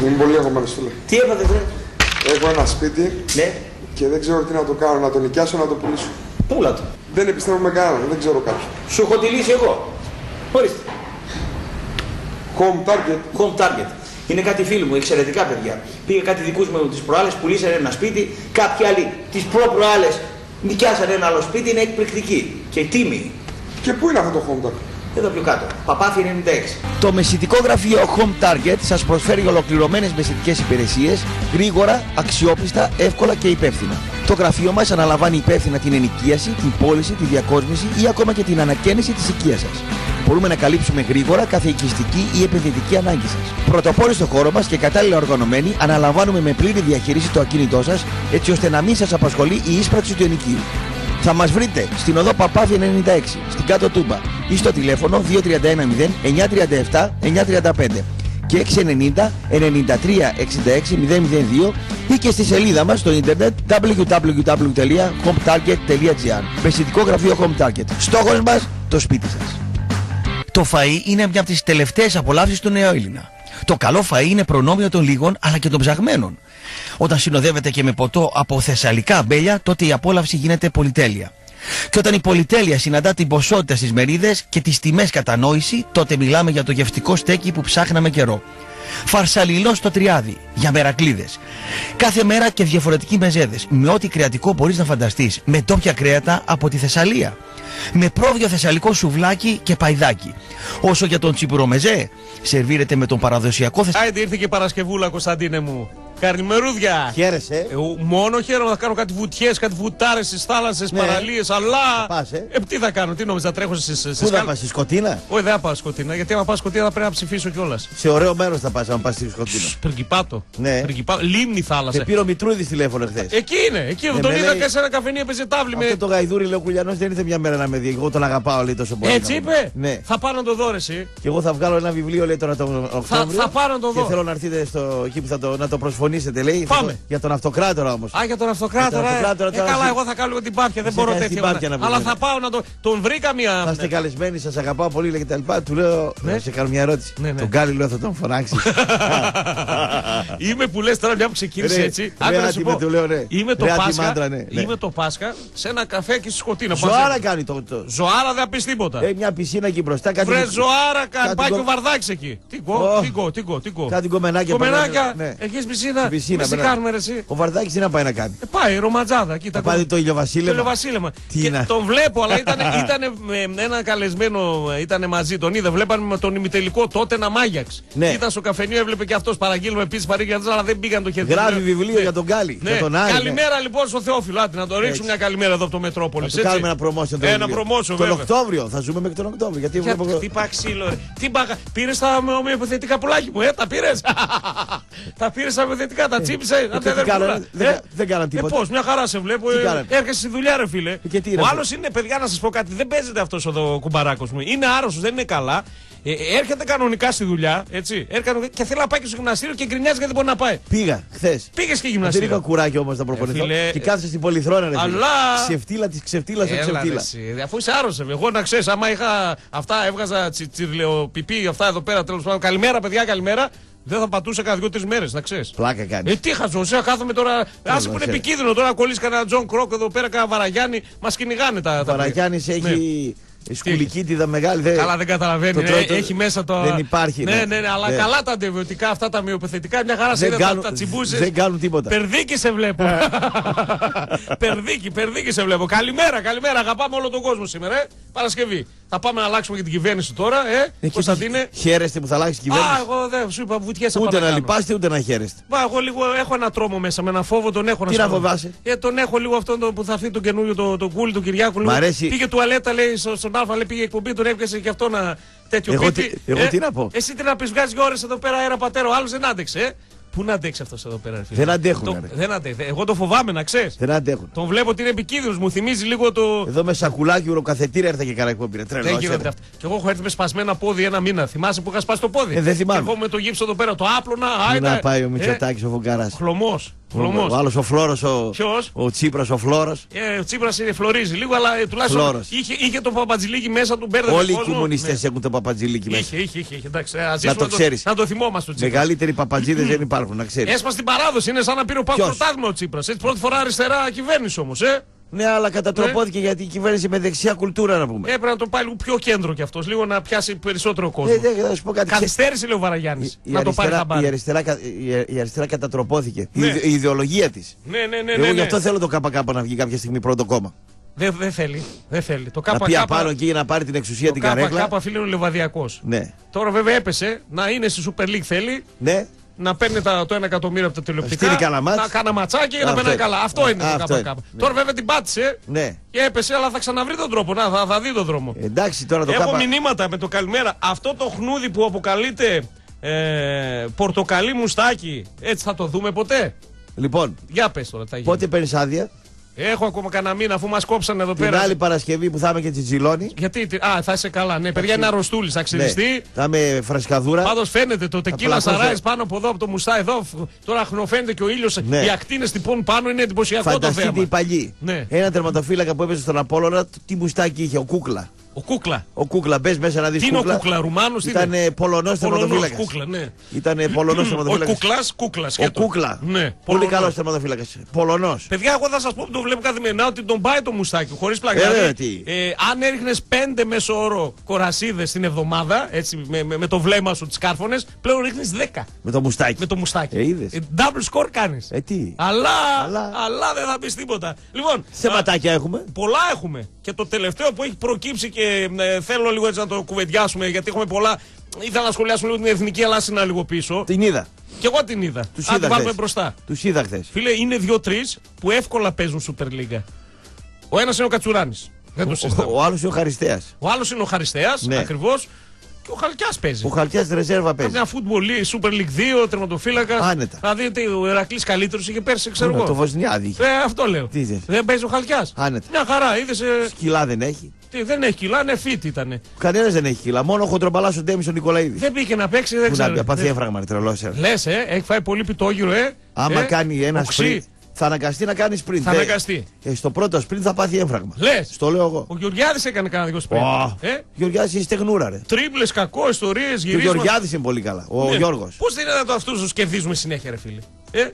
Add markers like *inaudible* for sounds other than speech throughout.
Είμαι πολύ αγχωμένο, φίλε. Τι έπατε, βρε. Έχω ένα σπίτι Ναι, και δεν ξέρω τι να το κάνω, να το νοικιάσω, να το πουλήσω. πούλα το. Δεν επιστρέφω με κανέναν, δεν ξέρω κάποιον. Σου έχω τη λύση εγώ. Ορίστε. Home target. Home target. Είναι κάτι φίλοι μου, εξαιρετικά παιδιά. Πήγε κάτι δικούς μου τις προάλλες, πουλήσανε ένα σπίτι. Κάποιοι άλλοι τις προ-προάλλες νοικιάσανε ένα άλλο σπίτι. Είναι εκπληκτική και τίμη. Και πού είναι αυτό το home target; Εδώ πιο κάτω. Παπάθη 96. Το μεσητικό γραφείο Home Target σας προσφέρει ολοκληρωμένες μεσητικές υπηρεσίες γρήγορα, αξιόπιστα, εύκολα και υπεύθυνα. Το γραφείο μας αναλαμβάνει υπεύθυνα την ενοικίαση, την πώληση, τη διακόσμηση ή ακόμα και την ανακαίνιση της οικίας σας. Μπορούμε να καλύψουμε γρήγορα κάθε οικιστική ή επενδυτική ανάγκη σας. Πρωτοπόροι στο χώρο μας και κατάλληλα οργανωμένοι, αναλαμβάνουμε με πλήρη διαχείριση το ακίνητό σας, έτσι ώστε να μην σας απασχολεί η ίσπραξη του ενοικίου. Θα μας βρείτε στην οδό Παπάθη 96, στην κάτω Τούμπα ή στο τηλέφωνο 2310 937 935 και 690 93 66 002 ή και στη σελίδα μας στο ίντερνετ www.hometarget.gr Μεσητικό γραφείο Home Target. Στόχος μας το σπίτι σας. Το φαΐ είναι μια από τις τελευταίες απολαύσεις του νέου Έλληνα. Το καλό φαΐ είναι προνόμιο των λίγων αλλά και των ψαγμένων. Όταν συνοδεύεται και με ποτό από θεσσαλικά αμπέλια, τότε η απόλαυση γίνεται πολυτέλεια. Και όταν η πολυτέλεια συναντά την ποσότητα στις μερίδες και τις τιμές κατανόηση, τότε μιλάμε για το γευτικό στέκι που ψάχναμε καιρό. Φαρσαλιλό στο τριάδι, για μερακλίδες. Κάθε μέρα και διαφορετικοί μεζέδες, με ό,τι κρεατικό μπορείς να φανταστείς, με τόπια κρέατα από τη Θεσσαλία. Με πρόβιο θεσσαλικό σουβλάκι και παϊδάκι. Όσο για τον τσιπουρομεζέ, σερβίρεται με τον παραδοσιακό θεσσαλικό. Άιντε ήρθε και Παρασκευούλα, Κωνσταντίνε μου. Καρνημερούδια. Χαίρεσαι. Ε, μόνο χαίρομαι να κάνω κάτι βουτιές, κάτι βουτάρες στις θάλασσες, Ναι. παραλίες, αλλά. Θα πας, ε. τι θα κάνω, τι νόμιζα, τρέχω στι. Πού θα πας, στη Σκοτίνα; Όχι, δεν θα πάω σκοτεινά, γιατί άμα πάω σκοτεινά θα πρέπει να ψηφίσω κιόλας. Σε ωραίο μέρος θα πας, αν πας στη Σκοτίνα. Περγιπάτο. Ναι. Περγιπάτο. Λίμνη θάλασσα. Σε πήρε ο Μητρούδης τηλέφωνο χθες. Εκεί είναι, εκεί Ναι, τον με είδα λέει- και σε ένα καφενείο έπαιζε τάβλη με. Αυτό το γαϊδούρι λέει ο Κουλιανός δεν ήρθε μια μέρα να με δει. Εγώ τον αγαπάω λέει τόσο πολύ. Έτσι είπε; Ναι. Θα πάω να το δω, ρε, εσύ. Και εγώ θα βγάλω ένα βιβλίο λέει τώρα τον Οκτώβριο. θα πάρω να το Και δω. θέλω να έρθετε στο, εκεί που θα το, να το προσφωνήσετε λέει. Πάμε. Θα το- Για τον αυτοκράτορα όμως. Α, για τον αυτοκράτορα. Για τον ε. αυτοκράτορα Ε, τώρα καλά, εσύ- εγώ θα κάνω λίγο την πάπια, δεν Εσύ μπορώ κάνεις τέτοια. την πάπια πράγματα. να Αλλά πούμε. θα πάω να το. Τον βρήκα μια. Θα είστε καλεσμένοι, σας αγαπάω πολύ λέει, και τα λοιπά. Του λέω, Ναι. να σε κάνω μια ερώτηση. Ναι, ναι. Τον Γκάλι λέω θα τον φωνάξεις. Είμαι που λες τώρα μια που ξεκίνησε Ρε, έτσι. ρε, Άκου να σου άτιμε, πω. του λέω, ρε. Είμαι το Ρε, άτιμα Πάσχα. άντρα, ναι, ναι. Είμαι το Πάσχα σε ένα καφέ εκεί στη Σκοτίνα. Ζωάρα κάνει το. το. Ζωάρα δεν θα πεις τίποτα. Ε, μια πισίνα εκεί μπροστά. Κάτι Βρε μικ- ζωάρα κάνει. κάτι Πάει και κο- ο Βαρδάκης εκεί. Τι κο, Ω. τι κο, τι κο, τι κο. Κάτι κομμενάκια. Κομμενάκια. Ναι. Έχεις πισίνα. Στην πισίνα, Εμείς τι μπράβο. κάνουμε ρε εσύ. Ο Βαρδάκης τι να πάει να κάνει; Ε, πάει, ρομαντζάδα. Εκεί τα Θα πάει κο- το ηλιοβασίλεμα. Το ηλιοβασίλεμα. Τι Και είναι. τον βλέπω, αλλά ήταν, *laughs* ήταν με ένα καλεσμένο, ήταν μαζί. Τον είδε, βλέπανε με τον ημιτελικό τότε να μάγιαξ. Ναι. Ήταν στο καφενείο, έβλεπε και αυτός παραγγείλουμε επίση παρήγγελμα, αλλά δεν πήγαν το χέρι. Γράφει βιβλίο για τον Γκάλι. Ναι. Για τον Άρη. ναι. καλημέρα λοιπόν στο Θεόφιλο. Άντε, να το ρίξουμε Έτσι. μια καλημέρα εδώ από το Μετρόπολη. Θα το κάνουμε ένα promotion. το Ένα βιβλίο. promotion, Τον βέβαια. Οκτώβριο. Θα ζούμε μέχρι τον Οκτώβριο. Γιατί Για βλέπω. χτύπα ξύλο, ρε. Τι μπαγα... Πήρες τα ομοιοποθετικά πουλάκι μου, ε, τα πήρες; *laughs* τα πήρες τα ομοιοποθετικά, τα τσίπησες. και τι κάνανε, δεν κα- δεν κάνανε τίποτα. Ε, πώς, μια χαρά σε βλέπω. Τι ε, κάνανε; Έρχεσαι στη δουλειά, ρε φίλε. και τι, ρε, Ο φίλε; άλλος είναι, παιδιά, να σας πω κάτι, δεν παίζεται αυτός εδώ κουμπαράκος μου. Είναι άρρωστος, δεν είναι καλά. Ε, έρχεται κανονικά στη δουλειά, έτσι. Έρχεται και θέλει να πάει και στο γυμναστήριο και γκρινιάζει γιατί δεν μπορεί να πάει. Πήγα χθες. Πήγες και Δεν γυμναστήριο. είχα κουράκι όμως να προπονηθώ. φίλε, Και κάθεσαι στην πολυθρόνα, ρε. φίλε. Αλλά- Ξεφτύλα τη ξεφτύλα στο Έλα, ρε, ξεφτύλα. εσύ. Αφού είσαι άρρωστος, εγώ να ξέρεις, άμα είχα αυτά, έβγαζα τσι, τσιρλεοπιπί, αυτά εδώ πέρα τέλος πάντων. Καλημέρα, παιδιά, καλημέρα. Δεν θα πατούσα cada δύο-τρει μέρες, να ξέρεις. Πλάκα κάνεις. Ε, τι χαζό, κάθομαι τώρα. Άσε που είναι ξέρει. επικίνδυνο τώρα να κολλήσει κανένα Τζον Κρόκ εδώ πέρα, κανένα Βαραγιάννη. Μας κυνηγάνε τα. Ο τα Βαρακιάνη Ναι. Έχεις; σκουλικίτιδα μεγάλη. δεν- Καλά, δεν καταλαβαίνει. Το ε, τρώει το- Έχει μέσα το. Δεν υπάρχει, Ναι, ναι. ναι, ναι, αλλά Ναι. καλά τα αντιβιωτικά αυτά τα μειοπεθετικά. Μια χαρά σε Δεν είδα τα, κάνουν- τα τσιμπούσες. δεν κάνουν τίποτα. Περδίκη σε βλέπω. *laughs* περδίκη, περδίκη σε βλέπω. Καλημέρα, καλημέρα. Αγαπάμε όλο τον κόσμο σήμερα. Ε. Παρασκευή. Θα πάμε να αλλάξουμε και την κυβέρνηση τώρα, ε. Ε, και Κωνσταντίνε. εσείς Χαίρεστε που θα αλλάξει η κυβέρνηση. Α, εγώ δεν σου είπα βουτιέ θα Ούτε πάω να κάνω. λυπάστε ούτε να χαίρεστε. Μα εγώ λίγο έχω ένα τρόμο μέσα με ένα φόβο, τον έχω Τι σου να πω. φοβάσαι; Ε, τον έχω λίγο αυτόν τον που θα φύγει τον καινούριο, το, το κούλι του Κυριάκου. Μ' λίγο. αρέσει. Πήγε τουαλέτα, λέει στο- στον Α, λέει πήγε εκπομπή, τον έπιασε και αυτό να τέτοιο Εγώ πίπι. τι- εγώ τι να πω. Εσύ τι να πεις, βγάζει ώρες εδώ πέρα αέρα πατέρα, ο άλλος δεν άντεξε. Ε. Πού να αντέξει αυτός εδώ πέρα, ρε φίλε; Δεν αντέχουν, Το- ρε. δεν αντέχει. Εγώ το φοβάμαι, να ξέρεις. Δεν αντέχουν. Τον βλέπω ότι είναι επικίνδυνος, μου θυμίζει λίγο το. Εδώ με σακουλάκι ουροκαθετήρα έρθα και κανένα εκπομπή. ρε. Τρελός, Δεν γίνεται ε. αυτό. Και εγώ έχω έρθει με σπασμένα πόδι ένα μήνα. Θυμάσαι που είχα σπάσει το πόδι; Ε, δεν θυμάμαι. Και εγώ με το γύψο εδώ πέρα, το άπλωνα. Πού άιντα. να πάει ο Ε, Μητσοτάκης ο Φουγκαράς. Χλωμός. Φλωμός. Ο άλλος ο Φλόρο, ο, Ποιος; ο Τσίπρας, ο Φλόρο. Ε, ο Τσίπρας είναι φλωρίζει λίγο, αλλά ε, τουλάχιστον Φλόρος. είχε, είχε το παπατζηλίκι μέσα του μπέρδευε Όλοι οι κόσμο. κομμουνιστές Ναι. έχουν το παπατζηλίκι μέσα. Είχε, είχε, είχε, είχε. Εντάξει, ε, ας ζήσουμε το ξέρεις. Να το θυμόμαστε ο Τσίπρας. Μεγαλύτεροι παπατζίδες δεν υπάρχουν, να ξέρεις. Έσπασε την παράδοση, είναι σαν να πήρε ο Πάκο Ποιος; πρωτάθλημα ο Τσίπρας. Έτσι, πρώτη φορά αριστερά κυβέρνηση όμως. Ε. Ναι, αλλά κατατροπώθηκε γιατί η κυβέρνηση με δεξιά κουλτούρα να πούμε. Έπρεπε να το πάει λίγο πιο κέντρο κι αυτός, λίγο να πιάσει περισσότερο κόσμο. Ε, δεν- θα σου πω κάτι. Καθυστέρησε, λέει ο Βαραγιάννης. Η, Να το πάρει αριστερά, η, χαμπάρι. αριστερά, κα- η, η αριστερά κατατροπώθηκε. Ναι. Η, ιδε- η ιδεολογία της. Ναι, ναι, ναι. Εγώ ναι, γι' ναι. αυτό θέλω το ΚΚ να βγει κάποια στιγμή πρώτο κόμμα. Δεν δεν θέλει. Δεν θέλει. Το να πει ΚΚ απάνω εκεί να πάρει την εξουσία την καρέκλα. ΚΚ φίλε είναι ο Λεβαδιακός. Ναι. Τώρα βέβαια έπεσε να είναι στη Super League θέλει. Ναι. Να παίρνει τα, το 1 εκατομμύριο από τα τηλεοπτικά. Στείλει καλαμάτς. Να κάνα ματσάκι και να Αυτό περνάει είναι. καλά. Αυτό είναι Αυτό το είναι. ΚΚ. Ναι. Τώρα βέβαια την πάτησε Ναι. και έπεσε, αλλά θα ξαναβρει τον τρόπο. Να, θα, θα δει τον δρόμο. Εντάξει τώρα το Έχω ΚΚ. μηνύματα με το καλημέρα. Αυτό το χνούδι που αποκαλείται ε, πορτοκαλί μουστάκι, έτσι θα το δούμε ποτέ; Λοιπόν, Για πες τώρα τι θα γίνει. πότε παίρνεις άδεια; Έχω ακόμα κανένα μήνα αφού μας κόψαν εδώ Την πέρα. άλλη Παρασκευή που θα είμαι και τσιτζιλόνι. Γιατί, τι- α, θα είσαι καλά. Ναι, παιδιά είναι αρρωστούλης, θα Ναι. ξυριστεί. Θα είμαι φρασκαδούρα. Πάντως φαίνεται το τεκίλα πλακώσω. σαράι πάνω από εδώ, από το μουστά εδώ. φ- Τώρα χνοφαίνεται και ο ήλιος. Ναι. Οι ακτίνες τυπών πάνω είναι εντυπωσιακό το Φανταστείτε θέμα. οι παλιοί. Ναι. Ένα τερματοφύλακα που έπαιζε στον Απόλλωνα, τι μουστάκι είχε, ο Κούκλα. Ο κούκλα. Ο Κούκλα, μπες μέσα να δεις Τι είναι ο κούκλα, Ρουμάνος, τι Ήταν είναι; Πολωνός Πολωνός, τερματοφύλακα. κούκλα, ναι. Ήταν Πολωνός *clears throat* Ο τερματοφύλακα. κούκλας, κούκλας. Ο σκέτο. Κούκλα. Ναι, Πολύ Πολωνός. καλός τερματοφύλακα. Πολωνός. Παιδιά, εγώ θα σας πω που το βλέπω καθημερινά ότι τον πάει το μουστάκι. Χωρίς πλάκα. Ε, Δηλαδή, βέβαια, τι. ε, αν έριχνες πέντε μέσο όρο κορασίδες την εβδομάδα, έτσι με, με, με το βλέμμα σου τις κάρφωνες, πλέον ρίχνεις 10 Με το μουστάκι. με το μουστάκι. Ε, είδες. double score κάνεις. Ε, τι. Αλλά, Αλλά- αλλά δεν θα πεις τίποτα. Λοιπόν, Θεματάκια έχουμε. πολλά έχουμε. Και το τελευταίο που έχει προκύψει και ε, θέλω λίγο έτσι να το κουβεντιάσουμε γιατί έχουμε πολλά. Ήθελα να σχολιάσουμε λίγο την εθνική, αλλά είναι λίγο πίσω. Την είδα. Και εγώ την είδα. Τους Αν είδα. την βάλουμε χθες. μπροστά. Τους είδα χθες. Φίλε, είναι δύο-τρεις που εύκολα παίζουν Super League. Ο ένας είναι ο Κατσουράνης. Δεν το συζητάμε. Ο άλλος είναι ο Χαριστέας. Ο άλλος είναι ο Χαριστέας, Ναι. ακριβώς. Και ο Χαλκιάς παίζει. Ο Χαλκιάς ρεζέρβα παίζει. Μια football league, Super League 2, τερματοφύλακας. Άνετα. Δηλαδή ότι ο Ερακλής καλύτερος είχε πέρσι, ξέρω Το εγώ. Βοσνιάδη είχε. Ε, αυτό λέω. Τι θες. Δεν παίζει ο Χαλκιάς. Άνετα. Μια χαρά, είδες. Κιλά δεν έχει. Δεν έχει κιλά, είναι fit ήταν. Κανένας δεν έχει κιλά. Μόνο ο χοντρομπαλά ο Ντέμι ο Νικολαίδη. Δεν πήγε να παίξει, δεν Πού να ξέρω. πει, απαθεί έμφραγμα, τρελός. Λες, ε, έχει φάει πολύ πιτόγυρο, ε. Άμα ε, κάνει ένα οξύ. sprint, θα αναγκαστεί να κάνει sprint. Θα Ε, αναγκαστεί. ε, στο πρώτο sprint θα πάθει έμφραγμα. Λες. Στο λέω εγώ. Ο Γεωργιάδης έκανε κανένα δύο σπίτι. Ω, Ε, Γεωργιάδης είναι στεγνούρα, ρε. Τρίμπλε, κακό, ιστορίες, Και ο γυρίσματα. Γεωργιάδης είναι πολύ καλά. Ο Γιώργος. Πώς δεν είναι αυτούς τους κερδίζουμε συνέχεια, ρε φίλε. Ε,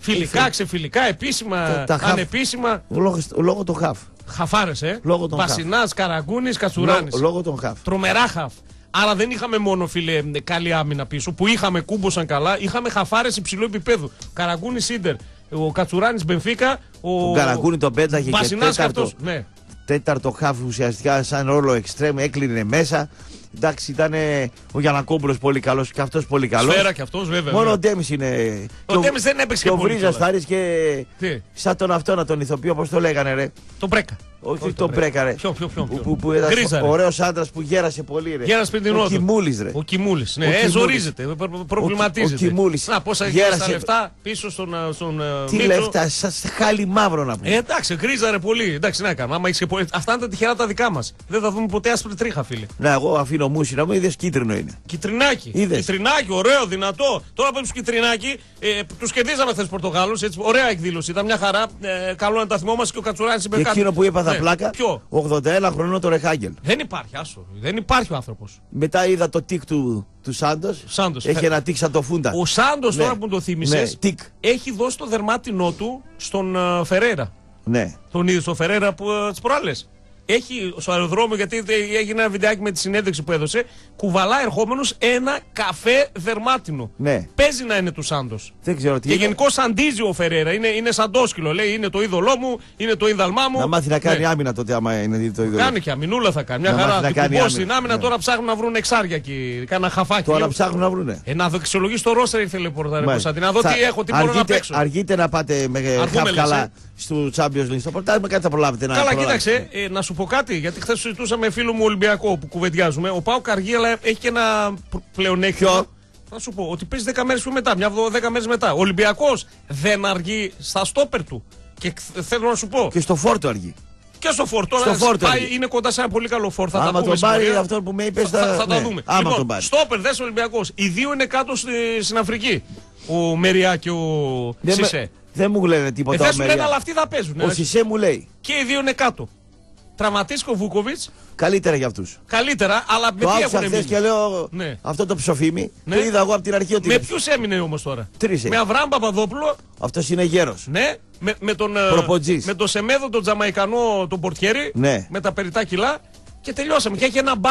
φιλικά, ξεφιλικά, επίσημα, Τα- τα χαφ. ανεπίσημα. Λόγω, λόγω των χαφ. Χαφάρες, ε. Λόγω των Βασινάς, Καραγκούνης, Κατσουράνης. Λόγω, λόγω των χαφ. Τρομερά χαφ. Άρα δεν είχαμε μόνο φίλε καλή άμυνα πίσω που είχαμε κούμποσαν καλά, είχαμε χαφάρες υψηλού επίπεδου. Καραγκούνης Σίντερ, ο Κατσουράνης Μπενφίκα, ο. Ο Καραγκούνη τον πέταγε και Βασινάς και τέταρτο, αυτό. Ναι. τέταρτο χαφ ουσιαστικά σαν ρόλο εξτρέμ έκλεινε μέσα. Εντάξει, ήταν ο Γιανακόμπουλο πολύ καλός και αυτός πολύ καλός. Σφαίρα και αυτός βέβαια. Μόνο ναι. ο Ντέμις είναι. Ο και Ντέμις δεν έπαιξε και και ο πολύ Βρίζας κιόλας. Θάρη και. Τι; Σαν τον αυτό να τον ηθοποιώ, πώ το λέγανε, ρε. Το Μπρέκα. Όχι, Όχι τον τον Μπρέκα, ρε. Ποιο, ποιο, ποιο, Που, ποιο. που, που ήταν Γκρίζα, ρε. ωραίος άντρας που γέρασε πολύ, ρε. Γέρασε πριν την Ο Νότο. Κιμούλης, ρε. Ο Κιμούλης. Ναι, Ο ε, Κιμούλης. ζορίζεται, προ- προ- προβληματίζεται. Ο Κι- ο Κιμούλης. Να, πόσα Γέρασε- γέρασε... λεφτά πίσω στον, ε, στον ε, Τι Μίτσο. λεφτά, σα χάλι μαύρο να Ε, πούμε. εντάξει, γκρίζαρε πολύ. Εντάξει, να κάνουμε. Άμα έχεις και πολύ... Αυτά είναι τα τυχερά τα δικά μας. Δεν θα δούμε ποτέ άσπρη τρίχα, φίλε. Να, εγώ αφήνω μουσι να μου είδες κίτρινο είναι. Κιτρινάκι. Είδες. Κιτρινάκι, ωραίο, δυνατό. Τώρα που του κιτρινάκι, ε, του κερδίζαμε χθες Πορτογάλους. Ωραία εκδήλωση. Ήταν μια χαρά. Ε, καλό να τα θυμόμαστε και ο Κατσουράνης είπε Και κάτι. εκείνο που έπαθα Ναι. πλάκα, Ποιο; 81 χρονών το Ρεχάγκελ. Δεν υπάρχει, άσο. Δεν υπάρχει ο άνθρωπος. Μετά είδα το τικ του, του Σάντος. Σάντος. Έχει ένα τικ σαν το φούντα. Ο Σάντος Ναι. τώρα που το θύμισες, Ναι, τικ. έχει δώσει το δερμάτινό του στον ε, Φερέρα. Ναι. Τον είδες στο Φερέρα που ε, τις προάλλες. Έχει στο αεροδρόμιο, γιατί ε, έγινε ένα βιντεάκι με τη συνέντευξη που έδωσε, κουβαλά ερχόμενος ένα καφέ δερμάτινο. Ναι. Παίζει να είναι του Σάντος. Δεν ξέρω τι Και είναι. γενικώς αντίζει ο Φερέρα. Είναι, είναι σαντόσκυλο. Λέει είναι το είδωλό μου, είναι το είδαλμά μου. Να μάθει να κάνει Ναι. άμυνα τότε άμα είναι το ίδιο. Κάνει και αμυνούλα θα κάνει. Μια Να χαρά. μάθει να Την κάνει κουμπώσει άμυνα. στην άμυνα, Ναι. τώρα ψάχνουν να βρουν εξάρια εκεί. Κάνα χαφάκι. Τώρα Λέω, ψάχνουν να βρούνε. Ε, να δεξιολογήσει το ρόστερ ήρθε λέει Πορτάρε Μάλιστα. Κωνσταντίνα. Να δω Θα- τι έχω, τι μπορώ να αργείτε- παίξω. Αργείτε να πάτε με χαφ λες, καλά ε. Στο Champions League. Στο πρωτάθλημα κάτι θα προλάβετε να Καλά, προλάβετε. κοίταξε, ε, να σου πω κάτι, γιατί χθες συζητούσα με φίλο μου Ολυμπιακό που κουβεντιάζουμε. Ο Πάο Καργί, αλλά έχει και ένα π- πλεονέκτημα. Ποιο; Θα σου πω ότι παίζει 10 μέρες μετά, μια 10 μέρες μετά. Ο Ολυμπιακός δεν αργεί στα στόπερ του. Και χ- θέλω να σου πω. Και στο φόρτο αργεί. Και στο φόρτο. Στο τώρα φόρτο πάει, αργεί. είναι κοντά σε ένα πολύ καλό φόρτο. Θα Άμα τα πούμε τον πάρει σήμερα. αυτό που με είπες, θα, θα- θα, θα τα ναι. δούμε. Άμα λοιπόν, τον πάρει. Στόπερ, δες Ολυμπιακός. Οι δύο είναι κάτω στη, στην Αφρική. Ο Μεριά και ο Δεν με, Σισε. Δεν μου λένε Ε, τίποτα. δεν ο σου λένε, Μεριά. αλλά αυτοί θα παίζουν. Ο ε. Σισε μου λέει. Και οι δύο είναι κάτω. Τραυματίσκο Βούκοβιτς, Καλύτερα για αυτούς. καλύτερα, αλλά με Το τι άκουσα έχουν χθες μείνει. και λέω Ναι. αυτό το ψοφίμι. Ναι. Το είδα εγώ από την αρχή ότι. Με ποιους έμεινε όμως τώρα; Τρεις, ε. Με Αβραάμ Παπαδόπουλο, Αυτός είναι γέρος. ναι. Με, με τον, ε, Προποτζής. με τον Σεμέδο, τον Τζαμαϊκανό, τον Πορτιέρη. Ναι. Με τα περιτά κιλά. Και τελειώσαμε. Και έχει ένα, μπα,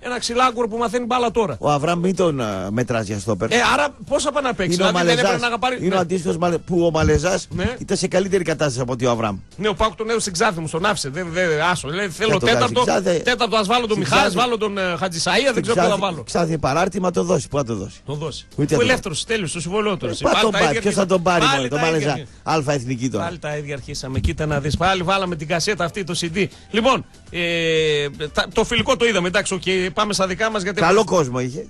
ένα ξυλάκουρο που μαθαίνει μπάλα τώρα. Ο Αβραμ μην τον μετράς για στόπερ. Ε, άρα πόσα πάνε να παίξει; είναι ο Δηλαδή δεν Μαλεζάς. έπρεπε να πάρει. Είναι ο ναι. αντίστοιχος που ο Μαλεζάς Ναι. ήταν σε καλύτερη κατάσταση από ότι ο Αβραμ. Ναι, ο Πάκου τον έδωσε στην ξάθη μου, στον άφησε. Δεν, δεν, άσο. Λέει, θέλω το βάζει τέταρτο. στην Ξάθη. Τέταρτο, ας βάλω τον Στην Μιχάλη, Ξάθη. βάλω τον ε, Χατζησαία, δεν ξέρω πού θα βάλω. Ξάθηκε παράρτημα, το δώσει. Πού θα το δώσει; Το δώσει. Ούτε Που το- ελεύθερος τέλειος, το συμβόλαιό του. εσύ. Πά Πάλι τον τα πάρει. ίδια Ποιος θα αρχίσαμε. τον πάρει, Πάλι μόνο, τον τα ίδια Μαλεζά; αρχίσαμε. Αλφα εθνική τώρα. Πάλι τα ίδια αρχίσαμε. Κοίτα να δεις. Πάλι βάλαμε την κασέτα αυτή, το CD. Λοιπόν, ε, τα- το φιλικό το είδαμε. Εντάξει, οκ, πάμε στα δικά μας γιατί. Καλό κόσμο είχε.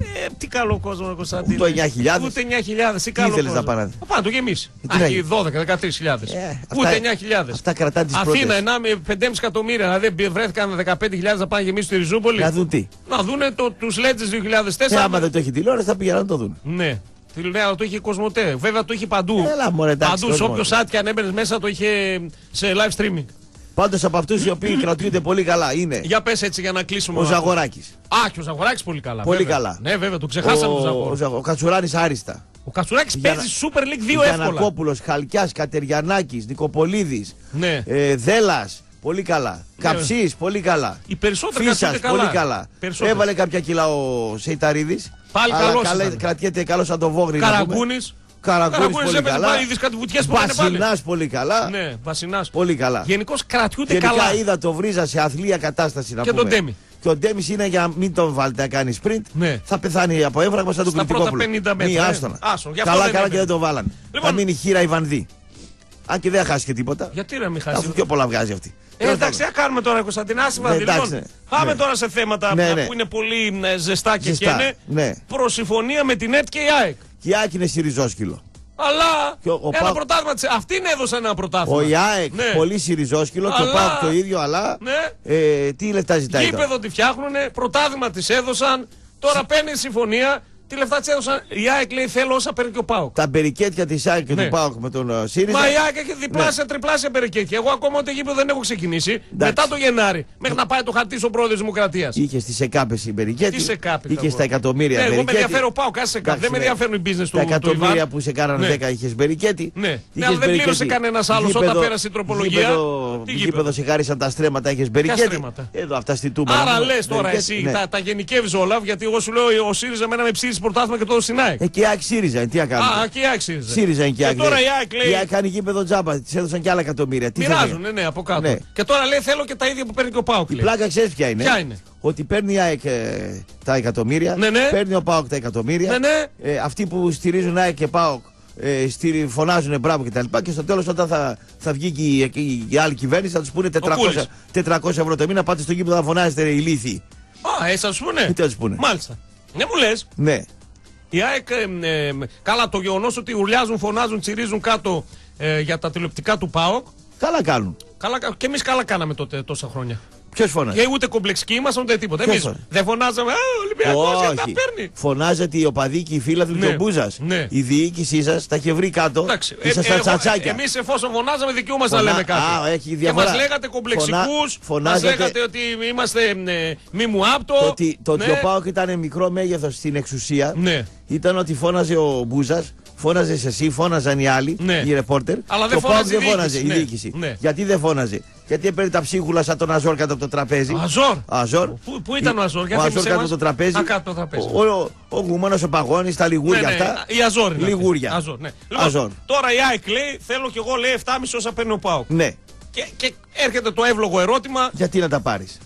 Ε, τι καλό κόσμο, Κωνσταντίνο. Ούτε 9.000. Ούτε 9.000. Τι καλό ήθελες κόσμο. να πάνε. Θα πάνε το γεμίσει. Ε, τι Α, να έχει γίνει; 12-13.000. Ε, Ούτε αυτά- 9.000. αυτά κρατάνε τις Αθήνα, πρώτες. 1,5 5,5 εκατομμύρια. Δηλαδή βρέθηκαν 15.000 να πάνε γεμίσει στη Ριζούπολη. Να δουν τι. Να δούνε το, τους Legends 2004. Ε, άμα δεν το έχει τηλεόραση θα πήγαιναν να το δουν. Ναι. Τι λέει, αλλά το είχε Cosmote. Βέβαια το είχε παντού. Έλα, μωρέ, εντάξει, παντού, σε Cosmote. όποιο site και αν έμπαινες μέσα το είχε σε live streaming. Πάντως από αυτούς οι οποίοι κρατούνται πολύ καλά είναι Για πες έτσι για να κλείσουμε. ο Ζαγοράκης. Α, και ο Ζαγοράκης πολύ καλά. Πολύ βέβαια. καλά. Ναι, βέβαια, το ξεχάσαμε τον Ο, Ζαγοράκη. ο, Ζα- ο Κατσουράνης άριστα. Ο Κατσουράκης Για παίζει Super League 2 εύκολα. Γιανακόπουλος, Χαλκιάς, Κατεριανάκης, Νικοπολίδης. Ναι. Ε, Δέλλα, πολύ καλά. Καψής, πολύ καλά. Οι περισσότεροι Φίσας, κρατιούνται καλά. πολύ καλά. Περισσότεροι. Έβαλε κάποια κιλά ο Σεϊταρίδης. Πάλι καλός ήταν. Κρατιέται καλός σαν το βόγρι. Καραγκούνης. Καραγκούνη πολύ έπαιζε καλά. πάλι, είδες κάτι βουτιές που πάνε πάλι. Βασινά πολύ καλά. Ναι, Βασινά. Πολύ καλά. Γενικώς κρατιούνται Γενικά καλά. είδα το βρίζα σε αθλία κατάσταση να Και πούμε. τον Ντέμι. Και ο Ντέμι είναι για μην τον βάλετε να κάνει sprint. Ναι. Θα πεθάνει από έμφραγμα σαν τον Στα πρώτα Κρητικόπουλο. 50 μέτρα, Μη, ε. άστονα. Άστο, γι' αυτό καλά, δεν καλά έπαιρνε. και δεν το βάλανε. Λοιπόν. Θα μείνει χείρα η Βανδί. Αν και δεν θα χάσει και τίποτα. Γιατί να μην Αφού χάσει. πιο πολλά βγάζει αυτή. Ε, εντάξει, τι κάνουμε τώρα, Κωνσταντινά, Ναι, εντάξει, λοιπόν. ναι. Πάμε Ναι. τώρα σε θέματα Ναι, που ναι. είναι πολύ ε, ζεστά και Ζεστά, καίνε. ναι. Προσυμφωνία με την ΕΤ και η ΑΕΚ. Και η Άκη είναι σιριζόσκυλο. Αλλά Και ο- ο ένα Πα- πρωτάθλημα της- Αυτήν έδωσαν ένα πρωτάθλημα. Ο Ιάεκ Ναι. πολύ σιριζόσκυλο και ο Αλλά- Πάοκ το ίδιο, αλλά. Ναι. Ε, τι λεφτά ζητάει τώρα; Γήπεδο τη φτιάχνουν, πρωτάθλημα της έδωσαν. Τώρα παίρνει συμφωνία. Τι λεφτά της έδωσαν. Η ΑΕΚ λέει θέλω όσα παίρνει και ο Πάοκ. Τα περικέτια της Άκη και Ναι. του Πάοκ με τον ε, ΣΥΡΙΖΑ. Μα η ΑΕΚ έχει διπλάσια, τριπλάσια περικέτια. Εγώ ακόμα ούτε γήπεδο δεν έχω ξεκινήσει. Μετά το Γενάρη. Μέχρι να πάει το χαρτί ο πρόεδρο Δημοκρατίας. Είχε στις ΕΚΑΠΕ η περικέτη. Τις σε κάπη. Είχε στα εκατομμύρια. Ναι, εγώ με περικέτη. ενδιαφέρει ο Πάοκ, άσε σε κάπη. Δεν με Εντάξει, ναι. ενδιαφέρουν οι business του Τα του εκατομμύρια Ιβάν. που σε κάνανε Ναι. 10 είχες μπερικέτη. Ναι. Ναι, Είχες αλλά δεν μπερικέτη. πλήρωσε κανένας άλλος όταν Γήπεδο- πέρασε η τροπολογία. Γήπεδο, Τι γήπεδο; γήπεδο; σε χάρισαν τα στρέμματα, είχες μπερικέτη. στρέμματα; Εδώ αυτά στη Τούμπα. Άρα Ναι. λες τώρα Μπερικέτη, εσύ, ναι. τα, τα γενικεύεις όλα, γιατί εγώ σου λέω ο ΣΥΡΙΖΑ με ένα με ψήφισε πρωτάθλημα και το στην ΑΕΚ. Ε, και η ΑΕΚ ΣΥΡΙΖΑ, τι να κάνουμε. Α, και η ΑΕΚ ΣΥΡΙΖΑ. ΣΥΡΙΖΑ είναι και η ΑΕΚ. τώρα ναι. η ΑΕΚ λέει. Η ΑΕΚ κάνει γήπεδο τζάμπα, της έδωσαν και άλλα εκατομμύρια. Τι Μοιράζουν, θέλει. ναι, ναι, από κάτω. Ναι. Και τώρα λέει θέλω και τα ίδια που παίρνει και ο Πάοκ. Η λέει. πλάκα ξέρεις ποια είναι; Ποια είναι; Ότι παίρνει η ΑΕΚ ε, τα εκατομμύρια, Ναι, ναι. παίρνει ο ΠΑΟΚ τα εκατομμύρια. Ναι, ναι. Ε, αυτοί που στηρίζουν ΑΕΚ και ΠΑΟΚ ε, στηρι, φωνάζουν μπράβο κτλ. Και, και στο τέλος, όταν θα, θα βγει και η, η, η άλλη κυβέρνηση, θα τους πούνε 400, Κούλης. 400 ευρώ το μήνα. Πάτε στο γήπεδο να φωνάζετε ρε, ηλίθιοι. Α, έτσι θα σου πούνε. Τι θα τους πούνε; Μάλιστα. Ναι, μου λες. Ναι. Η ΑΕΚ, ε, ε, καλά, το γεγονός ότι ουρλιάζουν, φωνάζουν, τσιρίζουν κάτω ε, για τα τηλεοπτικά του ΠΑΟΚ. Καλά κάνουν. Καλά, κα- και εμείς καλά κάναμε τότε τόσα χρόνια. Ποιος φωνάζει; Και ούτε κομπλεξικοί ήμασταν ούτε τίποτα. Ποιος Εμείς φωνάζει; δεν φωνάζαμε. Α, ο Ολυμπιακός γιατί τα Όχι. παίρνει. Φωνάζετε οι οπαδοί και οι φίλαθλοι Ναι. του Μπούζα. Ναι. Η διοίκησή σας τα είχε βρει κάτω. Εντάξει, ε, Ήσασταν τσατσάκια. Εμείς εφόσον φωνάζαμε, δικαιούμαστε να Φωνά- λέμε κάτι. Α, έχει και διαφορά. μα λέγατε κομπλεξικούς, Φωνά- μας φωνάζατε- λέγατε ότι είμαστε ε, μη μου άπτο. Το ότι, το ότι ναι. ο Πάοκ ήταν μικρό μέγεθος στην εξουσία Ναι. ήταν ότι φώναζε ο Μπούζας, φώναζες εσύ, φώναζαν οι άλλοι, Ναι. οι ρεπόρτερ. Αλλά και δεν ο Πάοκ φώναζε η δεν φώναζε η διοίκηση, ναι. διοίκηση. Ναι. Γιατί δεν φώναζε; Γιατί έπαιρνε τα ψίχουλα σαν τον Αζόρ κάτω από το τραπέζι. Αζόρ; Αζόρ. Πού- πού ήταν ο Αζόρ, για ο θύμισέ Αζόρ κάτω μας. από το τραπέζι. Α, κάτω από το τραπέζι. Ο, ο, ο Γουμάνο ο Παγώνης, τα λιγούρια Ναι, ναι, αυτά. Η Αζόρ είναι. αυτή. Λιγούρια. Αζόρ, ναι. Λοιπόν, Αζόρ. Τώρα η ΑΕΚ λέει, θέλω κι εγώ λέει 7,5 όσα παίρνει ο ΠΑΟΚ. Ναι. Και, και έρχεται το εύλογο ερώτημα, Γιατί να τα πάρεις;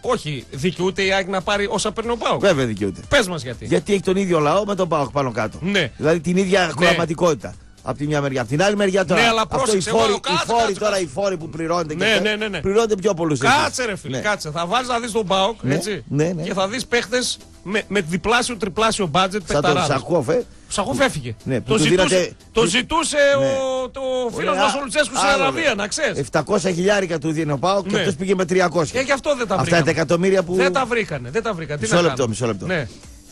όχι, δικαιούται η ΑΕΚ να πάρει όσα παίρνει ο ΠΑΟΚ. Βέβαια δικαιούται. Πες μας γιατί. Γιατί έχει τον ίδιο λαό με τον ΠΑΟΚ πάνω κάτω. Ναι. Δηλαδή την ίδια κομματικότητα. Από τη μια μεριά. Από την άλλη μεριά τώρα. Ναι, αλλά αυτό οι πρόσεξε, φόροι, εγώ- οι κάτσε, φόροι κάτσε, τώρα, κάτσε. οι φόροι που πληρώνονται και Ναι, αυτά, ναι, ναι, ναι. πληρώνονται πιο πολλούς. Κάτσε ρε φίλε, κάτσε. Θα βάλει να δεις τον ΠΑΟΚ, Ναι, έτσι. ναι, ναι. Και θα δεις παίχτες με, με διπλάσιο, τριπλάσιο μπάτζετ Σαν τον πεταράδες. Σακόφ, ε. Ο Σαχόφ έφυγε. Ναι, που το, του ζητούσε, δίνατε- το του- ζητούσε Ναι. ο, το φίλος Ωραία, μας ο Λουτσέσκου στην άλλο, Αραβία, ρε. να ξέρεις. 700 χιλιάρικα του δίνει ο Πάοκ και Ναι. αυτός πήγε με 300. Και γι' αυτό δεν τα Αυτά βρήκανε. είναι τα εκατομμύρια που. Δεν τα βρήκανε. Δεν τα βρήκανε. Τι Μισό να λεπτό, κάνουμε; μισό λεπτό.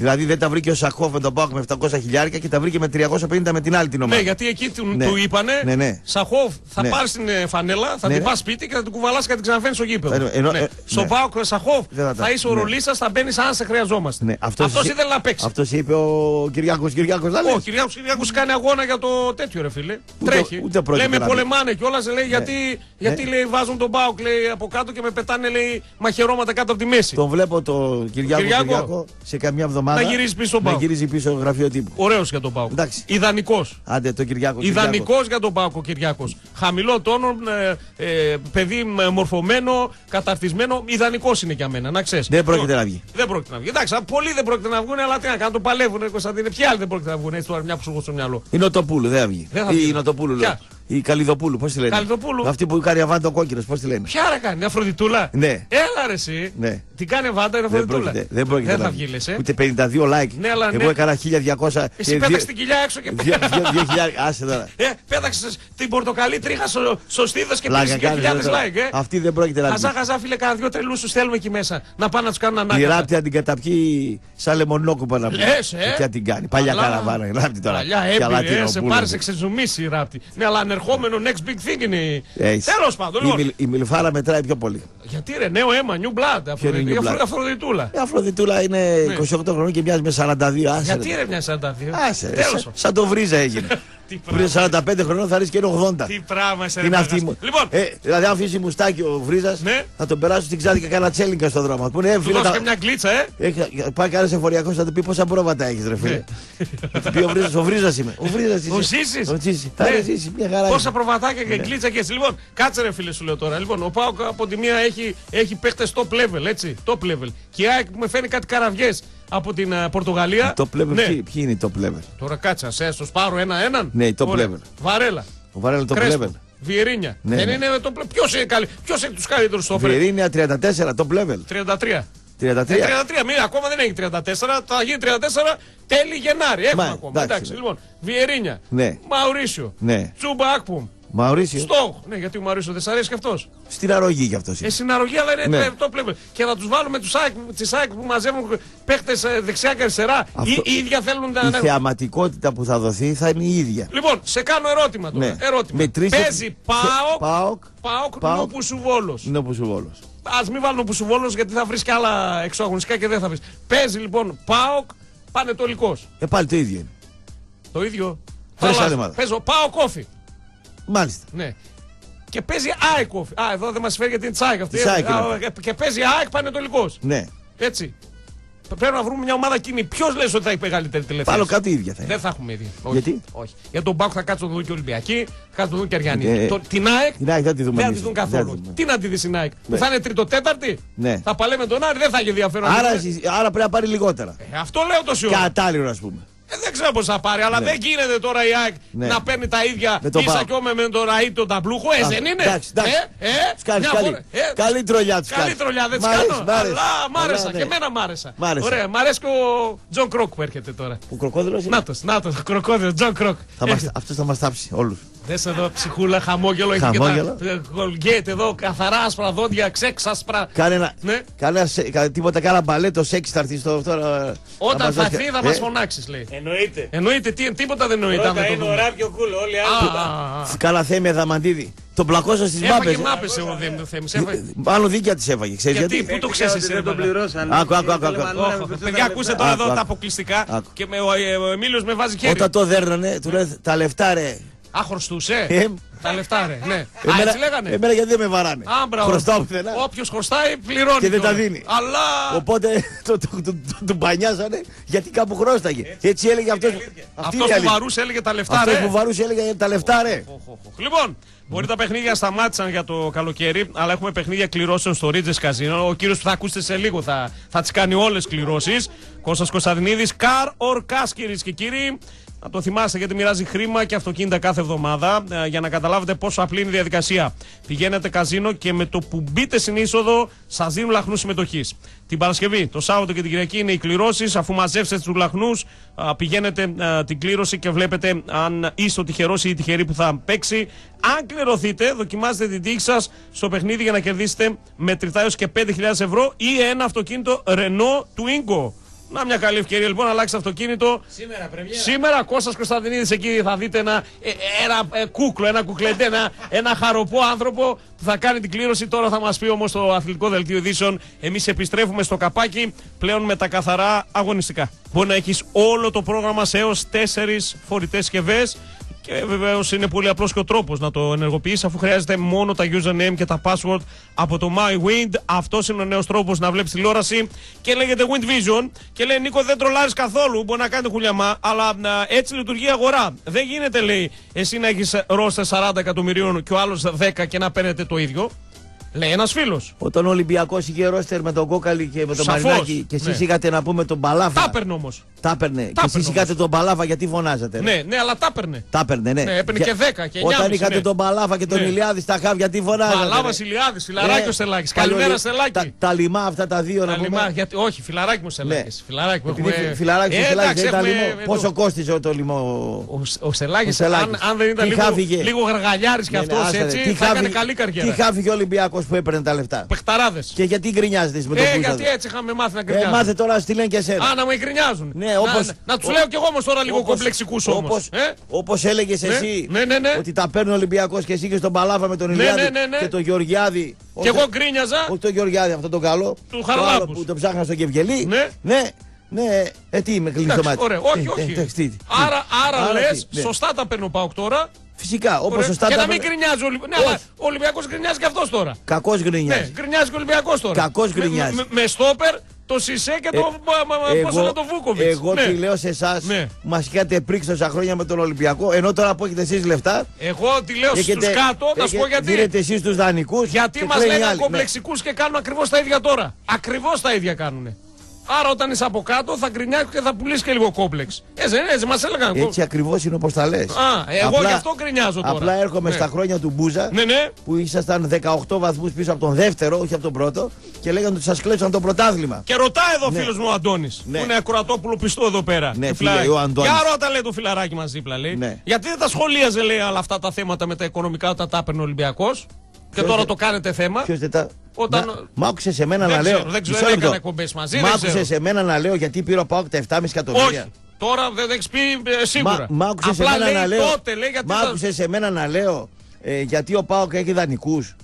Ναι. Δηλαδή δεν τα βρήκε ο Σαχόφ με τον Πάοκ με 700 χιλιάρικα και τα βρήκε με 350 με την άλλη την ομάδα. Ναι, γιατί εκεί του, Ναι. του είπανε Ναι, ναι. Σαχόφ, θα Ναι. πάρεις την ε, φανέλα, θα Ναι, την ναι. πας σπίτι και θα την κουβαλάς και θα την ξαναφέρεις στο γήπεδο. Ενώ- ενώ- ναι. ε, Στο ναι. Πάοκ, Σαχόφ, Δεν θα θα, τα- είσαι ο ναι. ρολίστα, θα μπαίνεις αν σε χρειαζόμαστε. Ναι, αυτός, Αυτός εί- ήθελε να παίξει. Αυτός είπε ο Κυριάκος Κυριάκος να Ο λέει. Κυριάκος Κυριάκος κάνει αγώνα για το τέτοιο ρε φίλε. Ούτε- Τρέχει. ούτε πρόκειται λέει με να πολεμάνε κιόλας. Λέει γιατί, γιατί Ναι. λέει, βάζουν τον ΠΑΟΚ λέει, από κάτω και με πετάνε λέει, μαχαιρώματα κάτω από τη μέση. Τον βλέπω το Κυριάκο, Κυριάκο. Κυριάκο σε καμιά εβδομάδα. Να γυρίζει πίσω στον Να ΠΑΟΚ. γυρίζει πίσω γραφείο τύπου. Ωραίος για τον ΠΑΟΚ. Εντάξει. Ιδανικός. Άντε το Κυριάκο. Κυριάκο. Ιδανικός για τον ΠΑΟΚ ο Κυριάκος. Χαμηλό τόνο, ε, ε, παιδί με- μορφωμένο, καταρτισμένο. Ιδανικός είναι για μένα, να ξέρεις. Δεν πρόκειται να βγει. Δεν πρόκειται να βγει. Εντάξει, πολλοί δεν πρόκειται να βγουν, αλλά τι να κάνουν, το παλεύουν. ε, Κωνσταντίνε, ποιοι άλλοι δεν πρόκειται να βγουν, έτσι τώρα μια που σου έχω στο μυαλό. Η Νοτοπούλου δεν θα βγει. Δεν θα βγει. Η Νοτοπούλου λέω. Ποια; Η Καλιδοπούλου, πώς τη λένε; Καλιδοπούλου. Αυτή που κάνει αβάντο κόκκινος, πώς τη λένε; Ποια ρε κάνει, Αφροδιτούλα. Ναι. Έλα ρε εσύ. Ναι. Την κάνει βάντα, είναι Δεν Αφροδιτούλα. πρόκειται, δεν πρόκειται δεν να θα βγεις, λες, ε. Ούτε 52 like. Ναι, αλλά Εγώ ναι. έκανα 1200. Εσύ και πέταξε δύο- την κοιλιά έξω και δύο- δύο- δύο χιλιάρικα. Άσε τώρα. Ε, πέταξε την πορτοκαλί τρίχα στο, στο στήθος και Πλάκα πήρες και κάνεις, χιλιάδες τώρα. like. Ε. Αυτή δεν πρόκειται να Χαζά, βγει. χαζά, φίλε, κάνα δυο τρελούς του θέλουμε εκεί μέσα. Να πάνε να τους κάνουν Η ανάγκη. ράπτη αν την καταπιεί σαν λεμονόκουπα να πει. Λες, ε. Τι αν την κάνει. Παλιά Αλλά- καραβάνα η ράπτη τώρα. Παλιά Και έμπειρη, ε, σε Λατινοπούλου. πάρει σε ξεζουμίσει η ράπτη. Ναι, αλλά ανερχόμενο next big thing είναι. Έχεις. Τέλος πάντων, Η, λοιπόν. μιλ- η μιλφάρα μετράει πιο πολύ. Γιατί ρε, νέο αίμα, new blood. Ποιο είναι Αφροδι- new η Αφρο- blood? Αφροδιτούλα. Η Αφροδιτούλα είναι 28 χρονών και μοιάζει με 42. Άσε. Γιατί ρε. ρε, μια 42. Άσε. Τέλος Σαν, σαν το βρίζα έγινε. *laughs* Τι Που είναι 45 χρονών θα ρίξει και είναι 80. Τι πράγμα είσαι, ρε, Είναι αυτή Μέγας. μου. Λοιπόν, Ε, δηλαδή, αν αφήσει μουστάκι ο Βρίζας, Ναι. θα τον περάσει στην ξάδι και κάνα τσέλιγκα στον δρόμο. Που είναι, ε, του φίλε, δώσω τα- και μια γκλίτσα, ε. Έχει- Πάει κανένας εφοριακός, θα του πει πόσα πρόβατα έχεις, ρε φίλε. Θα του πει ο Βρίζας, ο Βρίζας είμαι. Ο Βρίζας είσαι. Ναι. Ο Ζήσης. Ο Ζήσης. Θα Ναι. είναι Ζήσης, μια χαρά. Πόσα είναι. προβατάκια Ναι. και γκλίτσα και έτσι. Λοιπόν, κάτσε ρε φίλε σου λέω τώρα. Λοιπόν, ο Πάοκ από τη μία έχει, έχει παίχτε top level, έτσι. Top level. Και η ΑΕΚ που με φέρνει κάτι καραβιές από την ε, Πορτογαλία. Το level, ναι. ποιοι, ποιοι είναι οι top level; Τώρα κάτσε, ας ε, στο σπάρω ένα-έναν. Ναι, top Ωραία. level. Βαρέλα. Ο Βαρέλα top Κρέσπο. level. Βιερίνια. Ναι, Δεν ναι. είναι το Ποιος είναι, καλύ... Ποιος είναι τους καλύτερους στο φρέ. Βιερίνια 34, top level. 33. 33. Ε, 33, μην, ακόμα δεν έχει 34, θα γίνει 34 τέλη Γενάρη. Έχουμε Μα, ακόμα. εντάξει, Εντάξει, ναι. λοιπόν. Βιερίνια. Ναι. Μαουρίσιο. Ναι. Τσούμπα Ακπουμ. Μαουρίσιο. Στόχ. Ναι, γιατί ο Μαουρίσιο δεν σ' αρέσει και αυτός. Στην αρρωγή κι αυτός Ε, είναι. συναρρογή, αλλά είναι Ναι. ναι. top level. Και θα τους βάλουμε τους ΑΕΚ, τις ΑΕΚ που μαζεύουν παίχτες δεξιά και αριστερά. Αυτό- Ή οι ίδια θέλουν να. Η να- θεαματικότητα που θα δωθεί θα είναι η ίδια. Λοιπόν, σε κάνω ερώτημα τώρα. Ναι. Ερώτημα. Με τρεις- Παίζει ΠΑΟΚ, ΠΑΟΚ, ΠΑΟΚ, ΠΑΟΚ. Νου Πουσουβόλος. Είναι όπως ο Βόλος. Α μην βάλουν Πουσουβόλος γιατί θα βρεις και άλλα εξωαγωνιστικά και δεν θα βρεις. Παίζει λοιπόν ΠΑΟΚ Πανετολικό. Ε, πάλι το ίδιο είναι. Το ίδιο. Φρέσα Θα αλλάζει. ομάδα. Παίζω ΠΑΟΚ Όφι. Μάλιστα. Ναι. Και παίζει ΑΕΚ Όφι. Α, εδώ δεν μας φέρει γιατί είναι τσάικ αυτή. Της ΑΕΚ Α, είναι. και- Και παίζει ΑΕΚ Πανετολικός. Ναι. Έτσι. Πρέπει να βρούμε μια ομάδα κοινή. Ποιος λες ότι θα έχει μεγαλύτερη τελευταία. Πάνω κάτω ίδια θα είναι. Δεν θα έχουμε ήδη. Όχι. Γιατί; Όχι. Για τον Μπάουκ θα κάτσουν να δουν και Ολυμπιακοί, θα κάτσουν να δουν και Αριανοί. Ε, Το- την ΑΕΚ Την ΑΕΚ δεν τη δούμε δεν θα εμείς. τη δουν Δεν θα καθόλου. τη δούμε. Τι να τη δεις στην ΑΕΚ; Ναι. Που θα είναι τρίτο-τέταρτη. Ναι. Θα παλέμε τον Άρη, δεν θα έχει ενδιαφέρον. Άρα, Ε, εσείς- άρα πρέπει να πάρει λιγότερα. αυτό λέω τόση ώρα. Κατάλληλο, ας πούμε. Ε, δεν ξέρω πώς θα πάρει, αλλά Ναι. δεν γίνεται τώρα η ΑΕΚ Ναι. να παίρνει τα ίδια Με τον ίσα Πάο. και όμε με τον Ραΐ τον Ταμπλούχο. Ε, Α, δεν είναι. εντάξει, εντάξει. Ε, ε, Τους κάνεις μια καλή. φορά- ε, Καλή τρολιά τους Καλή κάνεις. τρολιά, δεν Μ' τι αρέσει, κάνω. μ' αρέσει. Αλλά μ' άρεσα. Αλλά, Και ναι. εμένα μ' άρεσα. Μ' άρεσε. Ωραία, μ' αρέσει και ο Τζον Κρόκ που έρχεται τώρα. Ο κροκόδηλος είναι. Νάτο, νάτο, κροκόδιλο, Τζον Κρόκ. Θα μας, αυτός θα μας τάψει όλους. Δες εδώ ψυχούλα, χαμόγελο, έχει Χαμόγελο. και τα κολγκέιτ εδώ, καθαρά άσπρα δόντια, ξέξασπρα. Κάνε ένα. Ναι. Κάνε ένα σε- κα- τίποτα, κάνα μπαλέτο σεξ θα έρθει στο τώρα. Όταν να θα μας έρθει θα ε, μας φωνάξεις λέει. Εννοείται. Εννοείται, τι, τίποτα δεν εννοείται. αν Πρώτα δεν το είναι ο δούμε. Ράπιο Κούλο, όλοι οι Α, άλλοι. α, α. Κάνα θέμη Δαμαντίδη. Τον πλακώσα στις μάπε. Έφαγε μάπες ο Δέμ- Θέμης, έφαγε. Μάλλον δίκαια τι έφαγε. Ξέρεις Γιατί, γιατί; πού το Ότι ξέρεις εσύ δεν ρε τον βέβαια. πληρώσαν. Άκου, άκου, άκου, Ήθελε άκου. μανούρα με Όχ, περισσότερα Παιδιά, ακούστε τώρα Άκου, εδώ τα άκου. αποκλειστικά Άκου. και με, ο, ε, ο Εμίλιος με βάζει χέρι. Όταν το δέρνανε, του λένε τα λεφτά ρε. Α, χρωστούσε. Ε, Τα λεφτά ρε, ναι. Α, Εμένα, έτσι λέγανε. εμένα γιατί δεν με βαράνε. Α, μπράβο. Χρωστάω πουθενά. Όποιος χρωστάει πληρώνει. Και δεν τα κιόλας. δίνει. Αλλά Οπότε το, το, το, το, τον μπανιάζανε γιατί κάπου χρώσταγε. Έτσι έλεγε αυτό. αυτός που βαρούσε έλεγε τα λεφτά Αυτός ρε. που βαρούσε έλεγε τα λεφτά ρε. Λοιπόν, μπορεί τα παιχνίδια σταμάτησαν για το καλοκαίρι, αλλά έχουμε παιχνίδια κληρώσεων στο Ρίτζες Καζίνο. Ο κύριος που θα ακούσετε σε λίγο θα, θα τις κάνει όλες κληρώσεις. Κώστας Κωνσταντινίδης, Καρ Ορκά, κυρίε και κύριοι. Να το θυμάστε γιατί μοιράζει χρήμα και αυτοκίνητα κάθε εβδομάδα. Ε, για να καταλάβετε πόσο απλή είναι η διαδικασία. Πηγαίνετε καζίνο και με το που μπείτε στην είσοδο σας δίνουν λαχνούς συμμετοχής. Την Παρασκευή, το Σάββατο και την Κυριακή είναι οι κληρώσεις. Αφού μαζεύσετε τους λαχνούς, πηγαίνετε α, την κλήρωση και βλέπετε αν είστε ο τυχερός ή η τυχερή που θα παίξει. Αν κληρωθείτε, δοκιμάζετε την τύχη σας στο παιχνίδι για να κερδίσετε μετρητά έως και 5.000 ευρώ ή ένα αυτοκίνητο Renault Twingo. Να μια καλή ευκαιρία λοιπόν να αλλάξει αυτοκίνητο. Σήμερα πρεμιέρα. Σήμερα Κώστας Κωνσταντινίδης εκεί θα δείτε ένα, ε, ένα ε, κούκλο, ένα κουκλεντέ, ένα, ένα χαροπό άνθρωπο που θα κάνει την κλήρωση. Τώρα θα μας πει όμως το αθλητικό δελτίο ειδήσεων. Εμείς επιστρέφουμε στο καπάκι πλέον με τα καθαρά αγωνιστικά. Μπορεί να έχεις όλο το πρόγραμμα σε έως 4 φορητές συσκευές. Και βεβαίως είναι πολύ απλός και ο τρόπος να το ενεργοποιήσει αφού χρειάζεται μόνο τα username και τα password από το MyWind. Αυτός είναι ο νέος τρόπος να βλέπεις τηλεόραση και λέγεται Wind Vision. Και λέει Νίκο, δεν τρολάρεις καθόλου. Μπορεί να κάνετε χουλιαμά, αλλά α, έτσι λειτουργεί η αγορά. Δεν γίνεται, λέει, εσύ να έχεις ρόστε 40 εκατομμυρίων και ο άλλος 10 και να παίρνετε το ίδιο. Λέει ένας φίλος. Όταν ο Ολυμπιακός είχε ρόστερ με τον Κόκαλη και με τον Σαφώς, Μαρινάκη και εσείς ναι. είχατε να πούμε τον Παλάβα. Τα έπαιρνε όμως. Τα έπαιρνε. Και έπαιρνε εσείς είχατε όμως. τον Παλάβα γιατί φωνάζατε. Ναι, ναι, αλλά τα έπαιρνε. Τα έπαιρνε, ναι. Ναι, έπαιρνε Για- και 10 και 9,5, Όταν είχατε ναι. τον Παλάβα και τον Ναι. Ηλιάδης στα χάβια, γιατί φωνάζατε. Παλά ρε. Βασιλιάδη, φιλαράκι Ε, ο Στελάκης. παλιολι- Καλημέρα, Στελάκη. Τα, τα λιμά αυτά τα δύο να Τα πούμε. λιμά, γιατί, όχι, φιλαράκι μου Στελάκης. Ναι. Φιλαράκι μου Επειδή έχουμε. φιλαράκι Ε, στο Στελάκης εντάξει, δεν ήταν έχουμε- λιμό. ε, Πόσο το- κόστιζε το λιμό. Ο, ο Στελάκης, Ο Στελάκης; αν, αν δεν ήταν Τι λίγο, χάφηγε. λίγο γαργαλιάρης κι Ναι, αυτό ναι, άσε, ρε. έτσι, Τι θα έκανε χάφη- καλή καριέρα. Τι χάφηκε ο Ολυμπιακός που έπαιρνε τα λεφτά. Πεχταράδε. Και γιατί γκρινιάζετε με το Ε, Πούζα, γιατί δε. έτσι είχαμε μάθει να Ε, γκρινιάζουμε. μάθε τώρα να στη λένε και εσένα. Α, να με γκρινιάζουν. Ναι, Να- όπως- Να, να τους ο- λέω κι εγώ όμω τώρα λίγο Όπως- κομπλεξικούς όμως. όπως- Ε; Όπως έλεγες Ναι, εσύ ναι, ναι, ναι. ότι τα παίρνει ο Ολυμπιακός και εσύ και στον Παλάβα με τον Ναι, Ηλιάδη ναι, ναι, ναι. και τον Γεωργιάδη. Και εγώ γκρίνιαζα. Όχι τον Γεωργιάδη, αυτό τον καλό. Του Το άλλο Χαραλάμπους. που τον ψάχνα στο Κευγελί. Ναι. ναι. Ναι, ε, τι είμαι, κλείνει το Εντάξει, μάτι. ωραία, όχι, Ε, όχι. εντάξει, τι, τι. Άρα, άρα, Άρα λες, τι, ναι. σωστά τα παίρνω πάω τώρα. Φυσικά, όπως Ωραία. σωστά Και τα να μην γκρινιάζει ο Ολυμπιακό. Ναι, αλλά ο Ολυμπιακός γκρινιάζει και αυτός τώρα. Κακός Ναι, γκρινιάζει. γκρινιάζει και ο Ολυμπιακός τώρα. Κακός Με- γκρινιάζει. Με, με στόπερ, το Σισε και το. μα- μα- μα- Πώς είναι το Βούκοβιτς. εγώ τι λέω σε εσάς, Ναι. μας είχατε πρίξει τόσα χρόνια με τον Ολυμπιακό, ενώ τώρα που έχετε εσείς λεφτά. Εγώ τι λέω στους έχετε- κάτω, να σου πω έχετε- γιατί. Δίνετε εσείς τους δανεικούς. Γιατί μας λένε κομπλεξικούς και κάνουν ακριβώς τα ίδια τώρα. Ακριβώς τα ίδια κάνουν. Άρα όταν είσαι από κάτω θα γκρινιάξει και θα πουλήσεις και λίγο κόμπλεξ. Έτσι δεν είναι, έτσι μας έλεγαν. Έτσι ακριβώς είναι όπως τα λες. Α, εγώ γι' αυτό γκρινιάζω τώρα. Απλά έρχομαι Ναι. στα χρόνια του Μπούζα Ναι, ναι. που ήσασταν 18 βαθμούς πίσω από τον δεύτερο, όχι από τον πρώτο, και λέγανε ότι σας κλέψαν το πρωτάθλημα. Και ρωτάει εδώ ο Ναι. φίλος μου ο Αντώνης. Ναι. Που είναι ακροατόπουλο πιστό εδώ πέρα. Ναι, του φίλε, φυλάκι. ο Αντώνης. Για ρώτα λέει το φιλαράκι μας δίπλα λέει. Ναι. Γιατί δεν τα σχολίαζε λέει όλα αυτά τα θέματα με τα οικονομικά όταν τα έπαιρνε ο Ολυμπιακός; Και Ποιος τώρα δεν- το κάνετε θέμα. Ποιος δεν τα. Όταν- Να- Μ' άκουσε σε μένα Δεν να ξέρω, λέω. δεν ξέρω, Μισό δεν λεπτό. έκανα εκπομπές μαζί, Μ' δεν άκουσε ξέρω. σε μένα να λέω γιατί πήρε ο Πάοκ τα 7,5 εκατομμύρια. Όχι. Τώρα δεν έχεις πει ε, σίγουρα. Μ' άκουσε σε Απλά μένα λέει να λέω. τότε λέει γιατί. Μ' τα- άκουσε σε μένα να λέω ε, γιατί ο Πάοκ έχει δανεικούς.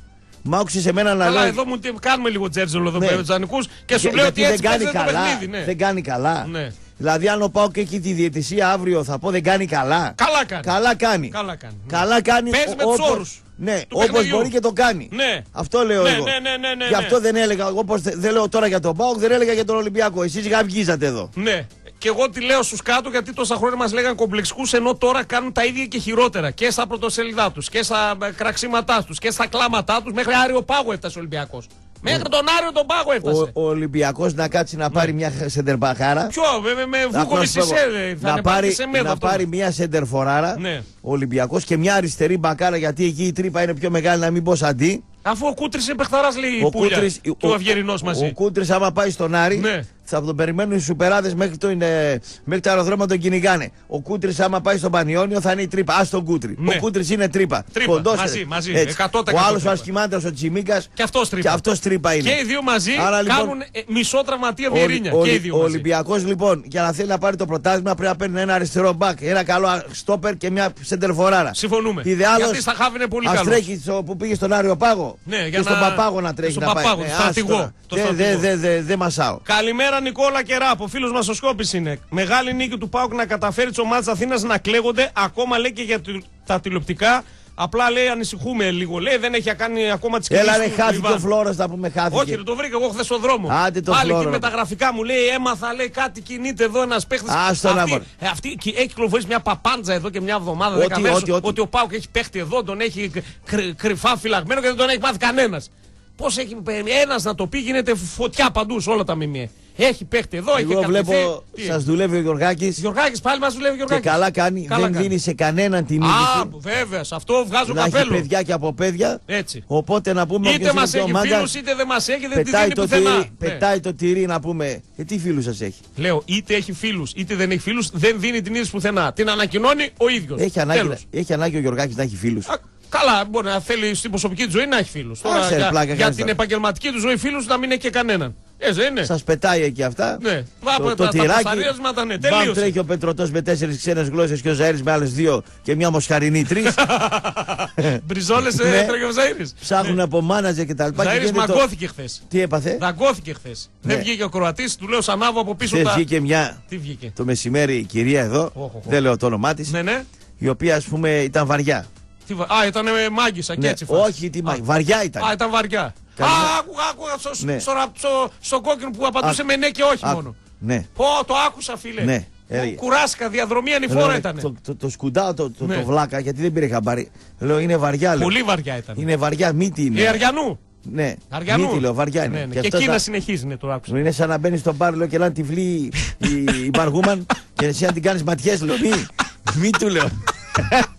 Μ' άκουσε σε μένα να Καλά, λέω. εδώ μου τι- κάνουμε λίγο τζέρτζελο εδώ Ναι. πέρα με τους δανεικούς και σου Για- λέω γιατί ότι έτσι δεν κάνει παίζεται το καλά. παιχνίδι. Ναι. Δεν κάνει καλά. Ναι. Δηλαδή, αν ο Πάοκ έχει τη διαιτησία αύριο, θα πω δεν κάνει καλά. Καλά κάνει. Καλά κάνει. Καλά κάνει. Καλά κάνει. Παίζει ο- με τους όπως- όρους Ναι, του όπως παιχνιδιού. μπορεί και το κάνει. Ναι. Αυτό λέω Ναι, εγώ. ναι, ναι, ναι, ναι, Γι' ναι. αυτό δεν έλεγα. Όπω δεν λέω τώρα για τον Πάοκ, δεν έλεγα για τον Ολυμπιακό. Εσείς γαυγίζατε εδώ. Ναι. Και εγώ τη λέω στους κάτω γιατί τόσα χρόνια μας λέγανε κομπλεξικούς ενώ τώρα κάνουν τα ίδια και χειρότερα. Και στα πρωτοσέλιδά τους και στα ε, κραξίματά τους και στα κλάματά τους. Μέχρι Άριο Πάγο έφτασε ο Ολυμπιακός. Μέχρι τον Άριο τον Πάγο έφτασε. Ο, ο Ολυμπιακός να κάτσει να πάρει μια σεντερμπαχάρα. Ποιο, με, με, με Να Βούκοβιτ σου πω εγώ, Σισε, θα να είναι πάρει, πάρει σε μέδο να αυτό. πάρει μια σεντερφοράρα Ναι. ο Ολυμπιακός και μια αριστερή μπακάρα γιατί εκεί η τρύπα είναι πιο μεγάλη να μην πω αντί. Αφού ο Κούτρι είναι παιχταρά λέει η Ο Πούλια Κούτρης- και ο Αυγερινός Ο μαζί. Κούτρι, άμα πάει στον Άρη, Ναι. θα τον περιμένουν οι σουπεράδες μέχρι, το, είναι- μέχρι το αεροδρόμιο να τον κυνηγάνε. Ο Κούτρι, άμα πάει στον Πανιόνιο, θα είναι η τρύπα. Α τον Κούτρι. Ναι. Ο Κούτρι είναι τρύπα. Τρύπα, Κοντός μαζί, είναι. μαζί, Έτσι. 100% Ο άλλος ο τρύπα. Ασκημάντα, ο Τσιμίκας. Και αυτός τρύπα. Και αυτός τρύπα είναι. Και οι δύο μαζί Άρα, λοιπόν, κάνουν ε, μισό τραυματία Ο, Βιερίνια. ο, και οι ο, δύο ο μαζί. Ολυμπιακός λοιπόν για να θέλει να πάρει το πρωτάθλημα πρέπει να παίρνει ένα αριστερό μπακ, ένα καλό στόπερ και μια σεντερφοράρα. Συμφωνούμε. Ιδεάλως, Γιατί στα χάβη είναι πολύ ας καλός. τρέχει στο- που πήγε στον Άριο Πάγο. Ναι, για και στον να- Παπάγο να τρέχει στον να πάει. Παπάγο, Ναι, το άστο στρατηγό, τώρα. το Δεν στρατηγό. δε, δε, δε, δε μασάω. Καλημέρα Νικόλα Κεράπο, φίλος μας ο Σκόπης είναι. Μεγάλη νίκη του Πάουκ να καταφέρει τις ομάδες Αθήνας να κλαίγονται. Ακόμα λέει και για τη- τα τηλεοπτικά. Απλά λέει ανησυχούμε λίγο. Λέει δεν έχει κάνει ακόμα τις Έλα ρε χάθηκε ο Φλόρο να πούμε χάθηκε. Όχι, ρε, το βρήκα εγώ χθες στον δρόμο. Άντε το Πάλι Φλόρο, εκεί με ρε. τα γραφικά μου λέει έμαθα, λέει κάτι κινείται εδώ ένας παίχτης. Άστο να αυτή, μωρέ. ε, αυτή κυ- έχει κυκλοφορήσει μια παπάντζα εδώ και μια εβδομάδα. Ότι, δέκα μέρες, ότι, ότι. ότι ο Πάουκ έχει παίχτη εδώ, τον έχει κρυ- κρυφά φυλαγμένο και δεν τον έχει μάθει κανένας. Πώς έχει ένας να το πει, γίνεται φωτιά παντού σε όλα τα μιμιέ. Έχει παίχτη εδώ, έχει Εγώ κατευθεί. βλέπω Τι; σας δουλεύει ο Γιωργάκης Γιωργάκης πάλι μας δουλεύει ο και Γιωργάκης. καλά κάνει. Καλά δεν κάνει. δίνει σε κανέναν την Α, είδηση. βέβαια, σε αυτό βγάζω Να έχει καπέλο. παιδιά και από παιδιά. Έτσι. Οπότε να πούμε Είτε όποιος μας είναι πιο έχει μάγκας, φίλους, είτε δεν μας έχει, δεν τη πετάει δίνει το, πουθενά. τυρί, Ναι. πετάει το τυρί να πούμε. Ε, τι φίλους σας έχει; Λέω, είτε έχει φίλους, είτε δεν έχει φίλους, δεν δίνει την είδηση πουθενά. Την ανακοινώνει ο ίδιος. Έχει ανάγκη, έχει ανάγκη ο Γιωργάκης να έχει φίλους. Καλά, μπορεί να θέλει στην προσωπική του ζωή να έχει φίλους. Τώρα Άσε, ρε, για, πλάκα για κάνεις την τώρα. επαγγελματική του ζωή φίλους να μην έχει και κανέναν. Έτσι δεν είναι. Σας πετάει εκεί αυτά. Ναι. Βάπε τα- τα πασαρίσματα, ναι, Μπαμ τελείωσε. τρέχει ο Πετρωτός με τέσσερις ξένες γλώσσες και ο Ζαέρη με άλλες δύο και μια μοσχαρινή τρεις. *laughs* Μπριζόλες Ναι. έτρεχε ο Ζαήρη. Ψάχνουν από μάνατζερ και τα λοιπά. και Ζαήρη γίνεται το- μαγκώθηκε χθες. Τι έπαθε; Δαγκώθηκε χθες. Ναι. Δεν βγήκε ο Κροατής, του λέω σαν άβο από πίσω Χθε τα. βγήκε μια Τι βγήκε; το μεσημέρι η κυρία εδώ, Οχ, οχ, οχ. δεν λέω το όνομά της, Ναι, ναι. η οποία ας πούμε ήταν βαριά. Τι βα- Α, ήταν μάγκησα και Ναι, έτσι. φάση. όχι, τι μα- βαριά ήταν. Α, ήταν βαριά. Καμιά- Α, άκουγα, άκουγα στο, Ναι. στο, ρα- στο, στο κόκκινο που απαντούσε Α- με ναι και όχι Α, μόνο. Ναι. Πω, το άκουσα, φίλε. Ναι, Μου έλεγε. Κουράστηκα, διαδρομή ανηφόρα Λέω, ήταν. Το, το, το σκουντάω το, το, Ναι. το βλάκα γιατί δεν πήρε χαμπάρι. Λέω είναι βαριά. Λέω. Πολύ βαριά ήταν. Είναι βαριά, μύτη είναι. Ε, Αριανού. Ναι, Αριανού. μύτη λέω, βαριά είναι. Ναι, ναι. Και, αυτός εκεί να θα- συνεχίζει, ναι, το άκουσα. Είναι σαν να μπαίνεις στο μπαρ λέω, και να τη βλύει η, η Μπαργούμαν *laughs* και εσύ να την κάνεις ματιές. Λέω μη, μη του λέω. *laughs*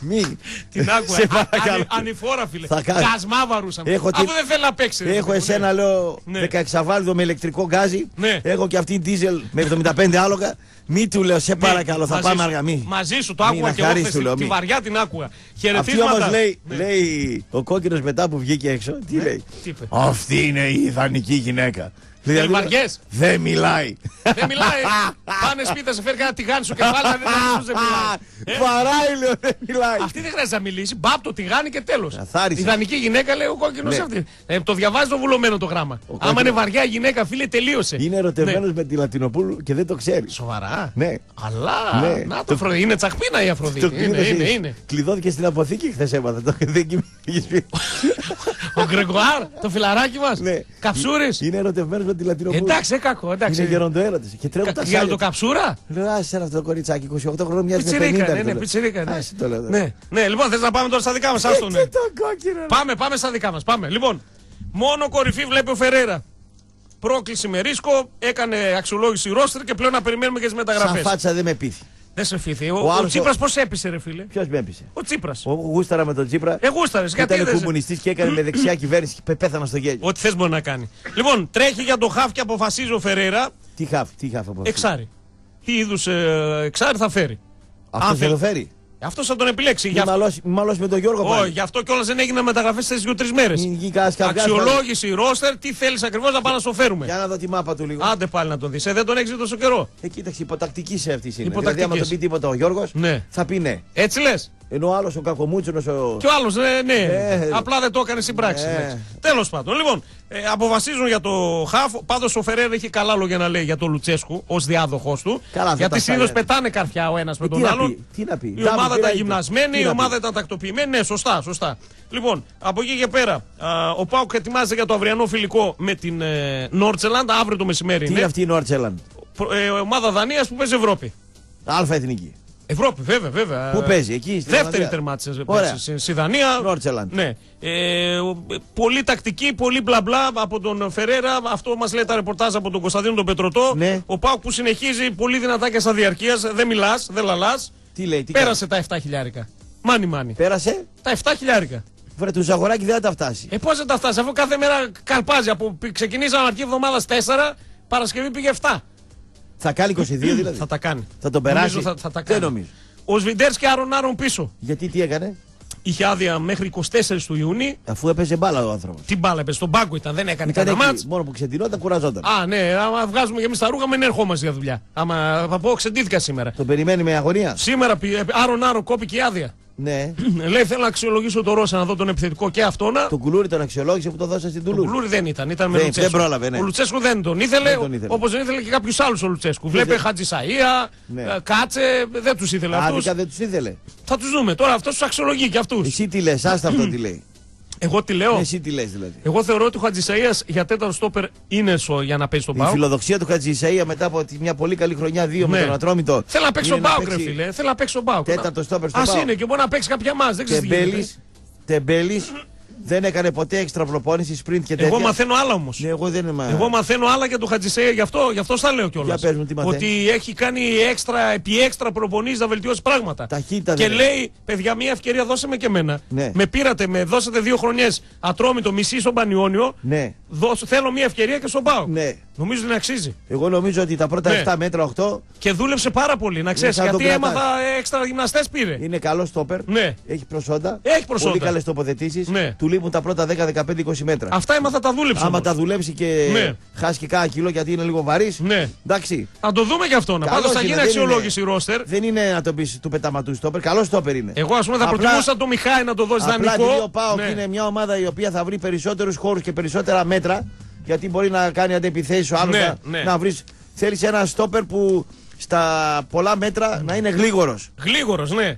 μη. *laughs* Την άκουγα. Σε Α- παρακαλώ. ανη- Ανηφόρα, φίλε. Θα κάνω. Κασμά βαρούσαμε. Έχω Αφού τη- δεν θέλει να παίξει. ρε, Έχω παιδί μου, εσένα, ναι. λέω, Ναι. 16 με ηλεκτρικό γκάζι. Ναι. Έχω και αυτή δίζελ με 75 άλογα. Μη του λέω, σε παρακαλώ, θα Μαζί πάμε σου. αργά. Μη. Μαζί σου το Μη, άκουγα να και εγώ χαρείς, χθες του λέω, τη μη. βαριά την άκουγα. Αυτή Χαιρετίσματα. όμως λέει, Ναι. λέει ο κόκκινος μετά που βγήκε έξω, τι λέει; τι είπε; Αυτή είναι η ιδανική γυναίκα. Δηλαδή, βαριές. Δεν μιλάει. Δεν μιλάει. Πάνε σπίτι, θα σε φέρει κανένα τηγάνι στο κεφάλι, να δεις πως δεν μιλάει. Ε, Βαράει, λέω, δεν μιλάει. Αυτή δεν χρειάζεται να μιλήσει. Μπαπ το τηγάνι και τέλος. Καθάρισε. Ιδανική γυναίκα λέει ο κόκκινος Ναι. αυτή. Ε, το διαβάζει το βουλωμένο το γράμμα. Άμα κόκκινος. είναι βαριά η γυναίκα, φίλε, τελείωσε. Είναι ερωτευμένος με τη Λατινοπούλου και δεν το ξέρει. Σοβαρά. Ναι. Αλλά. Ναι. Να το Το- Αφροδίτη. Είναι τσαχπίνα η Αφροδίτη. Το Είναι, κλείδωσε- είναι, είναι. Κλειδώθηκε στην αποθήκη χθες έμαθα. Το δεν κοιμήθηκε σπίτι. Ο Γκρεγουάρ, το φιλαράκι μας. Ναι. Καψούρης. Είναι ερωτευμένος με τη Λατινοπούλου. Εντάξει, ε, κακό. Εντάξει. Είναι γεροντοέρωτη. Και τρέχουν τα Για σάλια. το καψούρα; Λέω, άσε ένα αυτό το κοριτσάκι, 28 χρόνια μοιάζει με 50. Πιτσιρίκα, ναι, ρε, ναι, το πιτσιρίκα. λέω. ναι. Άσε το λέω. Ναι, ναι, λοιπόν, θες να πάμε τώρα στα δικά μας. Ε, Άστο, ναι. τι το κόκκινο. ρε. Πάμε, πάμε στα δικά μας. Πάμε. Λοιπόν, μόνο κορυφή βλέπει ο Φεραίρα. Πρόκληση με ρίσκο, έκανε αξιολόγηση ρόστερ και πλέον να περιμένουμε και τις Σαν μεταγραφέ. φάτσα δεν με πείθει. Δεν σε φύθη. Ο, Ο ο, άλλος Τσίπρας ο- πώς έπεισε, ρε φίλε; Ποιος με έπεισε; Ο Τσίπρας. Ο γούσταρα με τον Τσίπρα. Ε, γούσταρες, που γιατί Ήταν δεν σε- κομμουνιστής και έκανε με δεξιά *clears throat* κυβέρνηση και πε- πέθανα στο γέλιο. Ό,τι θες μπορεί να κάνει. Λοιπόν, τρέχει για το χάφ και αποφασίζει ο Φεραίρα Τι χάφ, τι χάφ από αυτό. εξάρι. Τι είδους ε, εξάρι θα φέρει. Αυτός Αν θα θέλει. το φέρει. Αυτό θα τον επιλέξει. Μη Γι' αυτό, μαλώσει- μη μαλώσεις με τον Γιώργο Όχι, πάλι. γι' αυτό κιόλας δεν έγιναν μεταγραφές στι δύο-τρει μέρες. Μην βγει κανένας καυγάς Αξιολόγηση ρόστερ, τι θέλεις ακριβώς να πάμε να στο φέρουμε. Για να δω τη μάπα του λίγο. Άντε πάλι να τον δεις. Ε, δεν τον έχεις δει τόσο καιρό. Ε, κοίταξε, υποτακτική σε αυτή είναι. Υποτακτικής. Δηλαδή, άμα τον πει τίποτα ο Γιώργος, Ναι. θα πει ναι. Έτσι λες. Ενώ ο άλλος ο κακομούτσονο. Ο... Και ο άλλος, ναι, ναι. Ε, Απλά δεν το έκανε στην πράξη. ε. Τέλος πάντων. Λοιπόν, ε, αποφασίζουν για το χάφ. Πάντως ο Φεραίρα έχει καλά λόγια να λέει για τον Λουτσέσκου ως διάδοχος του. Καλά, αυτά γιατί τα συνήθως στάλια. πετάνε καρφιά ο ένας με Ε, τον τι να άλλον. πει, τι να πει. Η Ντάμπι, ομάδα πήρα ήταν ήττα. γυμνασμένη, Τι η να ομάδα πει. ήταν τακτοποιημένη. Ναι, σωστά, σωστά. Λοιπόν, από εκεί και πέρα, α, ο Πάουκ ετοιμάζεται για το αυριανό φιλικό με την ε, Νόρτσελαντ. Αύριο το μεσημέρι Τι είναι. είναι αυτή η Νόρτσελαν. Προ- ε, ομάδα Δανίας που παίζει Ευρώπη. Αλφα εθνική. Ευρώπη, βέβαια, βέβαια. Πού παίζει, εκεί στην Δεύτερη Ολλανδία. τερμάτισε Ωραία. πέρσι στη- στη Δανία. Νόρτσελαντ. Ναι. Ε, ο- ε, πολύ τακτική, πολύ μπλα μπλα από τον Φερέρα. Αυτό μας λέει τα ρεπορτάζ από τον Κωνσταντίνο τον Πετρωτό. Ναι. Ο Πάουκ που συνεχίζει πολύ δυνατά και στα διαρκείας. Δεν μιλάς, δεν λαλάς. Τι λέει, τι Πέρασε τα 7 χιλιάρικα. Μάνι μάνι. κάνει. Πέρασε; Τα 7 χιλιάρικα. Βρε του Ζαγοράκη δεν θα τα φτάσει. Ε, πώς δεν τα φτάσει, αφού κάθε μέρα καλπάζει. Από ξεκινήσαμε αρχή εβδομάδας 4, Παρασκευή πήγε 7. Θα κάνει 22 δηλαδή. Θα τα κάνει. Θα τον περάσει. Νομίζω θα, θα τα Δεν κάνει. νομίζω. Ο Σβιντέρς και Άρον Άρον πίσω. Γιατί τι έκανε; Είχε άδεια μέχρι 24 του Ιούνιου. Αφού έπαιζε μπάλα ο άνθρωπος. Τι μπάλα έπαιζε, στον πάγκο ήταν, δεν έκανε Ήταν κανένα εκεί, μάτς. μόνο που ξεντινόταν, κουραζόταν. Α, ναι, άμα βγάζουμε και εμείς τα ρούχα, μην ερχόμαστε για δουλειά. Άμα θα πω, ξεντήθηκα σήμερα. Τον περιμένει με αγωνία. Σήμερα, πι- ε, άρον άρον, κόπηκε η άδεια. Ναι. *clears throat* Λέει, θέλω να αξιολογήσω το Ρώσα, να δω τον επιθετικό και αυτόνα. Τον κουλούρι τον αξιολόγησε που το δώσα στην Το Τουλούρη. Κουλούρι δεν ήταν, ήταν με Δεν- Λουτσέσκου. δεν πρόλαβε, ναι. Ο Λουτσέσκου δεν τον ήθελε, Δεν τον ήθελε. όπως δεν ήθελε και κάποιους άλλους ο Λουτσέσκου. Βλέπε ήθελε. Χατζησαία, Ναι. ε, Κάτσε, δεν τους ήθελε αυτούς. Άδικα δεν τους ήθελε. Θα τους δούμε. Τώρα αυτός τους αξιολογεί και αυτούς. Εσύ τι λες, άστα αυτό τι λέει. Εγώ τι λέω; Εσύ τι λες δηλαδή. Εγώ θεωρώ ότι ο Χατζησαία για τέταρτο στόπερ είναι σο, για να παίζει τον Η Πάο. φιλοδοξία του Χατζη Ισαΐα μετά από τη- μια πολύ καλή χρονιά, δύο με Ναι. τον Ατρόμητο. Θέλω να παίξει είναι τον Πάοκ, ρε παίξει φίλε. Θέλω να παίξει τον Πάοκ. Τέταρτο στόπερ στον Α ΠΑΟΚ. είναι και μπορεί να παίξει κάποια μα. Δεν ξέρεις τι γίνεται. Τεμπέλης, Τεμπέλης δεν έκανε ποτέ έξτρα προπόνηση, sprint και τέτοια. Εγώ μαθαίνω άλλα όμως. Ναι, εγώ δεν είμαι. Εγώ μαθαίνω άλλα για τον Χατζησέα, γι' αυτό, γι αυτό στα λέω κιόλας. Για πες μου, τι μαθαίνεις. Ότι έχει κάνει έξτρα, επί έξτρα προπονήσεις να βελτιώσει πράγματα. Ταχύτητα Και δεν λέει, παιδιά, μια ευκαιρία δώσε με και εμένα. Ναι. Με πήρατε, με δώσατε δύο χρονιές ατρόμητο μισή στον Πανιόνιο. Ναι. Δώσω, θέλω μια ευκαιρία και στον Πάο. Ναι. Νομίζω ότι αξίζει. Εγώ νομίζω ότι τα πρώτα Ναι. 7 μέτρα 8 Και δούλεψε πάρα πολύ, να ξέρεις. σαν τον Γιατί κρατάς. έμαθα ε, έξτρα γυμναστές πήρε. είναι καλό στόπερ. Ναι. Έχει προσόντα. Έχει προσόντα. Πολύ καλές τοποθετήσεις. Ναι. Του λείπουν τα πρώτα 10, 15, 20 μέτρα. Αυτά έμαθα τα δούλεψε. Άμα όμως. τα δουλέψει και Ναι. χάσει και κάνα κιλό γιατί είναι λίγο βαρύς. Ναι. Εντάξει. Να το δούμε και αυτό. Καλός Πάντως θα είναι, γίνει δεν αξιολόγηση είναι- ρόστερ. Δεν είναι να το πεις του πεταματού στόπερ. Καλό στόπερ είναι. Εγώ ας πούμε θα Απλά- προτιμούσα το Μιχάη να το δώσει Απλά δανεικό. επειδή ο Πάοκ Ναι. είναι μια ομάδα η οποία θα βρει περισσότερους χώρους και περισσότερα μέτρα. Γιατί μπορεί να κάνει αντεπιθέσεις ο άλλος Ναι, να, ναι. να βρει. Θέλεις ένα στόπερ που στα πολλά μέτρα να είναι γρήγορος. Γρήγορος, ναι.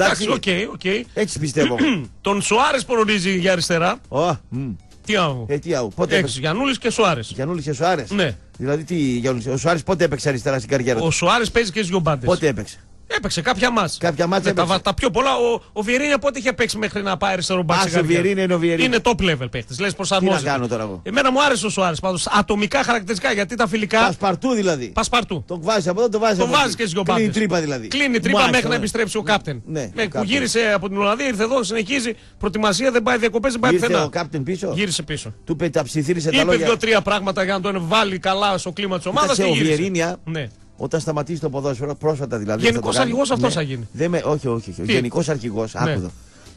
Εντάξει. Εντάξει, OK, OK. Έτσι πιστεύω. *clears throat* Τον Σουάρες προορίζει για αριστερά. Ω, μ. Τι άλλο. ε, τι άου, πότε Έξι. έπαιξε; Γιανούλη και Σουάρες. Γιανούλη και Σουάρες. Ναι. Δηλαδή τι, Γιαννούλης, ο Σουάρες πότε έπαιξε αριστερά στην καριέρα του; Ο Σουάρες παίζει και στις δύο μπάντες. Πότε έπαιξε; Έπαιξε κάποια μάτς. Κάποια μάτς Ναι, τα, έπαιξε. τα πιο πολλά. Ο, ο Βιερίνια πότε είχε παίξει μέχρι να πάει αριστερό μπακ. Άσε, στην ο καριέρα. Βιερίνια είναι ο Βιερίνια. Είναι top level παίχτης. Λες Τι προσαρμόζεται. να κάνω τώρα εγώ; Εμένα μου άρεσε ο Σουάρες πάντως. Ατομικά χαρακτηριστικά γιατί τα φιλικά. Πασπαρτού δηλαδή. Πασπαρτού. Τον βάζεις από εδώ, τον βάζεις Τον από εκεί. βάζεις και στι δύο Κλείνει μπάντες. τρύπα δηλαδή. Κλείνει Μου τρύπα άρεσε, μέχρι να ναι. επιστρέψει ο κάπτεν. Ναι, Με, ο που κάπτεν. γύρισε από την Ολλανδία, ήρθε εδώ, συνεχίζει. Προετοιμασία δεν πάει διακοπές, δεν πάει Ήρθε πουθενά. ο κάπτεν πίσω; Γύρισε πίσω. Του πεταψιθύρισε τα Είπε λόγια. δύο-τρία πράγματα για να τον βάλει καλά στο κλίμα της ομάδας. Κοίταξε, ο Βιερίνια Ναι. Όταν σταματήσει το ποδόσφαιρο, πρόσφατα δηλαδή. Γενικός θα το κάνει. αρχηγός αυτός Ναι. θα γίνει. Δεν με, όχι, όχι. όχι. Τι; Γενικός αρχηγός, άκουδο.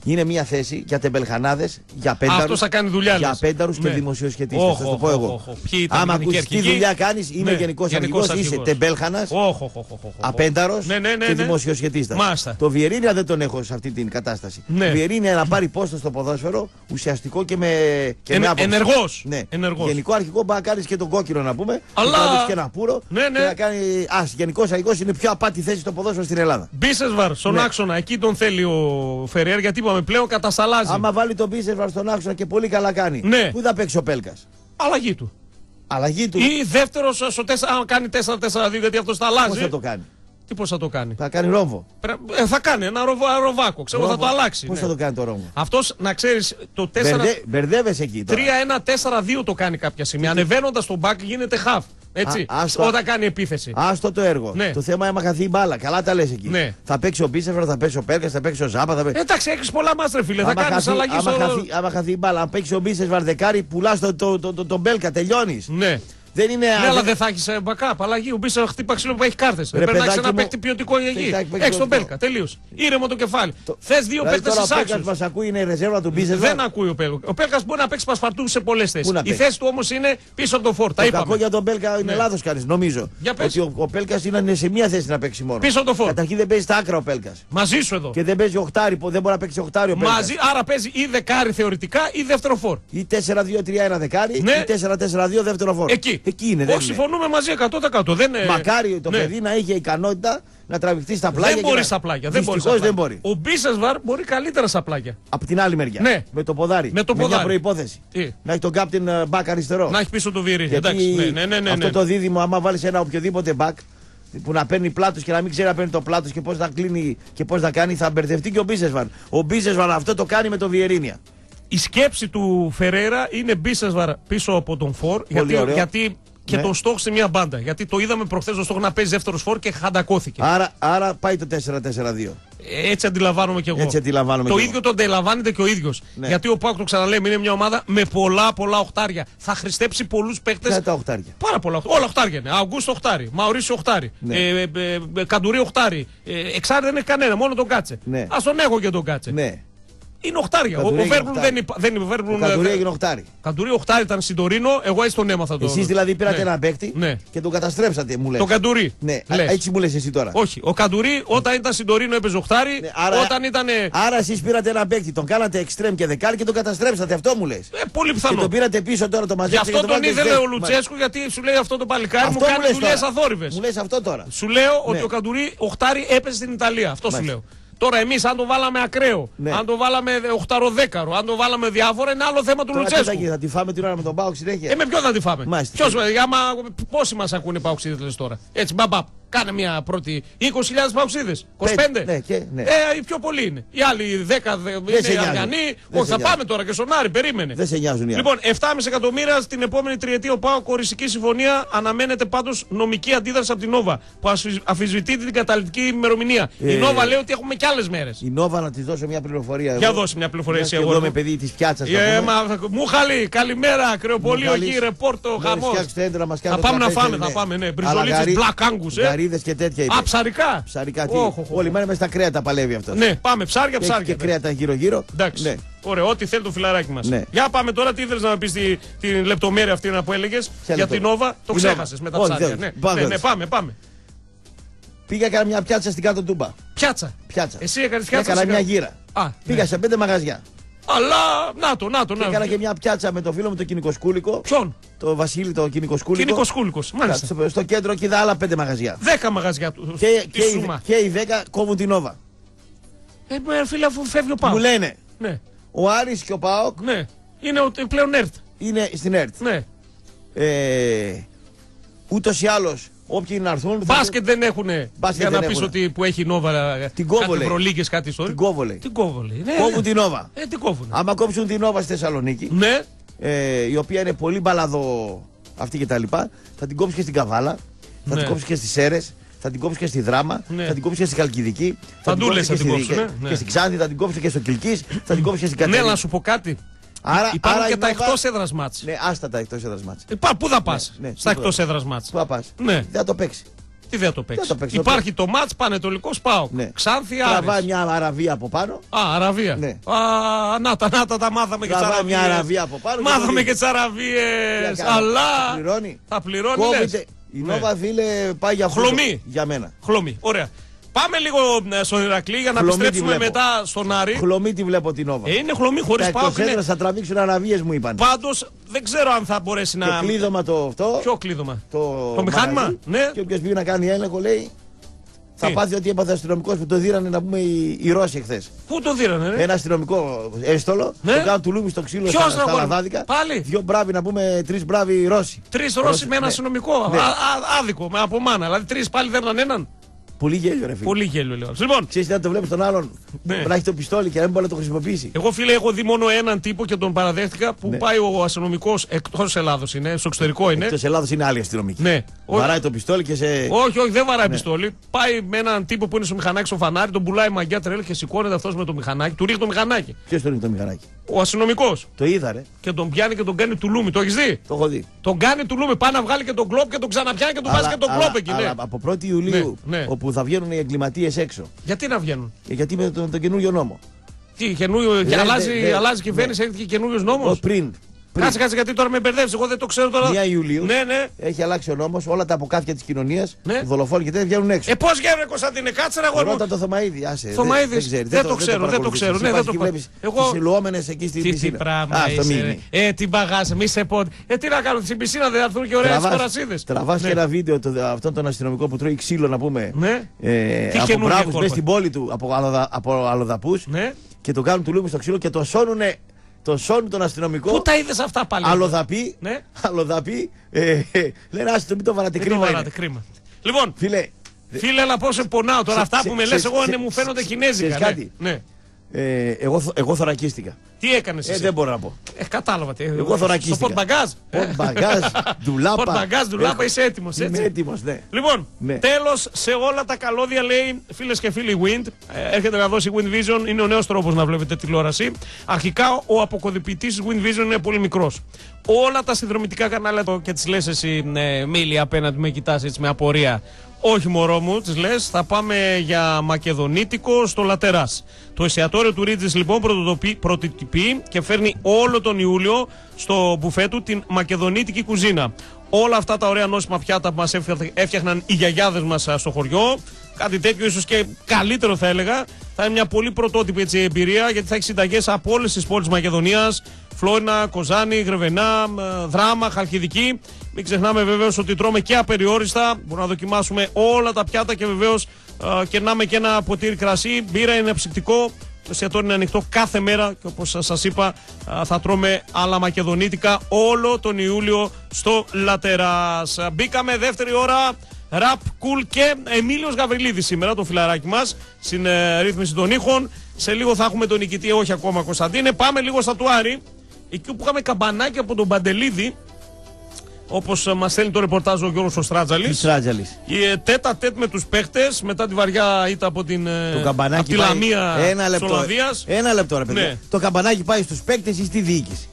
Είναι μια θέση για τεμπελχανάδες, για πένταρους. Αυτός θα κάνει δουλειά, Για λες. πένταρους και Ναι. δημοσιοσχετίστε. Όχ, Θα το όχ, πω όχ, εγώ. όχ, ποιοι ήταν Άμα γενικοί ακούσει τι αρχηγοί. δουλειά κάνεις, είμαι Ναι, γενικός γενικός αρχηγός, είσαι αρχηγός. τεμπέλχανας. Όχ, όχ, όχ, όχ, όχ. Απένταρος Ναι, ναι, ναι, και ναι. δημοσιοσχετίστα. Μάλιστα. Το Βιερίνια δεν τον έχω σε αυτή την κατάσταση. Ναι. Βιερίνια να πάρει πόστο στο ποδόσφαιρο ουσιαστικό και με, και Ενε- με άποψη. ενεργός. Ναι. Ενεργός. Γενικό αρχηγό μπορεί να κάνεις και τον κόκκινο να πούμε. Αλλά- Να τραβήξει και ένα πουρο. Ναι, ναι. Και να κάνει. Α, γενικός αρχηγός είναι πιο απάτη θέση στο ποδόσφαιρο στην Ελλάδα. Μπίσεσβαρ στον Ναι. άξονα, εκεί τον θέλει ο Φεραίρ γιατί είπαμε πλέον κατασταλάζει. Άμα βάλει τον Μπίσεσβαρ στον άξονα και πολύ καλά κάνει. Ναι. Πού θα παίξει ο Πέλκας; Αλλαγή του. Αλλαγή του. Ή δεύτερος στο 4, αν κάνει 4-4-2 γιατί αυτός τα Πώς αλλάζει. θα το κάνει; Τι πώς θα το κάνει; Θα κάνει ρόμβο. Πρέ- ε, θα κάνει ένα ροβα, ροβάκο, ξέρω θα Ρόμβο. το αλλάξει. Πώς ναι. θα το κάνει το ρόμβο; Αυτός να ξέρεις το 4. Μπερδε, μπερδεύεσαι εκεί τώρα. 3-1-4-2 το κάνει κάποια στιγμή. Ανεβαίνοντας τον μπακ γίνεται half. Έτσι. Α, άστο. Όταν κάνει επίθεση. Άστο το έργο. Ναι. Το θέμα είναι άμα χαθεί η μπάλα. Καλά τα λες εκεί. Ναι. Θα παίξει ο Μπίσεφερ, θα παίξει ο Πέλκα, θα παίξει ο Ζάπα. Θα παίξει... Εντάξει, έχεις πολλά μάστρε, φίλε. Θα άμα, κάνεις χαθεί, αλλαγή άμα, στο. χαθεί, άμα χαθεί η μπάλα, αν παίξει ο Μπίσεφερ δεκάρι, πουλάς τον το, το, το, τον Μπέλκα, τελειώνεις. Ναι. Δεν είναι. Ναι, αλλά δεν θα έχεις backup. Αλλαγή. Ο Μπίσα χτύπα ξύλο που έχει κάρτες. Πρέπει να έχει παιδάκι ένα μου, παίκτη ποιοτικό εκεί. έχει παίκτη Έχει τον ποιοτικό. Μπέλκα. Τελείως. Ήρεμο το κεφάλι. Θες δύο Δηλαδή παίκτες τώρα ο Πέλκας εισάξιου. μας ακούει είναι η ρεζέρβα του Μπίσεφερ. Δεν ακούει ο Πέλκας. Ο Πέλκας μπορεί να παίξει πασπαρτού σε πολλές θέσεις. να Η παίξει; θέση του όμως είναι πίσω από τον φόρ. Τα Το κακό είπαμε. για τον Μπέλκα είναι Ναι. λάθος κάνεις, νομίζω. Για πες. Ότι ο, ο Πέλκας είναι σε μία θέση να παίξει μόνο. Πίσω από το φόρ. Καταρχήν δεν παίζει στα άκρα ο Πέλκας. Μαζί σου εδώ. Και δεν παίζει οχτάρι, που δεν μπορεί να παίξει οχτάρι ο Πέλκας. Μαζί, άρα παίζει ή δεκάρι θεωρητικά ή δεύτερο φόρ. Ή 4-2-3-1 δεκάρι Ναι. ή 4-4-2 δεύτερο φόρο. Εκεί. Εκεί είναι. δεν Όχι, είναι. συμφωνούμε μαζί 100%. Δεν, ε, Μακάρι το ναι. παιδί να είχε ικανότητα να τραβηχτεί στα πλάγια. Δεν και μπορεί να- στα πλάγια. Δεν μπορεί. Δυστυχώς στα δεν πλάγια. μπορεί. Ο Μπίσεσβαρ μπορεί καλύτερα στα πλάγια. Από την άλλη μεριά. Ναι. Με το ποδάρι. Με το μια ποδάρι. προπόθεση. Τι; Να έχει τον κάπτεν ε, back αριστερό. Να έχει πίσω το Βιερίνια. Γιατί Εντάξει. Ναι, ναι, ναι, ναι, αυτό ναι. το δίδυμο, άμα βάλεις ένα οποιοδήποτε back που να παίρνει πλάτος και να μην ξέρει να παίρνει το πλάτος και πώς να κλείνει και πώς να κάνει, θα μπερδευτεί και ο Μπίσεσβαν. Ο Μπίσεσβαν αυτό το κάνει με το Βιερίνια. Η σκέψη του Φεραίρα είναι Μπίσεσβαρ πίσω από τον Φορ. Γιατί, ωραίο. γιατί και Ναι. τον στόχο σε μια μπάντα. Γιατί το είδαμε προχθές τον στόχος να παίζει δεύτερος Φορ και χαντακώθηκε. Άρα, άρα πάει το 4-4-2. Έτσι αντιλαμβάνομαι και εγώ. Έτσι αντιλαμβάνομαι το κι ίδιο εγώ. το αντιλαμβάνεται και ο ίδιος. Ναι. Γιατί ο Πάουκ το ξαναλέμε είναι μια ομάδα με πολλά πολλά οχτάρια. Θα χρηστέψει πολλούς παίχτε. Ποια είναι τα οχτάρια. Πάρα πολλά. οχτάρια. Όλα οχτάρια είναι. Αγκούστο οχτάρι. Μαουρίσιο οχτάρι. Ναι. Ε, ε, ε, ε, καντουρί οχτάρι. Ε, εξάρι δεν έχει κανένα, μόνο τον κάτσε. Ναι. Α τον έχω και τον κάτσε. Ναι. Είναι οχτάρια. Ο, ο Καντουρί έγινε Βέρμπλουμ οχτάρι. δεν, υπα- δεν είναι. ο Βέρμπλουμ, Ο Καντουρί ε, έγινε οχτάρι. Καντουρί οχτάρι ήταν στην Τωρίνο, εγώ έτσι τον έμαθα τώρα. Εσείς δηλαδή πήρατε Ναι. ένα παίκτη Ναι. και τον καταστρέψατε, μου λες. Τον Καντουρί. Ναι, Λες. α, έτσι μου λες εσύ τώρα. Όχι. Ο Καντουρί όταν ήταν στην Τωρίνο έπαιζε οχτάρι. Ναι, άρα- Όταν ήταν. Ε, Άρα εσείς πήρατε ένα παίκτη, τον κάνατε εξτρέμ και δεκάρι και τον καταστρέψατε. Αυτό μου λες. πολύ Και πιθανό. τον πήρατε πίσω τώρα το Γι' μαζέψατε. αυτό και τον βάλατε ήθελε εξτρέμ. ο Λουτσέσκου γιατί σου λέει αυτό το παλικάρι μου Αυτό μου κάνει λες δουλειές τώρα. αθόρυβες. Μου λες αυτό τώρα. Σου λέω ότι Ναι. ο Καντουρί οχτάρι έπαιζε στην Ιταλία. Αυτό σου Μάλιστα. λέω. Τώρα εμείς αν το βάλαμε ακραίο, Ναι. αν το βάλαμε οχταροδέκαρο, αν το βάλαμε διάφορα είναι άλλο θέμα του Τώρα τι θα Λουτσέσκου. γίνει, θα τη φάμε την ώρα με τον Πάοκ συνέχεια; Ε, με ποιον θα τη φάμε; Μάλιστα. Ποιος, ε, άμα, πόσοι μας ακούνε πάω τώρα; Έτσι, μπαμπαπ. Κάνε μια πρώτη. 20.000 παουξίδε. 25. Πέντε, ναι, και- ναι. Ε, οι πιο πολλοί είναι. Οι άλλοι 10 δε- σε είναι νοιάζει. Αργανοί. Δεν Όχι, σε θα νοιάζει. πάμε τώρα και στον Άρη, περίμενε. Δεν σε νοιάζουν οι άλλοι. Λοιπόν, 7,5 εκατομμύρια στην επόμενη τριετία ο Πάο Κορισική συμφωνία. Αναμένεται πάντως νομική αντίδραση από την Νόβα που ασφι- αμφισβητεί την καταληκτική ημερομηνία. Η Ε, Νόβα λέει ότι έχουμε κι άλλες μέρες. Η Νόβα να της δώσω μια πληροφορία. Για εγώ. δώσε μια πληροφορία Μιας εσύ, και εγώ. Εγώ είμαι παιδί της πιάτσας. Ε, μα, Μουχαλή, καλημέρα, κρεοπολείο Μουχαλής. εκεί, ρεπόρτο, Μόλις χαμός. φτιάξεις το έντρα, μας Θα κάνεις πάμε το να τραπέζι, φάμε, ναι. θα πάμε, ναι. Αλλά Μπριζολίτσες, γαρί- μπλακ άγκου, ε. Γαρίδες και τέτοια είπε. Α, ψαρικά; Ψαρικά τι. Όχ, όχ, όχ. Όλη μέρα με στα κρέατα παλεύει αυτός. Ναι, πάμε, ψάρια, Έχει ψάρια. και ναι. κρέατα γύρω-γύρω. Εντάξει. Ναι. Ωραία, ό,τι θέλει το φιλαράκι μας. Ναι. Για πάμε τώρα, τι ήθελες να πεις τη, την λεπτομέρεια αυτή να που έλεγες; Για λεπτομέρεια; την Νόβα. Το Η Νόβα. ξέχασες με τα Όχι, ψάρια. δεν- Ναι. πάμε, Ναι, δεν. ναι, πάμε, πάμε. Πήγα κάνα μια πιάτσα στην κάτω τούμπα. Πιάτσα. Πιάτσα. Εσύ έκανες πιάτσα. Έκανα σε μια κα- γύρα. Α, Πήγα ναι. σε πέντε μαγαζιά. Αλλά να το, να το. Και Να. έκανα και μια πιάτσα με το φίλο μου το κυνικοσκούλικο. Ποιον; Το Βασίλη το κυνικοσκούλικο. Κίνικο Σκούλικο. Μάλιστα. Στο, στο κέντρο και είδα άλλα πέντε μαγαζιά. Δέκα μαγαζιά του. Και, τη και, οι, Σούμα. και οι δέκα κόβουν την Νόβα. Ε, με φίλε, αφού φεύγει ο Πάο. Μου λένε Ναι, ο Άρης και ο Πάοκ ναι. Είναι ο, πλέον ΕΡΤ. είναι στην ΕΡΤ. Ναι. Ε, Ούτως ή άλλως, όποιοι να έρθουν. θα- Μπάσκετ δεν έχουν. Μπάσκετ Για να δεν πεις έχουνε. ότι που έχει η Νόβα. ε, Την κόβω, κάτι λέει. Ευρωλίγκε, κάτι ιστορία. Την κόβω, λέει. Την κόβω, λέει. Ναι, Κόβουν ναι. την Νόβα. Ε, την κόβουν. Άμα κόψουν την Νόβα στη Θεσσαλονίκη, Ναι. ε, η οποία είναι πολύ μπαλαδο αυτή και τα λοιπά, θα την κόψει και στην Καβάλα, θα Ναι. την κόψει και στις Σέρες, θα την κόψει και στη Δράμα, Ναι. θα την κόψει και στη Χαλκιδική, Θα την ντούλες κόψει θα και την στη- κόψουν, και- ναι. και στην Ξάνθη, θα την κόψει και στο Κιλκή, θα την κόψει και στην Ναι, Κατερίνη. να σου πω κάτι. Άρα, Υπάρχουν άρα και η τα Νόβα- εκτός έδρας μάτς. Ναι, άστα τα εκτός έδρας μάτσα. Ε, πά- Πού θα πας; ναι, στα τίποτα. εκτός έδρας μάτς. Πού θα πας; Ναι. Δεν θα το παίξει. Τι δεν θα το παίξει. θα το παίξει, Υπάρχει το μάτς πανετολικό πάω. Ναι. Ξάνθη Τραβάει Άρης. μια αραβία από πάνω. Α, Αραβία. Ναι. Α, να τα, να τα, τα μάθαμε και τις Τραβάει μια Αραβίες. Αραβία από πάνω και Μάθαμε μπορεί. και τις Αραβίες. Τι να κάνω, Αλλά. θα πληρώνει. Θα πληρώνει. Κόβεται. λες. Η Ναι. Νόβα φίλε πάει για αυτό. Χλωμή. Για μένα. Χλωμή. Ωραία. Πάμε λίγο ε, στον Ηρακλή για να Χλωμή τη επιστρέψουμε βλέπω. μετά στον Άρη. Χλωμή τη βλέπω την Νόβα. Ε, είναι χλωμή χωρίς Τα πάω. εκτός έδρας θα τραβήξουν αραβίες μου είπαν. Πάντως δεν ξέρω αν θα μπορέσει Το να. κλείδωμα το αυτό. Ποιο κλείδωμα; Το, Το μηχάνημα, μαγαζί, ναι. Και όποιος πήγε να κάνει έλεγχο λέει. Θα Τι; πάθει ότι έπαθε αστυνομικός που το δίρανε να πούμε οι, οι Ρώσοι χθε. Πού το δίνανε, ρε; Ένα αστυνομικό έστολο. Ναι. Το κάνουν του λούμι στο ξύλο Ποιος, στα, ρε, στα αγόρι μου; λαδάδικα. Πάλι; Δύο μπράβοι να πούμε, τρεις μπράβοι Ρώσοι. Τρεις Ρώσοι Ρώσοι, με ένα ναι. αστυνομικό. Ναι. Α- α- Άδικο, με από μάνα. Δηλαδή τρεις πάλι δέρναν έναν; Πολύ γέλιο, ρε φίλε. Πολύ γέλιο λέω. Λοιπόν, Ξέρεις να το βλέπει τον άλλον Ναι. να έχει το πιστόλι και να μην μπορεί να το χρησιμοποιήσει. εγώ φίλε έχω δει μόνο έναν τύπο και τον παραδέχτηκα που Ναι. πάει ο αστυνομικός εκτός Ελλάδος είναι, στο εξωτερικό είναι. Εκτός Ελλάδα είναι άλλη αστυνομική. Ναι. Ο- Βαράει το πιστόλι και σε. Όχι, όχι, δεν Ναι. βαράει πιστόλι. Πάει με έναν τύπο που είναι στο μηχανάκι στο φανάρι, τον πουλάει μαγιά τρέλ και σηκώνεται αυτός με το μηχανάκι, του ρίχνει το μηχανάκι. Ποιος το ρίχνει το μηχανάκι; Ο αστυνομικός. Το είδα, ρε. Και τον πιάνει και τον κάνει τουλούμι. Το έχεις δει; Το έχω δει. Τον κάνει τουλούμι. Πάει να βγάλει και τον κλόπ και τον ξαναπιάνει και τον βάζει και τον κλόπ εκεί. ναι. αλλά από 1η Ιουλίου, Ναι, ναι. όπου θα βγαίνουν οι εγκληματίες έξω. Γιατί να βγαίνουν; Ε, Γιατί με τον, τον καινούριο νόμο. Τι, καινούριο, και Λένε, αλλάζει, δε- αλλάζει κυβέρνηση, ναι. έρχεται και καινούριο νόμος; Ο πριν. Πριν. Κάτσε, κάτσε, γιατί τώρα με μπερδεύεις. Εγώ δεν το ξέρω τώρα. 1 Ιουλίου Ναι, ναι. έχει αλλάξει ο νόμος. Όλα τα αποκάθια της κοινωνίας, Ναι. δολοφόνοι και τέτοια βγαίνουν έξω. Ε, πώς βγαίνουν, Κωνσταντίνε, κάτσε να αγόρι μου. Ρώτα το Θωμαίδη, άσε. Θωμαίδης, δεν, ξέρει, δεν το ξέρω, δεν το παρακολουθείς. ξέρω, Εσύ ναι, πας δεν και το βλέπεις Εγώ- τις σιλουόμενες εκεί στην Τι, τι πισίνα. πράγμα Α, αυτό είσαι, μην ρε. είναι. Ε, τι μπαγάζ, μη σε πω. Ε, τι να κάνω, στην πισίνα δεν θα έρθουν και ωραίε κορασίδε. Τραβάς και ένα βίντεο το, αυτόν τον αστυνομικό που τρώει ξύλο να πούμε. Ναι. Ε, Τι από καινούργια μπράβους κόλπα. μέσα στην πόλη του από, αλλοδα, από αλλοδαπούς Ναι. και το κάνουν του λούμι στο ξύλο και το σώνουνε το σώνουν τον αστυνομικό. Πού τα είδες αυτά πάλι; Αλλοδαπή. Ναι. Αλλοδαπή. Ε, ε, λένε άσε το μην το βαράτε Δεν το κρίμα βαράτε, είναι. κρίμα. Λοιπόν, Φίλε, φίλε, να πω σε πονάω τώρα. Σε- Αυτά σε- που με σε- λε, εγώ σε- ναι, μου φαίνονται σε- κινέζικα. ξέρεις ναι. κάτι; Ναι. Ε, εγώ, θω- εγώ θωρακίστηκα. Τι έκανες Ε, εσύ; δεν μπορώ να πω. Ε, κατάλαβα. τι- Εγώ θωρακίστηκα. Στο πορτμπαγκάζ. Πορτ μπαγκάζ, *laughs* ντουλάπα. Πορτ μπαγκάζ, ντουλάπα, Έχω- είσαι έτοιμος. Είμαι έτοιμος, ναι. Λοιπόν, Ναι. τέλος σε όλα τα καλώδια λέει φίλες και φίλοι Wind. Ε, έρχεται να δώσει Wind Vision, είναι ο νέος τρόπος να βλέπετε τηλεόραση. Αρχικά ο αποκωδοποιητή τη Wind Vision είναι πολύ μικρός. Όλα τα συνδρομητικά κανάλια το- και τις λες εσύ, ναι, Μίλη, απέναντι με κοιτάς έτσι με απορία. Όχι μωρό μου, τις λες, θα πάμε για μακεδονίτικο στο Λατεράς. Το εστιατόριο του Ρίτζης λοιπόν πρωτοτοπεί- πρωτοτυπεί και φέρνει όλο τον Ιούλιο στο μπουφέ του την μακεδονίτικη κουζίνα. Όλα αυτά τα ωραία νόσημα πιάτα που μας έφτιαχναν οι γιαγιάδες μας στο χωριό, κάτι τέτοιο ίσως και καλύτερο θα έλεγα, θα είναι μια πολύ πρωτότυπη έτσι, εμπειρία γιατί θα έχει συνταγές από όλες τις πόλεις Μακεδονίας. Φλόρινα, Κοζάνη, Γρεβενά, ε, Δράμα, Χαλκιδική. Μην ξεχνάμε βεβαίως ότι τρώμε και απεριόριστα. Μπορούμε να δοκιμάσουμε όλα τα πιάτα και βεβαίως κερνάμε και ένα ποτήρι κρασί. Μπύρα είναι ψυκτικό. Το εστιατόριο είναι ανοιχτό κάθε μέρα και όπως σας είπα α, θα τρώμε άλλα μακεδονίτικα όλο τον Ιούλιο στο Λατεράς. Α, Μπήκαμε δεύτερη ώρα Ραπ Κουλ και Εμίλιος Γαβριλίδης σήμερα, το φιλαράκι μας, στην ε, ρύθμιση των ήχων. Σε λίγο θα έχουμε τον νικητή, όχι ακόμα Κωνσταντίνε. Πάμε λίγο στα τουάρι. Εκεί που είχαμε καμπανάκι από τον Παντελίδη, όπως μας στέλνει το ρεπορτάζ ο Γιώργος Στράτζαλης. Στράτζαλης. Η ε, τέτα τέτ με τους παίχτες μετά τη βαριά ήττα από την ε, Το από καμπανάκι τη πάει. Λαμία Ένα της λεπτό. Ολλανδίας. Ένα λεπτό, ρε παιδιά. Ναι. Το καμπανάκι πάει στους παίκτε ή στη διοίκηση;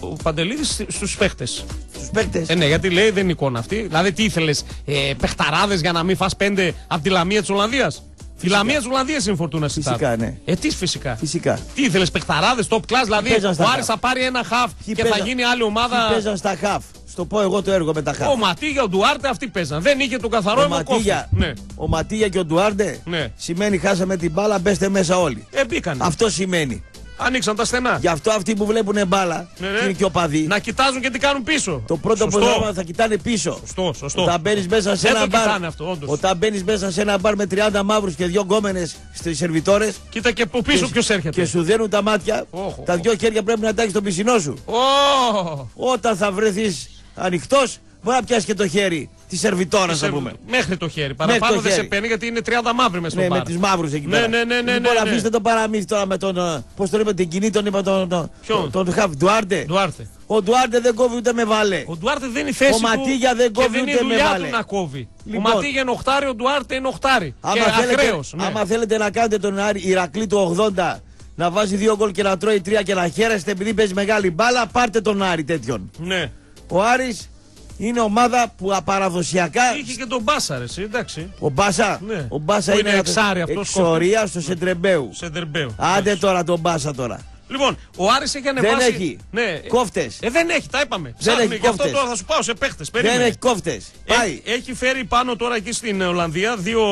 Ο Παντελίδης στους παίχτες. Στους παίκτε. Ε, ναι, γιατί λέει δεν είναι εικόνα αυτή. Δηλαδή, τι ήθελες, ε, παιχταράδες για να μην φας πέντε από τη Λαμία της Ολλανδίας; Η Λαμία τη Ολλανδία είναι η φορτούνα Σιτάρ. Φυσικά, ναι. Ε, τις φυσικά. Φυσικά. Τι ήθελες, παιχταράδες, top class, δηλαδή παίζαν ο στα Άρης χαφ. θα πάρει ένα χαφ Ποιοι και θα παίζαν- γίνει άλλη Ποιοι ομάδα. παίζαν στα χαφ. Στο πω εγώ το έργο με τα χαφ. Ο Ματίγια, ο Ντουάρτε, αυτοί παίζαν. Δεν είχε το καθαρό Ο αιμοκόφι. Ματίγια, Ναι. ο Ματίγια και ο Ντουάρντε Ναι. σημαίνει χάσαμε την μπάλα, μπέστε μέσα όλοι. Ε, μπήκανε. Αυτό σημαίνει. Ανοίξαν τα στενά. Γι' αυτό αυτοί που βλέπουν μπάλα Ναι, και ναι. είναι και οπαδοί, Να κοιτάζουν και τι κάνουν πίσω. το πρώτο που Σωστό. θα, θα κοιτάνε πίσω. Σωστό, σωστό. Όταν μπαίνεις μέσα σε Δεν ένα το μπαρ. κοιτάνε αυτό, όντως. Όταν μπαίνεις μέσα σε ένα μπαρ με 30 μαύρους και δύο γκόμενες στις σερβιτόρες. Κοίτα και από πίσω ποιος έρχεται. Και σου δένουν τα μάτια, Όχο, τα όχο. δυο χέρια πρέπει να τα έχεις στον πισινό σου. Ω, Όταν θα βρεθείς ανοιχτός, μπορεί να πιάσει και το χέρι τη σερβιτόρα, σε- να πούμε. Μέχρι το χέρι. Παραπάνω το δεν σε χέρι. παίρνει γιατί είναι 30 μαύροι μέσα στο Ναι, μπαρ. με του μαύρους εκεί Ναι, πέρα. ναι, ναι, ναι, Λοιπόν, ναι, ναι. αφήστε το παραμύθι τώρα με τον. Πώς τον είπε, την κοινή τον είπα τον. τον- Ποιον; Τον Χαβ Ντουάρντε. Ντουάρτε. Ο Ντουάρντε δεν κόβει ούτε με βαλέ. Ο Ντουάρτε δεν είναι η θέση Ο του Ματίγια δεν και κόβει δεν είναι ούτε η με δουλειά βάλε. του να κόβει. Λοιπόν. Ο Ματίγια είναι οχτάρι, ο Ντουάρτε είναι οχτάρι. Άμα και θέλετε, ακραίος, ναι. άμα θέλετε να κάνετε τον Άρη Ηρακλή του 80 να βάζει δύο γκολ και να τρώει τρία και να χαίρεστε επειδή παίζει μεγάλη μπάλα, πάρτε τον Άρη τέτοιον. Ναι. Ο Άρης είναι ομάδα που απαραδοσιακά. Είχε και τον Μπάσα, ρε, εσύ, εντάξει. Ο Μπάσα, Ναι. ο Μπάσα Που είναι, είναι ένα- εξάρι αυτός, εξορία στο Σεντρεμπέου. Σε Ντερμπέου. Άντε τώρα τον Μπάσα τώρα. Λοιπόν, ο Άρης έχει ανεβάσει. Δεν έχει. Ναι. Κόφτες. Ε, δεν έχει, τα είπαμε. Δεν Ψάχνει, έχει γι' αυτό κόφτες. τώρα θα σου πάω σε παίχτες. Δεν έχει κόφτες. Πάει. Έχει, έχει φέρει πάνω τώρα εκεί στην Ολλανδία δύο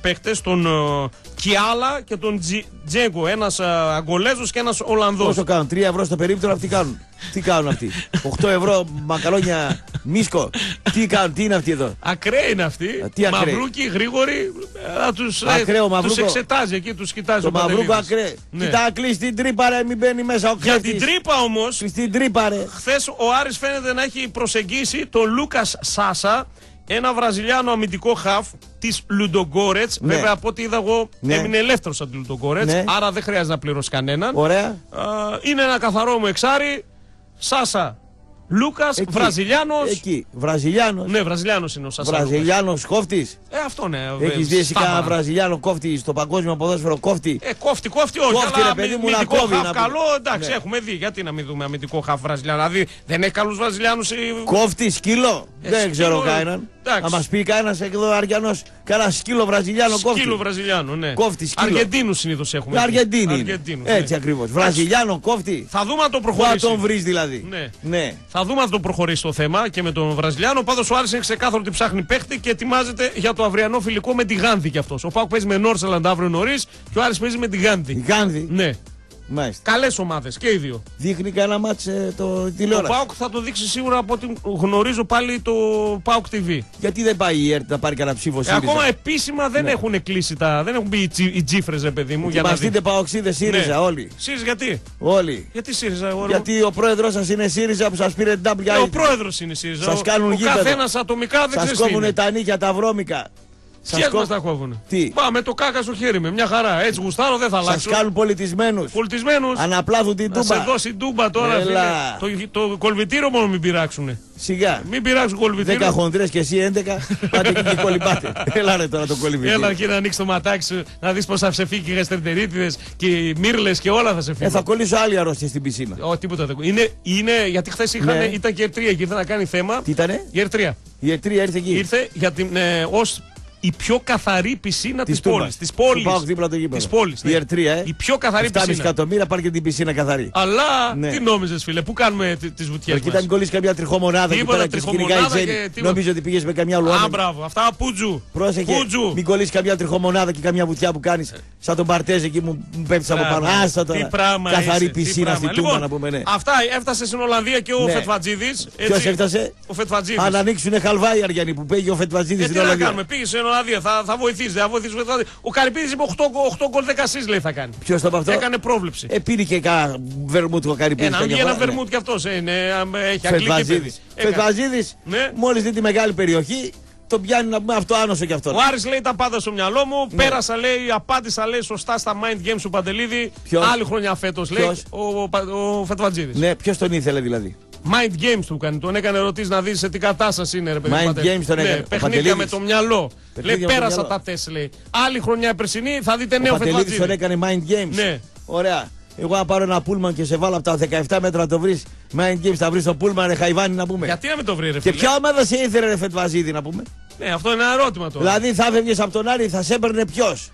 παίχτες, τον ε, Κιάλα και τον Τζι- Τζέγκο. Ένας Αγκολέζο και ένας Ολλανδός. Πόσο κάνουν, 3 ευρώ στο περίπτωρο, αυτοί κάνουν. Τι κάνουν αυτοί; 8 ευρώ μακαλόνια μίσκο. Τι κάνουν, τι είναι αυτοί εδώ; Ακραίοι είναι αυτοί. Α, τι ακραίοι; Μαυρούκοι, γρήγοροι. ε, Τους, Ακραίο μαυρούκο. τους εξετάζει εκεί, τους κοιτάζει Το ο μαυρούκο Παντελίδης. ακραίο. Ναι. Κοιτά, κλείσει την τρύπα, ρε, μην μπαίνει μέσα ο Για κλέφτης. την τρύπα όμως, Κλείσει την τρύπα, ρε. χθες ο Άρης φαίνεται να έχει προσεγγίσει τον Λούκας Σάσα, ένα Βραζιλιάνο αμυντικό χαφ της Λουντογκόρετς. Ναι. Βέβαια, από ό,τι είδα εγώ, Ναι. έμεινε ελεύθερος από τη Λουντογκόρετς. Ναι. Άρα δεν χρειάζεται να πληρώσει κανέναν. Ωραία. Α, είναι ένα καθαρό μου εξάρι. Σάσα Λούκας, Εκεί. Βραζιλιάνος. Εκεί. Βραζιλιάνος. Ναι, Βραζιλιάνος είναι ο Σάσα. Λούκας. Βραζιλιάνος κόφτης. Ε, αυτό ναι. Έχεις ε, δει εσύ στάμανα. κανένα Βραζιλιάνο κόφτη στο παγκόσμιο ποδόσφαιρο κόφτη; Ε, κόφτη, κόφτη, όχι. Κόφτη, αλλά ρε παιδί μου, να αμυντικό κόβει, χαφ να πει. καλό, εντάξει, Ναι. έχουμε δει. Γιατί να μην δούμε αμυντικό χαφ Βραζιλιάνο. Δηλαδή δεν έχει καλούς Βραζιλιάνους η Κόφτη, σκύλο. Ε, Δεν σκύλο, ξέρω ε, κανέναν. εντάξει. Θα μα πει κανένα εδώ Αριανός, κανένα σκύλο Βραζιλιάνο κόφτη. Σκύλο Βραζιλιάνο, ναι. Κόφτη, σκύλο. Αργεντίνους συνήθως έχουμε. Η Αργεντίνη. είναι. Αργεντίνους, Έτσι ναι. ακριβώς. Βραζιλιάνο κόφτη. Θα δούμε αν το Πού να προχωρήσει. τον βρεις δηλαδή. Ναι. ναι. Θα δούμε αν το προχωρήσει το θέμα και με τον Βραζιλιάνο. Πάντως ο Άρης είναι ξεκάθαρο ότι ψάχνει παίχτη και ετοιμάζεται για το αυριανό φιλικό με τη Γάνδη κι αυτός. Ο Πάουκ παίζει με Νόρσελαντ αύριο νωρίς και ο Άρης παίζει με τη Η Γάνδη. Γάνδη. Ναι. Μάλιστα. Καλές ομάδες και οι δύο. Δείχνει κανένα μάτς ε, το Ο τηλεόραση. Πάουκ θα το δείξει σίγουρα από ό,τι γνωρίζω πάλι το Πάουκ TV. Γιατί δεν πάει η ΕΡΤ να πάρει κανένα ψήφο Ε, ΣΥΡΙΖΑ; ακόμα επίσημα δεν Ναι. έχουν κλείσει τα. Δεν έχουν μπει οι, τζι- οι τζίφρες, ρε παιδί μου. Για να δει. Ετοιμαστείτε παοξίδε ΣΥΡΙΖΑ Ναι. όλοι. ΣΥΡΙΖΑ γιατί; Όλοι. Γιατί ΣΥΡΙΖΑ, εγώ. Γιατί ο πρόεδρό σας είναι ΣΥΡΙΖΑ που σας πήρε την Ε, ο WI. πρόεδρος είναι ΣΥΡΙΖΑ. Σας Ο- κάνουν ο γήπεδο. καθένας ατομικά δεν Σας ξέρεις. τι είναι. κόβουν τα νύχια, τα βρώμικα. Ποιες Σας μας τα κόβουνε. Τι; Πάμε το κάκα στο χέρι με, μια χαρά. Έτσι γουστάρω, δεν θα Σας αλλάξω. κάνουν πολιτισμένους. Πολιτισμένους. Αναπλάθουν την Να σε τούμπα. δώσει ντούμπα τώρα, Έλα. φίλε. Το, το κολβητήριο μόνο μην πειράξουνε. Σιγά. Μην πειράξουν κολβητήριο. Δέκα χοντρές και εσύ 11. Πάτε εκεί και κολυμπάτε. *laughs* Έλα ρε τώρα το κολυμπητήριο. Έλα εκεί να ανοίξει το ματάκι σου, να δεις πώς θα σε φύγει και οι γαστερτερίτιδε και οι μύρλες και όλα θα σε Ε, φύγουν. θα κολλήσω άλλη αρρώστια στην πισίνα. Ω, τίποτα δεν είναι, είναι, γιατί χθες Ναι. ήταν και η Ερτρία και ήρθε να κάνει θέμα. Τι ήτανε; Η Ερτρία. Η Ετρία ήρθε εκεί. Ήρθε για την, ε, ως η πιο καθαρή πισίνα Της της πόλης. Τούμπας. Της Του πόλης. Πάοκ δίπλα το γήπεδο. Της πόλης. Η Ερτρία, ε. Η πιο καθαρή 7,5 πισίνα. εκατομμύρια πάρει και την πισίνα καθαρή. Αλλά Ναι. τι νόμιζες φίλε, πού κάνουμε τι- τις βουτιές Εκεί μας; ήταν κολλήσει καμιά τριχομονάδα εκεί Τίποτα πέρα και σκηνικά η τριχομονάδα Τζέννη. και τίποτα. Νομίζω ότι πήγες με καμιά Α, λουάνα. μπράβο. Αυτά πούτζου. Πρόσεχε, Πούτζου. μην κολλήσεις καμιά τριχομονάδα και καμιά βουτιά που κάνεις. Σαν τον Παρτέζ εκεί μου μου πέφτεις από Μπράβο. πάνω. Άστα Τι τώρα. πράγμα Καθαρή είσαι, τι πισίνα πράγμα. στη τούμπα Λοιπόν, να πούμε, ναι. Αυτά έφτασες στην Ολλανδία και ο Ναι. Φετβατζίδης. Ποιος έτσι. έφτασε; Ο Φετβατζίδης. Αν ανοίξουν χαλβάι Αργιανή που πήγε ο Φετβατζίδης Ε, στην τι να Ολλανδία. Κάνουμε, πήγε στην Ολλανδία, θα, θα βοηθήσει, δεν θα βοηθήσει. δεν θα- Ο Καρυπίδης είπε 8, 8 γκολ 10 assists, λέει θα κάνει. Ποιος το είπε αυτό; Έκανε πρόβλεψη. Ε, πήρε και κάνα βερμούτ ο Καρυπίδης. Ένα, βγει ένα βερμούτ κι αυτός. Ε, ναι, αμ, έχει αγγλική παιδί. Φετβαζίδη. Έκανε. Φετβαζίδη, Ναι. μόλις δει τη μεγάλη περιοχή, τον πιάνει να πούμε αυτό άνοσο κι αυτό. Ο Άρης λέει τα πάντα στο μυαλό μου. Ναι. Πέρασα, λέει, απάντησα, λέει, σωστά στα mind games του Παντελίδη. Ποιος; Άλλη χρονιά φέτος, λέει. Ποιος; Ο, ο, ο, ο Φετβατζίδης. Ναι, ποιος τον ήθελε δηλαδή; Mind games του κάνει. Τον έκανε ερωτήσει να δεις σε τι κατάσταση είναι, ρε παιδί. Mind Παντελή. games τον έκανε. Ναι, Ο παιχνίδια Παντελίδης. με το μυαλό. Παιχνίδια Λέει, με το πέρασα μυαλό. τα τεστ, λέει. Άλλη χρονιά η περσινή θα δείτε Ο νέο Παντελίδης τον Φετβατζίδη. έκανε mind games. Ναι. Ωραία. Εγώ να πάρω ένα πούλμαν και σε βάλω από τα 17 μέτρα να το βρεις. Mind games θα βρεις το πούλμαν, ρε Χαϊβάνι να πούμε. Γιατί να μην το βρει, ρε Και φίλε; ποια ομάδα σε ήθελε, ρε Φετβαζίδη να πούμε; Ναι, αυτό είναι ένα ερώτημα τώρα. Δηλαδή θα έφευγε από τον Άρη, θα σε έπαιρνε ποιος;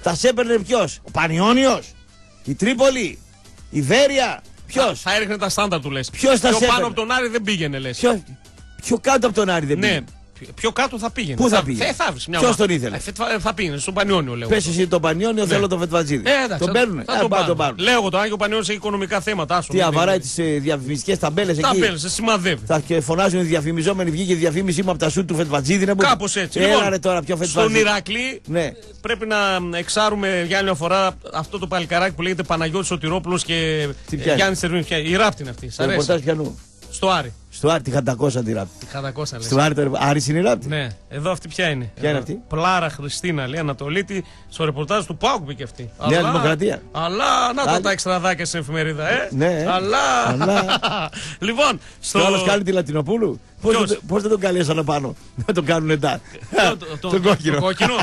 Θα σε έπαιρνε ποιος; Ο Πανιόνιος; Η Τρίπολη; Η Βέρεια; Ποιος; Θα έριχνε τα στάνταρ του λες. Ποιος θα Πιο σε πάνω έπαιρνε; από τον Άρη δεν πήγαινε λες. Ποιο. Πιο κάτω από τον Άρη δεν Ναι, πήγε. Πιο- πιο κάτω θα πήγαινε. Πού θα πήγαινε; Ε, θα βρεις μια Ποιος ομάδα. τον ήθελε; Ε, θα- θα πήγαινε, στον Πανιόνιο λέω. Πες εσύ τον Πανιόνιο, θέλω τον Φετβατζίδη. Ε, εντάξει, τον θα- παίρνουν. Θα Ε, τον πάει πάρουν. τον πάρουν. Λέω εγώ το αν και ο Πανιόνιο έχει οικονομικά θέματα. άσο, Τι μην αβαράει είναι. τις διαφημιστικές ταμπέλες Τα εκεί; μπέλε, σε σημαδεύει. Θα και φωνάζουν οι διαφημιζόμενοι, βγήκε η διαφήμιση μου από τα σουτ του Φετβατζίδη. να πούμε. Κάπως έτσι. Έλα Λοιπόν, ρε τώρα, πιο Στον Φετβατζίδη. Ηρακλή Ναι. πρέπει να εξάρουμε για άλλη μια φορά αυτό το παλικαράκι που λέγεται Παναγιώτης Σωτηρόπουλος και Τι ε, πιάνει; Γιάννη Τερβίνη. Η ράπτη είναι αυτή. Σ' Το αρέσει; ρεπορτάζ πιανού. Στο Άρη. Στο Άρη τη χαντακόσα τη ράπτη. Τη χαδακόσα λες. Στο Άρη το Άρης είναι η ράπτη. Ναι, εδώ αυτή ποια είναι; Ποια είναι Εδώ. αυτή; Πλάρα Χριστίνα, λέει Ανατολίτη, στο ρεπορτάζ του Πάουκ μπήκε αυτή. Νέα Δημοκρατία. Αλλά να το Άλλη. τα εξτραδάκια στην εφημερίδα, ε. Ναι, ε. Αλλά. Αλλά. *laughs* λοιπόν, στο. Το άλλο κάνει τη Λατινοπούλου. Πώς Ποιος; δεν, πώς δεν τον καλέσανε πάνω να τον κάνουν εντά. Το- το- το- Τον κόκκινο. Το κόκκινο.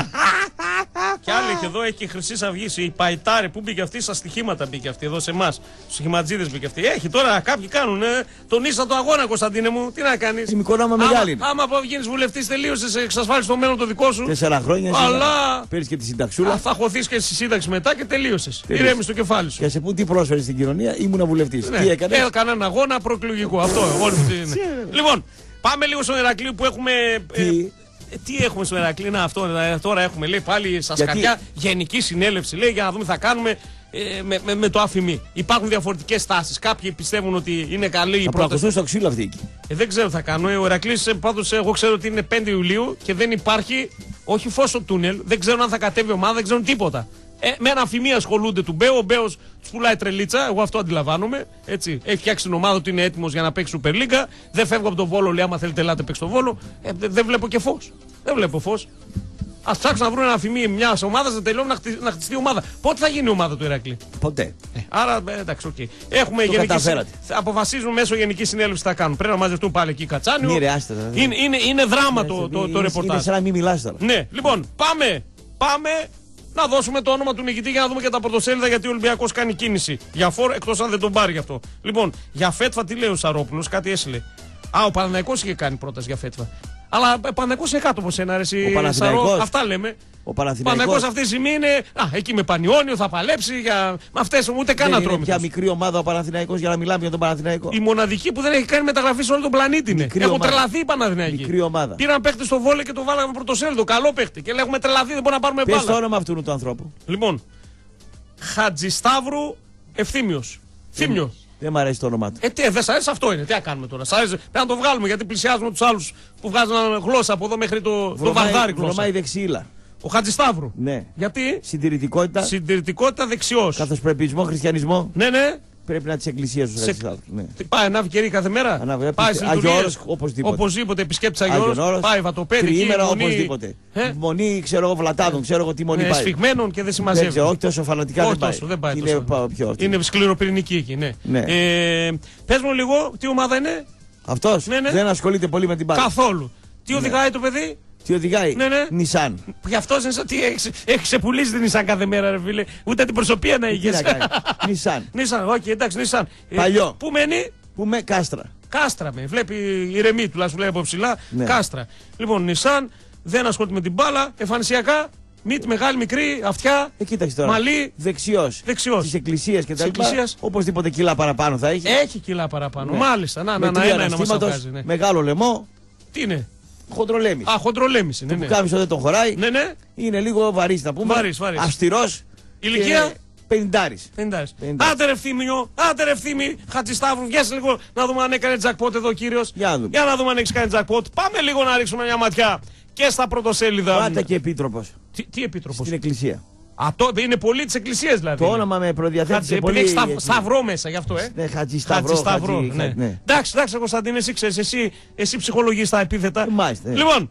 Κι *laughs* άλλη έχει εδώ, έχει η Χρυσής Αυγής. Η Παϊτάρη, πού μπήκε αυτή, στα στοιχήματα μπήκε αυτή, εδώ σε εμάς. Στους χηματζίδε μπήκε αυτή. Έχει τώρα, κάποιοι κάνουν. Ε, τον ίσα το αγώνα, Κωνσταντίνε μου. Τι να κάνεις; Η Μικονάμα μεγάλη είναι. Άμα, άμα γίνει βουλευτής, τελείωσες, εξασφάλισε το μέλλον το δικό σου. Τέσσερα χρόνια εσύ Αλλά- Παίρνει και τη Α, συνταξούλα. θα χωθείς και στη σύνταξη μετά και τελείωσες. Τελείωσες. Ηρέμει το κεφάλι σου. Και σε πού τι πρόσφερε στην κοινωνία, ήμουν βουλευτής. Ναι. Τι έκανες; Έκανα έναν αγώνα προεκλογικό. Αυτό. Όλη μου την... λοιπόν, πάμε λίγο στον Ερακλή που έχουμε. ε, Τι; ε, τι έχουμε στον Ερακλή, να αυτό ε, τώρα έχουμε λέει πάλι στα Γιατί; σκαριά γενική συνέλευση λέει για να δούμε τι θα κάνουμε ε, με, με, με το αφημί. Υπάρχουν διαφορετικές τάσει. Κάποιοι πιστεύουν ότι είναι καλή η Θα πρόταση. προακουστούν στο ξύλο αυτή εκεί. Ε, δεν ξέρω τι θα κάνω. Ε, Ο Ερακλής πάντως εγώ ξέρω ότι είναι 5 Ιουλίου και δεν υπάρχει όχι φως στο τούνελ. Δεν ξέρω αν θα κατέβει ομάδα, δεν ξέρουν τίποτα. Ε, με ένα αφημί ασχολούνται του Μπέο. Ο Μπέος του πουλάει τρελίτσα. Εγώ αυτό αντιλαμβάνομαι. Έτσι. Έχει φτιάξει την ομάδα του, είναι έτοιμος για να παίξει Super League. Δεν φεύγω από τον Βόλο, λέει: Άμα θέλετε, ελάτε παίξει το Βόλο. Ε, δε- δεν βλέπω και φως. Δεν βλέπω φως. Α ψάξουν να βρουν ένα αφημί μιας ομάδας να τελειώνουν να, χτι- να χτιστεί ομάδα. Πότε θα γίνει η ομάδα του Ερακλή. Ποτέ. Άρα ε, εντάξει, οκ. Έχουμε γενική καταφέρατε. συ- Αποφασίζουν μέσω γενικής συνέλευσης τι θα κάνουν. Πρέπει να μαζευτούν πάλι εκεί κατσάνιο. Μη ρε, άστα, δηλαδή. είναι, είναι, είναι δράμα το, το, το Είναι- Είναι ρεπορτάζ. σαν να μην μιλάς τώρα. Ναι, λοιπόν, πάμε. Πάμε να δώσουμε το όνομα του νικητή για να δούμε και τα πρωτοσέλιδα γιατί ο Ολυμπιακός κάνει κίνηση. Για φόρ, εκτός αν δεν τον πάρει γι' αυτό. Λοιπόν, για φέτβα τι λέει ο Σαρόπουλος, κάτι έσυλε. Α, ο Παναναϊκός είχε κάνει πρόταση για φέτβα. Αλλά ο Παναναϊκός είναι κάτω από σένα, ρε, εσύ, Ο Παναθηναϊκός. Σαρό. Αυτά λέμε. Ο Παναθηναϊκός. Παναναϊκός αυτή τη στιγμή είναι. Α, εκεί με Πανιόνιο θα παλέψει. Για... Με αυτές ούτε καν Δεν είναι ατρόμητος. πια μικρή ομάδα ο Παναθηναϊκός για να μιλάμε για τον Παναθηναϊκό. Η μοναδική που δεν έχει κάνει μεταγραφή σε όλο τον πλανήτη είναι. Μικρή Έχουν ομάδα. τρελαθεί οι Παναδημιακοί. Μικρή ομάδα. Πήραν παίχτη στο βόλε και το βάλαμε πρωτοσέλιδο. Καλό παίχτη. Και λέει έχουμε τρελαθεί, δεν μπορούμε να πάρουμε Πες το μπάλα. όνομα αυτού του ανθρώπου. Λοιπόν, Χατζισταύρου Ευθύμιος. Θύμιο. Δεν μ' αρέσει το όνομά του. Ε, τι, δεν σ' αρέσει αυτό είναι. Τι να κάνουμε τώρα. Σ' αρέσει. Πρέπει να το βγάλουμε γιατί πλησιάζουμε τους άλλους που βγάζουν γλώσσα από εδώ μέχρι το, το βαρδάρι γλώσσα. βρωμάει δεξίλα. Ο Χατζισταύρου. Ναι. Γιατί; Συντηρητικότητα, συντηρητικότητα δεξιός. καθώ πρεπισμό, χριστιανισμό. Ναι, ναι. Πρέπει να τη εκκλησία τους Σε- Ναι. Τι Πάει, ανάβει κερί κάθε μέρα; Ανάβει, Πάει επισκε- στις λειτουργίες. Άγιο Όρος, οπωσδήποτε. Οπωσδήποτε επισκέπτης Άγιο Άγιον Όρος. Όρος, Πάει βατοπέδι. εκεί, Τριήμερα μονή- οπωσδήποτε. Ε; Μονή, ξέρω εγώ, βλατάδων, ξέρω εγώ τι μονή Ε, πάει. σφιγμένων και δεν Δεν συμμαζεύει. ξέρω, όχι τόσο φανατικά Όχι δεν πάει. τόσο, δεν πάει Είναι τόσο. πα- πιο. Είναι σκληροπυρηνική εκεί, ναι. Ναι. Ε, πες μου λίγο, τι ομάδα είναι; Αυτός Ναι, ναι. δεν ασχολείται πολύ με την μπάλα. Καθόλου. Τι οδηγάει το παιδί; Τι οδηγάει, Ναι, ναι. Νισάν. Γι' αυτό είναι σαν- τι έχεις, έχεις ξεπουλήσει την Νισάν κάθε μέρα, ρε φίλε. Ούτε την προσωπία να Τι είχες. να κάνει; Νισάν. Νισάν, *laughs* όχι, εντάξει, Νισάν. Ε, Παλιό. Πού μένει, Που με κάστρα. Κάστρα με. Βλέπει ηρεμή τουλάχιστον λέει από ψηλά. Ναι. Κάστρα. Λοιπόν, Νισάν δεν ασχολείται με την μπάλα. Εμφανισιακά, μύτη μεγάλη, μικρή, αυτιά. Ε, κοίταξε τώρα. Μαλλί. Δεξιός. Δεξιός. Τη εκκλησία και τα Της λοιπά. εκκλησίας. Οπωσδήποτε κιλά παραπάνω θα έχει. Έχει κιλά παραπάνω. Ναι. Μάλιστα. Να, με να, να, τρία ένα, ένα μας αναστήματος, βγάζει. Ναι. Μεγάλο λαιμό, Τι είναι; Χοντρολέμι. Α, χοντρολέμηση. Ναι, Που ναι. κάμισο δεν τον χωράει. ναι, ναι. Είναι λίγο βαρύς να πούμε. Βαρύς, βαρύς. Αυστηρός. Ηλικία; Πενιντάρη. Πενιντάρις. Πενιντάρις. Άντε ρε Φθήμιο, άντε ρε Φθήμη, Χατζησταύρου, βγες λίγο να δούμε αν έκανε jackpot εδώ κύριος. Για να δούμε. Για να δούμε αν έχεις κάνει jackpot. Πάμε λίγο να ρίξουμε μια ματιά και στα πρωτοσέλιδα. Πάτα και επίτροπος Τι, τι επίτροπος; στην εκκλησία. Α, το, είναι πολύ της εκκλησίας δηλαδή. Το όνομα με προδιαθέτει Χατζη, σε επειδή πολύ. έχεις σταυ, έτσι. σταυρό μέσα γι' αυτό, ε. Ναι, Χατζη Σταυρό. Χατζησταυρό, Χατζη- ναι. ναι. Εντάξει, εντάξει, Κωνσταντίνε, εσύ ξέρεις, εσύ, εσύ ψυχολογείς τα επίθετα. Ε, μάλιστα, ναι. Λοιπόν,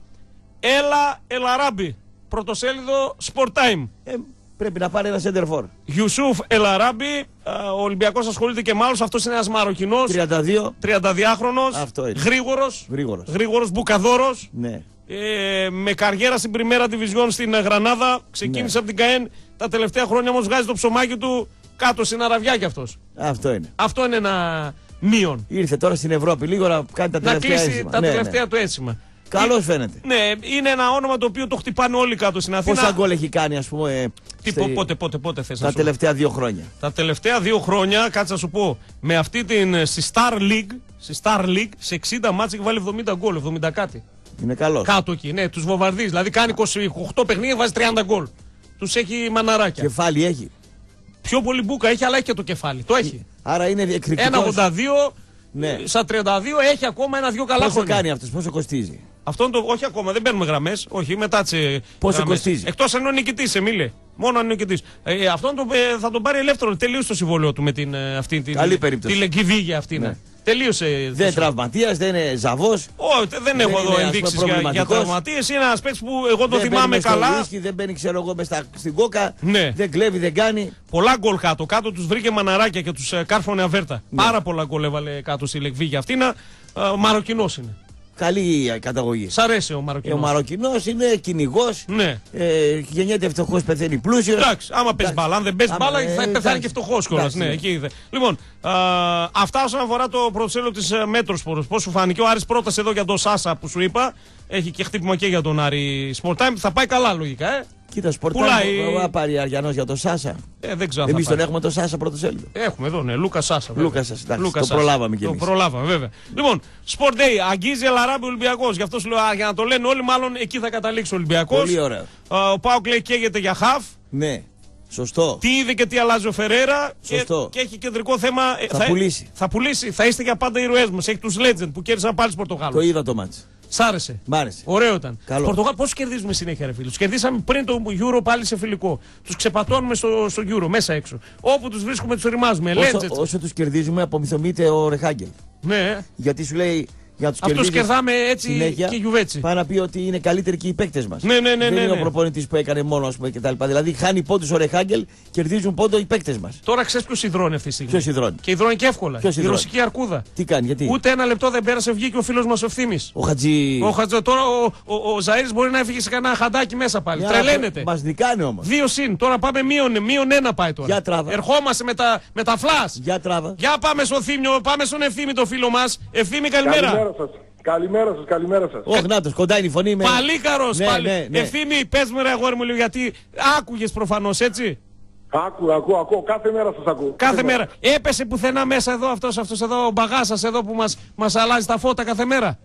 Έλα Ελαράμπη. Πρωτοσέλιδο Sport Time. Ε, πρέπει να πάρει ένα center for. Γιουσούφ Ελαράμπη. α, Ο Ολυμπιακός ασχολείται και με άλλους. Αυτός είναι ένας Μαροκινός. 32. 32χρονο. Αυτό είναι. Γρήγορος. Γρήγορος. Γρήγορος Μπουκαδόρος. Ναι. Ε, με καριέρα στην Πριμέρα Division στην ε, Γρανάδα. Ξεκίνησε από την ΚΑΕΝ. Τα τελευταία χρόνια όμως βγάζει το ψωμάκι του κάτω στην Αραβιά κι αυτός. Αυτό είναι. Αυτό είναι ένα μείον. Ήρθε τώρα στην Ευρώπη λίγο να κάνει τα Να τελευταία κλείσει ένσημα. τα Ναι, τελευταία ναι. του έτσιμα. Καλώς Ε, φαίνεται. Ναι, είναι ένα όνομα το οποίο το χτυπάνε όλοι κάτω στην Αθήνα. Πόσα γκολ έχει κάνει, ας πούμε, ε, Τι, στη- πότε, πότε, πότε θες να τα σου πω. τελευταία δύο χρόνια. Τα τελευταία δύο χρόνια, κάτσε να σου πω, με αυτή την ε, στη Star League, στη Star League σε 60 μάτς έχει βάλει 70 γκολ, 70 κάτι. Είναι καλός. Κάτω εκεί, ναι, τους βομβαρδίζει. Δηλαδή κάνει 28 παιχνίδια, βάζει 30 γκολ. Τους έχει μαναράκια. Κεφάλι έχει. Πιο πολύ μπουκα έχει, αλλά έχει και το κεφάλι. Το έχει. Άρα είναι εκρηκτικό. 1,82, Ναι. ε, στα 32 έχει ακόμα ένα-δυο καλά Πόσο χρόνια. κάνει αυτός, πόσο κοστίζει; Αυτό είναι το, όχι ακόμα, δεν παίρνουμε γραμμές. Όχι, μετά τις. Πόσο κοστίζει; Εκτός αν είναι ο νικητής, Εμίλε. Μόνο αν είναι ο νικητής. Ε, αυτόν το, ε, θα τον πάρει ελεύθερο. Τελείωσε το συμβόλαιο του με την, ε, αυτή την. Καλή περίπτωση. Τη λεγκυβίγια αυτή. Ναι. Ναι. Τελείωσε. Δεν είναι τραυματίας, δεν είναι ζαβός. Όχι, δεν έχω είναι, εδώ ας πούμε, ενδείξει για, για προβληματικός. τραυματίες. Είναι ένας παίκτης που εγώ το δεν θυμάμαι μπαίνει μες στο καλά. ουίσκι, δεν μπαίνει, ξέρω εγώ, μες στα, στην κόκα. Ναι. Δεν κλέβει, δεν κάνει. Πολλά γκολ κάτω. Κάτω τους βρήκε μαναράκια και τους ε, κάρφωνε αβέρτα. Ναι. Πάρα πολλά γκολ έβαλε κάτω στη λεκβίγια αυτή. Είναι Μαροκινός είναι. Καλή ε, καταγωγή. Σ' αρέσει ο Ε, Μαροκινό. Ο Μαροκινός είναι κυνηγός. Ναι. Ε, γεννιέται φτωχός, πεθαίνει πλούσιος. Εντάξει, άμα παίζει μπάλα. Αν δεν παίζει Άμα, μπάλα, ε, θα πεθάνει εντάξει. και φτωχός κιόλας. Εντάξει, Ναι, ναι. εκεί είδε. Λοιπόν, α, αυτά όσον αφορά το πρωτοσέλιδο της Μέτροσπορ. Πώς σου φάνηκε ο Άρης πρώτα εδώ για τον Σάσα που σου είπα. Έχει και χτύπημα και για τον Άρη Sport Time. Θα πάει καλά λογικά, ε. Κοίτα, σπορτά. Πουλάει- Θα πάρει Αριανός για τον Σάσα. ε δεν ξέρω αν Εμείς θα τον πάει. έχουμε τον Σάσα πρώτος σέλιδο. Έχουμε εδώ, ναι, Λούκα Σάσα. βέβαια. Λούκα Σάσα, εντάξει, Λούκα το Σάσα. προλάβαμε κι Το εμείς. προλάβαμε, βέβαια. Λοιπόν, Sport Day, αγγίζει Ελαράμπη Ολυμπιακός. Γι' αυτό σου λέω, α, για να το λένε όλοι, μάλλον εκεί θα καταλήξει ο Ολυμπιακός. Πολύ ωραίο. Ο Πάουκ λέει καίγεται για χαφ. Ναι, σωστό. Τι είδε και τι αλλάζει ο Φεραίρα. Και, Σωστό. και έχει κεντρικό θέμα. ε, Θα πουλήσει. Θα πουλήσει. Θα είστε για πάντα οι ηρωέ μας. Έχει τους Legend που κέρδισαν πάλι του Πορτογάλου. Το είδα το μάτς. Σ' άρεσε. Μ' άρεσε. Ωραίο ήταν. Καλό. Πορτογάλ, πώς κερδίζουμε συνέχεια, ρε φίλε; Τους κερδίσαμε πριν το Euro πάλι σε φιλικό. Τους ξεπατώνουμε στο, στο Euro, μέσα έξω. Όπου τους βρίσκουμε, τους ρημάζουμε. Όσο, Legends. όσο τους κερδίζουμε, απομυθομείται ο Ρεχάγκελ. Ναι. Γιατί σου λέει για τους Αυτούς κερδάμε έτσι και γιουβέτσι. Πάει να πει ότι είναι καλύτεροι και οι παίκτες μας. Ναι, ναι, ναι, Δεν ναι, είναι ναι. ο προπονητής που έκανε μόνο ας πούμε, και τα λοιπά. Δηλαδή χάνει πόντους ο Ρεχάγκελ, κερδίζουν πόντο οι παίκτες μας. Τώρα ξέρεις ποιος υδρώνει αυτή τη στιγμή. Ποιος υδρώνει; Και υδρώνει και εύκολα. Ποιος Η υδρώνει; ρωσική αρκούδα. Τι κάνει, γιατί; Ούτε ένα λεπτό δεν πέρασε, βγήκε ο φίλος μας ο ευθύνη. Ο Χατζη. Ο, Χατζο, τώρα ο, ο, ο Ζαΐρης μπορεί να έφυγε σε κανένα χαντάκι μέσα πάλι. Τρελαίνεται. Μας δικάνε όμως. Δύο συν. Τώρα πάμε μείον, μείον ένα πάει τώρα. Για τράβα. Ερχόμαστε με τα, με τα φλάς. Για τράβα. Για πάμε στο Θήμιο, πάμε στον Ευθύμη το φίλο μας. Ευθύμη καλημέρα. Καλημέρα σας. Καλημέρα σας, καλημέρα σας. Όχι, να κοντά είναι η φωνή με. Παλίκαρος Ναι, πάλι. ναι, ναι. Ευθύμη, πες μου ρε αγόρι μου λίγο γιατί άκουγες προφανώς έτσι; Άκου, ακούω, ακούω. Κάθε μέρα σας ακούω. Κάθε μέρα. Έπεσε πουθενά μέσα εδώ αυτός, αυτός εδώ ο μπαγάσας εδώ που μας, μας αλλάζει τα φώτα κάθε μέρα.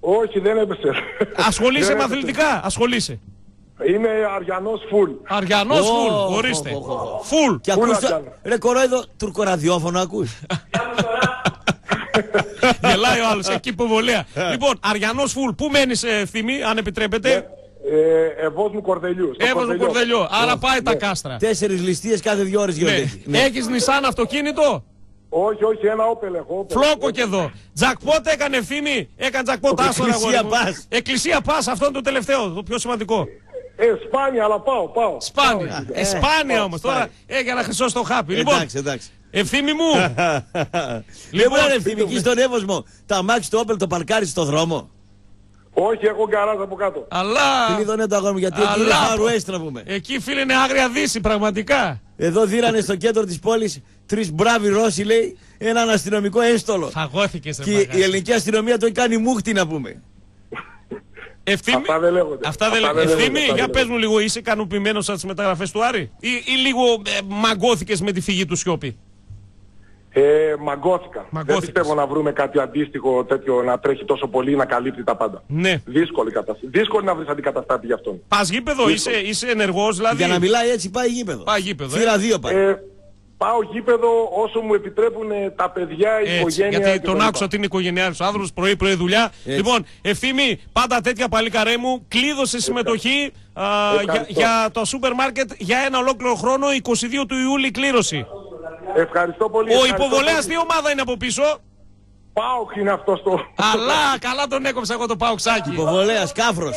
Όχι, δεν έπεσε. Ασχολείσαι Δεν με έπεσε. αθλητικά. Ασχολείσαι. Είμαι αριανός φουλ. Αριανός Ω, φουλ. ω, Ορίστε. ω, ω, ω. Φουλ. Και Πού να ακούς το... κάνω. Ρε κορόιδο, τουρκοραδιόφωνο ακούς; *laughs* Γελάει ο άλλος εκεί υποβολέα. λοιπόν, Αριανός φουλ. Πού μένεις ε, Θήμη, αν επιτρέπετε; Ε, Ευώς μου Κορδελιού. στο Έβαζε Κορδελιό. κορδελιό. Άρα πάει τα κάστρα. Τέσσερις ληστείες κάθε δύο ώρες γίνονται. Ναι. εκεί. Ναι. Έχεις Nissan αυτοκίνητο; Όχι, όχι, ένα όπελ έχω. όπελ. Φλόκο και εδώ. Τζακπότ έκανε ευθύμη. Έκανε τζακπότ. άσο, ρε, Εκκλησία αγόρι μου. πας. Εκκλησία πας. Αυτό είναι το τελευταίο. Το πιο σημαντικό. Ε, σπάνια, αλλά πάω, πάω. Σπάνια. Ε, σπάνια όμως. Τώρα σπάνια. έκανα χρυσό στο χάπι. Λοιπόν, Εντάξει, εντάξει. ευθύμη μου. *laughs* Δεν Λοιπόν, μπορεί να ευθυμική στον Εύωσμο. Τα μάξι του Όπελ το παρκάρεις στο δρόμο. Όχι, έχω γκαράζ από κάτω. Αλλά Κλειδώνε το αγόρι μου γιατί εκεί είναι Αλλά- Far West να πούμε. εκεί φίλε είναι άγρια δύση πραγματικά. Εδώ δίρανε στο κέντρο της πόλης τρεις μπράβοι Ρώσοι λέει έναν αστυνομικό ένστολο. Φαγώθηκες ρε Και μαγάζι. η ελληνική αστυνομία το έχει κάνει μούχτη να πούμε. Ευθύμη; Αυτά δεν λέγονται. Αυτά δεν Αυτά λέγονται. δεν Ευθύμη, λέγονται, για αυτά πες δεν μου λίγο, είσαι ικανοποιημένος από τις μεταγραφές του Άρη; Ή, ή λίγο ε, μαγκώθηκες με τη φυγή του Σιώπη; Ε, μαγκώθηκα. Δεν Μαγκώθηκες. πιστεύω να βρούμε κάτι αντίστοιχο τέτοιο να τρέχει τόσο πολύ να καλύπτει τα πάντα. Ναι. Δύσκολη κατάσταση. Δύσκολη να βρεις αντικαταστάτη γι' αυτόν. Πας γήπεδο, είσαι, είσαι ενεργός δηλαδή; Για να μιλάει έτσι πάει γήπεδο. Πάει γήπεδο, ε. Θύρα δύο πάει. Ε, πάω γήπεδο όσο μου επιτρέπουν ε, τα παιδιά, η Έτσι, οικογένεια γιατί και τον τα άκουσα λοιπά. ότι είναι οικογενειάρχος άνθρωπος, πρωί-πρωί δουλειά. Έτσι. Λοιπόν, ευθύμη, πάντα τέτοια παλικαρέ μου, κλείδωσε συμμετοχή α, για, Ευχαριστώ. για το σούπερ μάρκετ για ένα ολόκληρο χρόνο, 22 του Ιούλη κλήρωση. Ευχαριστώ πολύ. Ο ευχαριστώ υποβολέας πολύ. τι ομάδα είναι από πίσω; Πάω είναι αυτό στο... Αλλά καλά τον έκοψα εγώ το Παοξάκι. Υποβολέας, κάφρος.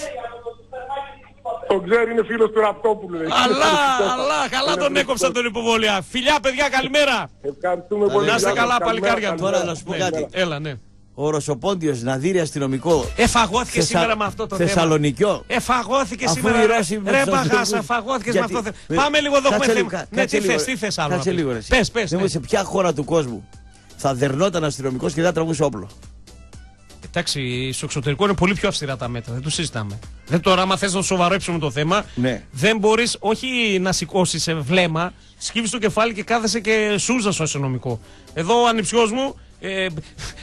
Τον ξέρει, είναι φίλος του Ραπτόπουλου. ρε. Αλλά, Είναι αλλά, καλά τον φίλος έκοψα του. τον υποβολιά. Φιλιά, παιδιά, καλημέρα. Ευχαριστούμε πολύ. Να είστε Γεια σας. καλά, Καλημέρα, παλικάρια. καλημέρα. Τώρα να σου πω Ναι, κάτι. Έλα, ναι. Ο Ρωσοπόντιος Ναδύρη αστυνομικό. Εφαγώθηκε Θεσσα- σήμερα με αυτό το θέμα. Θεσσαλονικιό. Εφαγώθηκε Αφού σήμερα. οι ρε. Ρώσοι με Ρε τους μπαγάσα, Αστυνομικούς- εφαγώθηκες με Γιατί- αυτό το Ε, θέμα. Πάμε λίγο εδώ έχουμε κάτσε λίγο, θέμα. κα- Ναι, κάτσε τι λίγο, θες, ρε. τι θες άλλο. Κάτσε να πεις. λίγο, ρε. Πες, πες. Δεν ναι. σε ποια χώρα του κόσμου θα δερνόταν αστυνομικός και δεν τραβούσε όπλο. Εντάξει, στο εξωτερικό είναι πολύ πιο αυστηρά τα μέτρα. Δεν το συζητάμε. Δεν τώρα, άμα θες να σοβαρέψουμε το θέμα, Ναι. δεν μπορείς όχι να σηκώσεις βλέμμα, σκύβεις το κεφάλι και κάθεσαι και σούζα στο αστυνομικό. Εδώ ο ανιψιός μου, ε,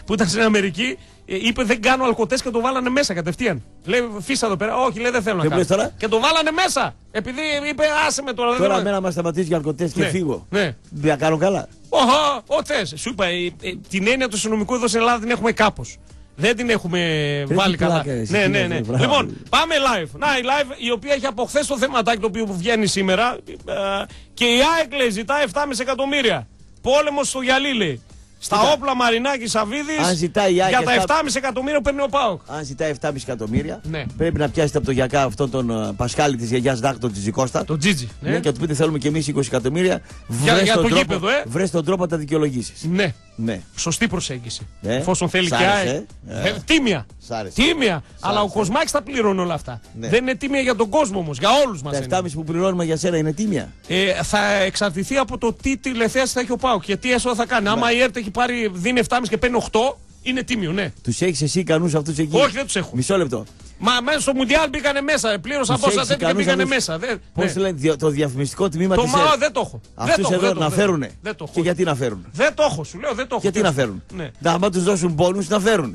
που ήταν στην Αμερική, ε, είπε δεν κάνω αλκοτές και το βάλανε μέσα κατευθείαν. Λέει φύσα εδώ πέρα. Όχι, λέει δεν θέλω να Και κάνω. πες τώρα; Και το βάλανε μέσα. Επειδή είπε άσε με τώρα. δεν Τώρα θέλω να- μένα μα σταματήσεις για αλκοτές και Ναι, φύγω. ναι. Δεν κάνω καλά. Οχα, ό, θες. Σου είπα, ε, ε, την έννοια του αστυνομικού εδώ στην Ελλάδα την έχουμε κάπως. Δεν την έχουμε βάλει τι καλά. πλάκα εσύ, ναι, τι ναι, λες, ναι. μπράβο. Λοιπόν, πάμε live. Να, η live η οποία έχει από χθες το θεματάκι το οποίο βγαίνει σήμερα. ε, και η ΑΕΚ λέει ζητά 7,5 εκατομμύρια. Πόλεμος στο γυαλί λέει. Στα Κοίτα. όπλα Μαρινάκη Σαββίδης. Αν ζητάει η ΑΕΚ Για τα 7,5 7,5 εκατομμύρια παίρνει ο Πάοκ. Αν ζητάει 7,5 εκατομμύρια, Ναι. πρέπει να πιάσετε από το γιακά αυτόν τον ε, Πασχάλη της γιαγιάς Δάκτο της Ζικώστα. Το Τζίτζι. Ναι. Ναι, και να του πείτε θέλουμε και εμείς 20 εκατομμύρια. Για- Βρες για τον το τρόπο- γήπεδο, ε. Βρες τον τρόπο να τα δικαιολογήσεις. ναι. Ναι. Σωστή προσέγγιση. Ε, Εφόσον θέλει σ' και άρεσε, ΑΕΚ. ε. Ε, τίμια. Σ' άρεσε. Τίμια. Αλλά ο άρεσε. Κοσμάκης τα πληρώνει όλα αυτά. Ναι. Δεν είναι τίμια για τον κόσμο όμως. Για όλους μας. Τα 7,5 που πληρώνουμε για σένα είναι τίμια; Ε, θα εξαρτηθεί από το τι τηλεθέαση θα έχει ο Πάουκ και τι έσοδα θα κάνει. Άμα η ΕΡΤ έχει πάρει, δίνει 7,5 και παίρνει 8, είναι τίμιο, ναι. Τους έχεις εσύ ικανούς αυτούς εκεί; Όχι, δεν τους έχω. Μισό λεπτό. Μα μέσα στο Μουντιάλ μπήκανε μέσα. Πλήρωσα Τους πόσα έχεις τέτοια και ικανούς μπήκανε αυτούς; μέσα. Δεν, Πώς ναι. λένε, δια- το διαφημιστικό τμήμα Το της μα δεν το έχω. Δεν Αυτού το έχω, εδώ δεν το να έχω, φέρουνε. Δεν το έχω. Και γιατί να φέρουν. Δεν το έχω, σου λέω, δεν το έχω. Γιατί να φέρουν. Ναι. Να άμα τους δώσουν πόνου να φέρουν.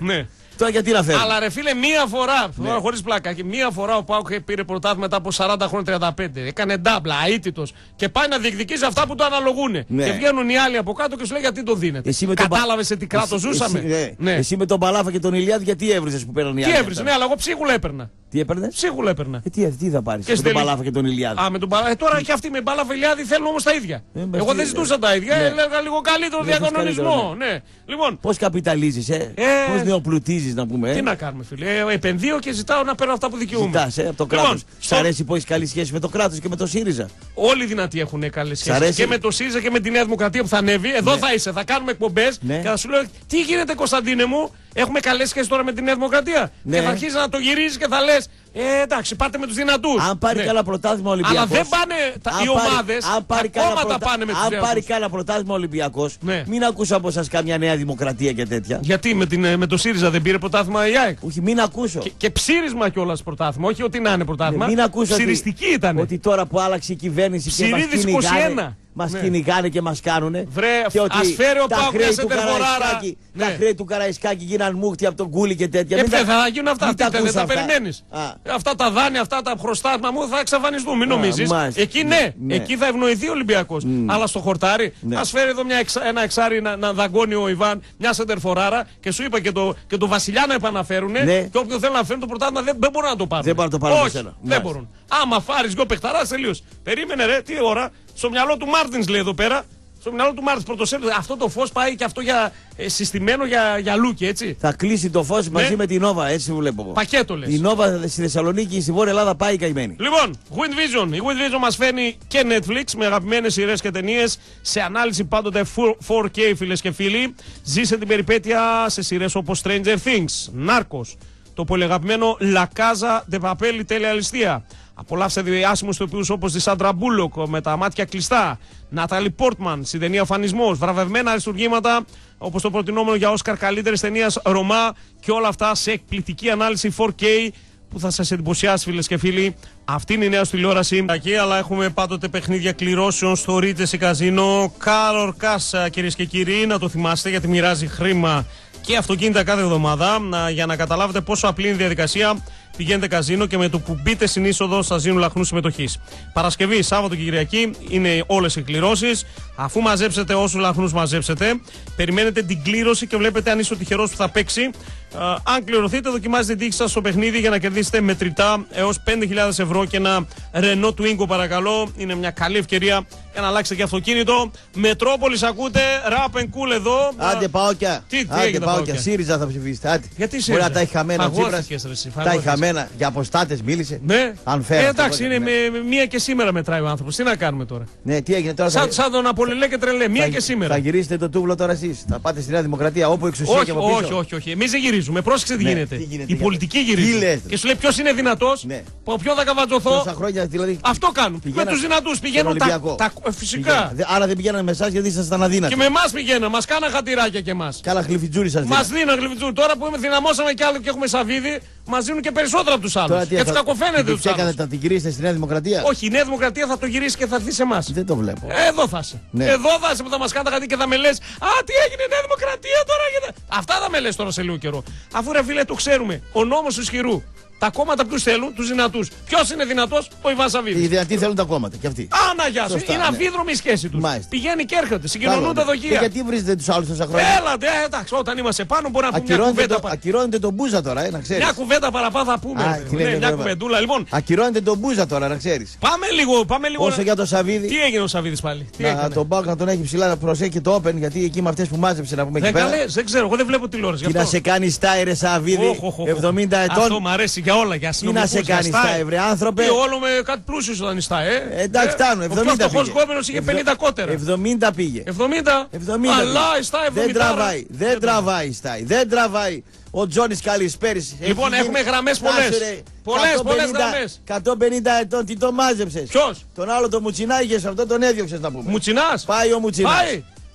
Ναι. Τώρα γιατί να φέρουν. Αλλά ρε φίλε, μία φορά, Ναι. τώρα χωρίς πλάκα, και μία φορά ο Πάουκ πήρε πρωτάθλημα μετά από 40 χρόνια 35. Έκανε ντάμπλα, αίτητος. Και πάει να διεκδικήσει αυτά που το αναλογούν. Ναι. Και βγαίνουν οι άλλοι από κάτω και σου λέει γιατί το δίνετε; Εσύ με τον Πα- Κατάλαβες σε τι κράτος Εσύ- ζούσαμε; Εσύ, ναι. ναι. Εσύ με τον Παλάφα και τον Ηλιάδη γιατί έβριζες που παίρνουν οι Τι άλλοι. έβριζε, αυτά; ναι, αλλά εγώ ψίχουλα έπαιρνα. Τι έπαιρνε; Ψίχουλα έπαιρνα. Ε, τι, τι θα πάρεις. Και Με τον στη τελική- Παλάφα και τον Ηλιάδη. Α, με τον Παλά... ε, τώρα και αυτοί με μπάλα Βελιάδη θέλουν όμως τα ίδια. Ε, μπας Εγώ τι- δεν ζητούσα τα ίδια, ναι. έλεγα λίγο καλύτερο Δεν θες διακανονισμό. καλύτερο, Ναι. Λοιπόν, Πώς καπιταλίζεις, ε; Ε, Πώς νεοπλουτίζεις να πούμε. Ε; τι να κάνουμε, φίλε. Ε, επενδύω και ζητάω να παίρνω αυτά που δικαιούμαι. Ζητάς, ε, από το Λοιπόν, κράτος. Σ' στο- αρέσει που έχεις καλή σχέση με το κράτος και με το ΣΥΡΙΖΑ; Όλοι οι δυνατοί έχουν καλές σχέσεις. αρέσει; Και με το ΣΥΡΙΖΑ και με τη Νέα Δημοκρατία που θα ανέβει. Εδώ θα είσαι, θα κάνουμε εκπομπές Ναι. και θα σου λέω τι γίνεται Κωνσταντίνε μου. Έχουμε καλές σχέσεις τώρα με τη Νέα Δημοκρατία; Ναι. Και θα αρχίσεις να το γυρίζεις και θα λες. Ε, εντάξει, πάτε με τους δυνατούς. Αν πάρει καλά πρωτάθλημα Ολυμπιακό. Αλλά δεν πάνε τα, οι ομάδες. Αν πάρει καλά Ακόμα τα πρωτα- πάνε με τους Αν δυνατού. πάρει καλά πρωτάθλημα Ολυμπιακός, Ναι. μην ακούσω από εσάς καμιά νέα δημοκρατία και τέτοια. Γιατί με, την, ε, με το ΣΥΡΙΖΑ δεν πήρε πρωτάθλημα η ΑΕΚ; Όχι, μην ακούσω. Και, και ψήρισμα κιόλας πρωτάθλημα. Όχι ότι να είναι πρωτάθλημα. Ναι, μην ακούσω ότι- Ψηριστική ήταν. Ότι τώρα που άλλαξε η κυβέρνηση και μας Ψηρίδης κυνηγάνε, 21. Μας Ναι. κυνηγάνε και μας κάνουνε. Βρε, και ότι ας φέρει ο τα Πάουκ χρέη μια του σεντερφοράρα. Καραϊσκάκη, Ναι. τα χρέη του Καραϊσκάκη γίναν μούχτι από τον Κούλι και τέτοια. Ε, Μην ποια τα- θα γίνουν αυτά, μην αυτά, δεν ακούς τα αυτά. περιμένεις. Α. Αυτά τα δάνεια, αυτά τα χρωστάσμα μου θα εξαφανιστούν, μην Α, νομίζεις. μάλιστα. Εκεί ναι, Ναι. εκεί θα ευνοηθεί ο Ολυμπιακός. Αλλά στο χορτάρι, Ναι. ας φέρει εδώ μια εξα- ένα εξάρι να, να δαγκώνει ο Ιβάν, μια σεντερφοράρα και σου είπα και το, και το Βασιλιά να επαναφέρουν. Ναι. Και όποιον θέλει να φέρουν το πρωτάθλημα δεν, δεν μπορούν να το πάρουν. Δεν μπορούν να το πάρουν από Όχι, σένα. δεν Μάλιστα. μπορούν. Άμα φάρεις γκο παιχταρά, τελείω. Περίμενε ρε, τι ώρα. Στο μυαλό του Μάρτινς λέει εδώ πέρα. Στο μυαλό του Μάρτινς πρωτοσέλιδος. Αυτό το φως πάει και αυτό για, ε, συστημένο για, για λούκι, έτσι. Θα κλείσει το φως μαζί Ναι. με την Νόβα, έτσι βλέπω εγώ. Πακέτο λες. Η Νόβα στη Θεσσαλονίκη, στη Βόρεια Ελλάδα πάει καημένη. Λοιπόν, Wind Vision. Η Wind Vision μας φέρνει και Netflix με αγαπημένες σειρές και ταινίες σε ανάλυση πάντοτε 4K, φίλες και φίλοι. Ζήσε την περιπέτεια σε σειρές όπως Stranger Things, Narcos, το πολυαγαπημένο La Casa de Papel, η τέλεια ληστεία. Απολαύστε διάσημους τοπίου όπως τη Σάντρα Μπούλοκ με τα μάτια κλειστά, Νάταλι Πόρτμαν στην ταινία Φανισμό, βραβευμένα αριστουργήματα όπως το προτινόμενο για Όσκαρ καλύτερης ταινίας Ρωμά και όλα αυτά σε εκπληκτική ανάλυση 4K που θα σας εντυπωσιάσει, φίλες και φίλοι. Αυτή είναι η νέα σου τηλεόραση. Εκεί, αλλά έχουμε πάντοτε παιχνίδια κληρώσεων στο Ρίτζε Καζίνο. Κάρορ Κάσα, κυρίες και κύριοι, να το θυμάστε γιατί μοιράζει χρήμα και αυτοκίνητα κάθε εβδομάδα. Να, για να καταλάβετε πόσο απλή είναι η διαδικασία, πηγαίνετε καζίνο και με το που μπείτε στην είσοδο σας δίνουν λαχνούς συμμετοχής. Παρασκευή, Σάββατο και Κυριακή είναι όλες οι κληρώσεις. Αφού μαζέψετε όσους λαχνούς μαζέψετε, περιμένετε την κλήρωση και βλέπετε αν είσαι ο τυχερός που θα παίξει. Ε, αν κληρωθείτε, δοκιμάζετε την τύχη σας στο παιχνίδι για να κερδίσετε μετρητά έως 5.000 ευρώ και ένα Renault Twingo, παρακαλώ. Είναι μια καλή ευκαιρία Για να αλλάξετε και αυτοκίνητο. Μετρόπολης ακούτε. Ραπ and cool εδώ. Άντε πάοκια. Τι- τι Άντε έγινε, πάοκια. Παόκια; ΣΥΡΙΖΑ θα ψηφίσετε. Άντε. Γιατί Μπορεί ΣΥΡΙΖΑ; να τα έχει χαμένα ο Φαγώθηκες, Τσίπρας. ρε, εσύ, Τα έχει φαγώθηκες. χαμένα. Για αποστάτες μίλησε. Ναι. Αν φέρει. Ε, αυτό, εντάξει, είναι ναι. με, με μία και σήμερα μετράει ο άνθρωπος. Τι να κάνουμε τώρα; Ναι, τι έγινε τώρα. Σαν, θα- σαν τον Απολελέ και τρελέ. Μία θα- και σήμερα. Θα γυρίσετε το τούβλο τώρα εσείς. Θα πάτε στη Νέα Δημοκρατία όπου εξουσία Όχι, και από πίσω. όχι, όχι, όχι. Εμείς δεν γυρίζουμε. Πρόσεξε τι Ναι, γίνεται. τι γίνεται, Η για- πολιτική Τι γυρίζει. λες, Και σου λέει ποιος είναι δυνατός; Ναι. Από ποιον θα καβατζωθώ; Τόσα χρόνια δηλαδή. Αυτό κάνουν. Πηγαίνα- Με τους δυνατούς στον πηγαίνουν τα, Ολυμπιακό. τα- ε, Φυσικά. Πηγαίνανε. Δε- Άρα δεν πηγαίνανε με εσάς γιατί ήσασταν αδύνατοι. Και με εμάς πηγαίνουν. Μας κάνα χατηράκια και εμάς. Καλά χλυφιτζούρι σας Μας δίνουν γλυφτζού. Τώρα που δυναμώσαμε κι άλλο και έχουμε σαβίδι, μα δίνουν και περισσότερα από τους άλλους. Τώρα τι Και του θα- κακοφαίνεται τι τους άλλους. έκανατε, θα την κυρίσετε στη Νέα Δημοκρατία; Όχι, η Νέα Δημοκρατία θα το γυρίσει και θα έρθει σε εμάς. Δεν το βλέπω. Εδώ θα είσαι. Ναι. Εδώ θα είσαι που θα μας κάνετε κάτι και θα με λες Α, τι έγινε η Νέα Δημοκρατία τώρα. γίνεται». Αυτά θα με λες τώρα σε λίγο καιρό. Αφού ρε φίλε το ξέρουμε. Ο νόμος του ισχυρού. Τα κόμματα ποιους θέλουν, τους δυνατούς. Ποιος είναι δυνατός, ο Ιβάν Οι Σαββίδη. δυνατοί θέλουν τα κόμματα και αυτοί. Άνα, γεια σου. Σωστά, Είναι ναι. αμφίδρομη η σχέση τους. Μάλιστα. Πηγαίνει και έρχεται. Συγκοινωνούν Καλό, τα ναι. Και δοχεία. γιατί βρίζετε τους άλλους τόσα χρόνια; Έλατε, ε, εντάξει, όταν είμαστε πάνω μπορεί να πούμε μια Ακυρώνετε, κουβέντα. το, πα- ακυρώνετε τον Μπούζα τώρα, ε, να ξέρεις. Μια κουβέντα παραπάνω θα πούμε. Α, ρε παιδί. ναι, Ναι, ναι, μια βέβαια. κουβεντούλα. Λοιπόν, Ακυρώνετε τον Μπούζα τώρα, να ξέρεις. πάμε λίγο, πάμε λίγο. Όσο να- για το Σαββίδι. Τι έγινε ο Σαββίδης πάλι; Τι να, έκανε; τον Πάουκ να τον έχει ψηλά να προσέχει και το Open γιατί εκεί με αυτές που μάζεψε να πούμε εκεί Δεν πέρα. καλές, δεν ξέρω, εγώ δεν βλέπω τηλεόραση. Τι γι' να αυτό. σε κάνεις στάιρε Σαββίδι, Οχ, οχ, οχ. 70 Αυτό ετών. μου αρέσει για όλα, για Τι να σε αστυνομικούς, για κάνει στάι. στάι, βρε άνθρωπε. Τι όλο με κάτι πλούσιο όταν ιστά, ε. Ε, Εντάξει, φτάνουν. 70 Ο πιο φτωχός πήγε. γκόμενος είχε 50 κότερα. 70 πήγε. 70. 70 Αλλά πήγε. ιστά 70. Δεν τραβάει, δεν τραβάει στάι, δεν τραβάει. Ο Τζόνις Καλησπέρη. Λοιπόν, έχουμε γραμμές πολλές. Πολλές, πολλές γραμμές. 150 ετών, τι το μάζεψες. Ποιος; Τον άλλο το μουτσινά είχες, αυτό τον έδιωξες να πούμε. Μουτσινάς; Πάει ο μουτσινάς.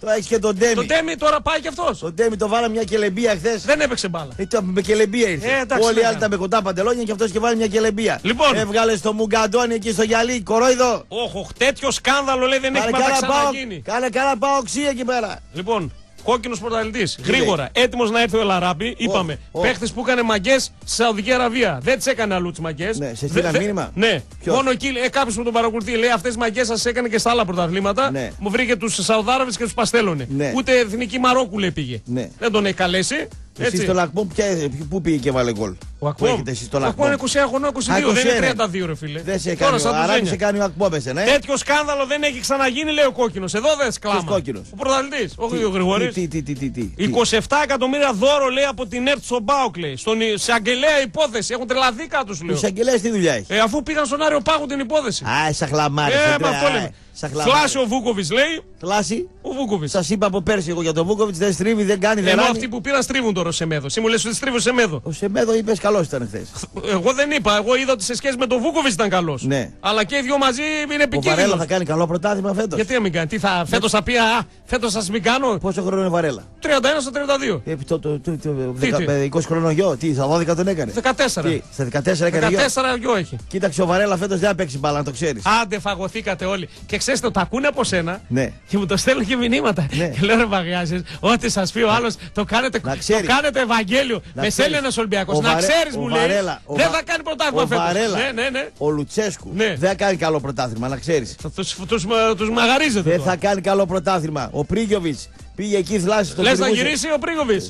Πάει. Το έχεις και τον Ντέμι. Το Ντέμι τώρα πάει κι αυτός. Τον Ντέμι το βάλαμε μια κελεμπία χθες. Δεν έπαιξε μπάλα. Ε, το- με κελεμπία ήρθε. Ε, εντάξει, Όλοι οι ναι, άλλοι ναι. ήταν με κοντά παντελόνια και αυτός και βάλει μια κελεμπία. Λοιπόν. Έβγαλε στο Μουγκαντόνι εκεί στο γυαλί, κορόιδο. Όχι, όχι, τέτοιο σκάνδαλο λέει δεν έχει Κάνε πάντα κάνα πάω, ξαναγίνει. κάνε κάνα πάω ξύ εκεί πέρα. Λοιπόν, κόκκινος πρωταθλητής. Γρήγορα, έτοιμος να έρθει ο Ελαράμπη. Είπαμε. ω. Παίχτε που έκανε μαγκές στη Σαουδική Αραβία. Δεν τις έκανε αλλού τις μαγκές. Ναι, σε στείλαν μήνυμα. Ναι. Ποιος; Μόνο εκεί ε, κάποιος που τον παρακολουθεί λέει αυτές τις μαγκές σας έκανε και στα άλλα πρωταθλήματα. Ναι. Μου βρήκε τους Σαουδάραβες και τους παστέλωνε. Ναι. Ούτε εθνική Μαρόκου λέει πήγε. Ναι. Δεν τον έχει καλέσει. Εσεί Έτσι. στο Λακμό, ποια- πού πήγε και βάλε γκολ; Ο Που Ακπόμ. έχετε εσείς στο Ο Ακπόμ Λακμό. είναι 20 χρονών, 22, Α, δεν είναι 21. 32 ρε φίλε. Δεν σε Τώρα κάνει. σαν Ο τους Αράπη Ζένια. σε κάνει ο Ακπόμ, εσένα, ε. Τέτοιο σκάνδαλο δεν έχει ξαναγίνει, λέει ο κόκκινος. Εδώ δεν κλάμα. κόκκινος; Ο πρωταθλητής, όχι ο Γρηγορής. Τι, τι, τι, τι, τι, τι. 27 εκατομμύρια δώρο λέει από την ΕΡΤ στον Πάοκ λέει. Στον, σε αγγελέα υπόθεση. Έχουν τρελαθεί κάτω σου Ο λέω. εισαγγελέα τι δουλειά έχει; Ε, αφού πήγαν στον Άριο Πάγο την υπόθεση. Α, σαν χλαμάρι. ε, με αυτό λέμε. Φλάσσε ο Βούκοβιτς λέει. Φλάση. Ο Βούκοβιτς. Σας είπα από πέρσι εγώ για τον Βούκοβιτς δεν στρίβει, δεν κάνει, δεν Ενώ ράνει. αυτοί που πήραν στρίβουν τώρα σε μέδο. Εσύ μου λες ότι στρίβω σε μέδο. Ο Σεμέδο είπες καλός ήταν χθες. Εγώ δεν είπα. Εγώ είδα ότι σε σχέση με τον Βούκοβιτς ήταν καλός. Ναι. Αλλά και οι δυο μαζί είναι Ο Βαρέλα επικίνδυνος. θα κάνει καλό πρωτάθλημα φέτος. Γιατί να μην κάνει. Τι θα, φέτος θα πει, Α, φέτος θα μην κάνω. Πόσο χρόνο είναι Βαρέλα; 31 στα 32. Ε, το, το, το, το, Τι, δεκα- τι; με 20 χρονών γιο, τι, στα 12 τον έκανε; 14. Τι, στα 14 έκανε γιο; 14 γιο έχει. Κοίταξε, ο Βαρέλα φέτος δεν θα παίξει μπάλα, να το ξέρεις. Άντε, φαγωθήκατε όλοι. Και ξέρετε, το τα ακούνε από σένα Ναι. και μου το στέλνουν και μηνύματα. Ναι. Και λέω ρε Παγιάζης, ό,τι σας πει ο άλλος, το κάνετε, Να το ξέρεις. κάνετε Ευαγγέλιο. Να με στέλνει ξέρεις. ένας Ολυμπιακός. Ο Να Βαρέ- ξέρεις, ο μου λέει. Βαρέλα, ο δεν Βα- θα κάνει πρωτάθλημα Ο φέτος. Βαρέλα, Ναι, ναι, ναι. ο Λουτσέσκου Ναι. δεν θα κάνει καλό πρωτάθλημα, να ξέρεις. Θα τους, τους, τους μαγαρίζετε. Δεν θα κάνει καλό πρωτάθλημα. Ο Πρίγιοβιτς πήγε εκεί θλάσει στο Λες να γυρίσει ο Πρίγκοβιτ.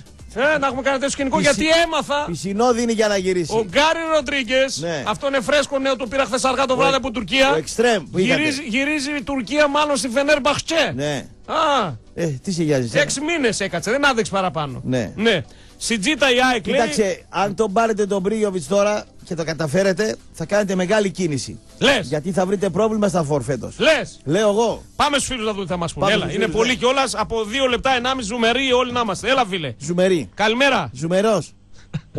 Ε, να έχουμε κάνει τέτοιο σκηνικό Πισι- γιατί έμαθα. Πισινό δίνει για να γυρίσει. Ο Γκάρι Ροντρίγκες, Ναι. αυτό είναι φρέσκο νέο, το πήρα χθες αργά το βράδυ από Τουρκία. Ο Εκστρέμ που είχατε. Γυρίζει, γυρίζει η Τουρκία μάλλον στη Φενέρ Μπαχτσέ. Ναι. Α, Ε, τι σε νοιάζει. εσένα; έξι μήνες έκατσε, δεν άδειξε παραπάνω. Ναι. ναι. Σιτζίτα η ΑΕΚ λέει. Κοίταξε, αν τον πάρετε τον Πρίγιοβιτ τώρα και το καταφέρετε, θα κάνετε μεγάλη κίνηση. Λες, Γιατί θα βρείτε πρόβλημα στα φόρ φέτος. λες. Λέω εγώ. Πάμε στους φίλους να δούμε τι θα μας πούνε. Πάμε Έλα, στους είναι φίλους, πολύ ναι. κιόλας από δύο λεπτά, ενάμιση ζουμεροί όλοι να είμαστε. Έλα, φίλε. Ζουμερί. Καλημέρα. Ζουμερός.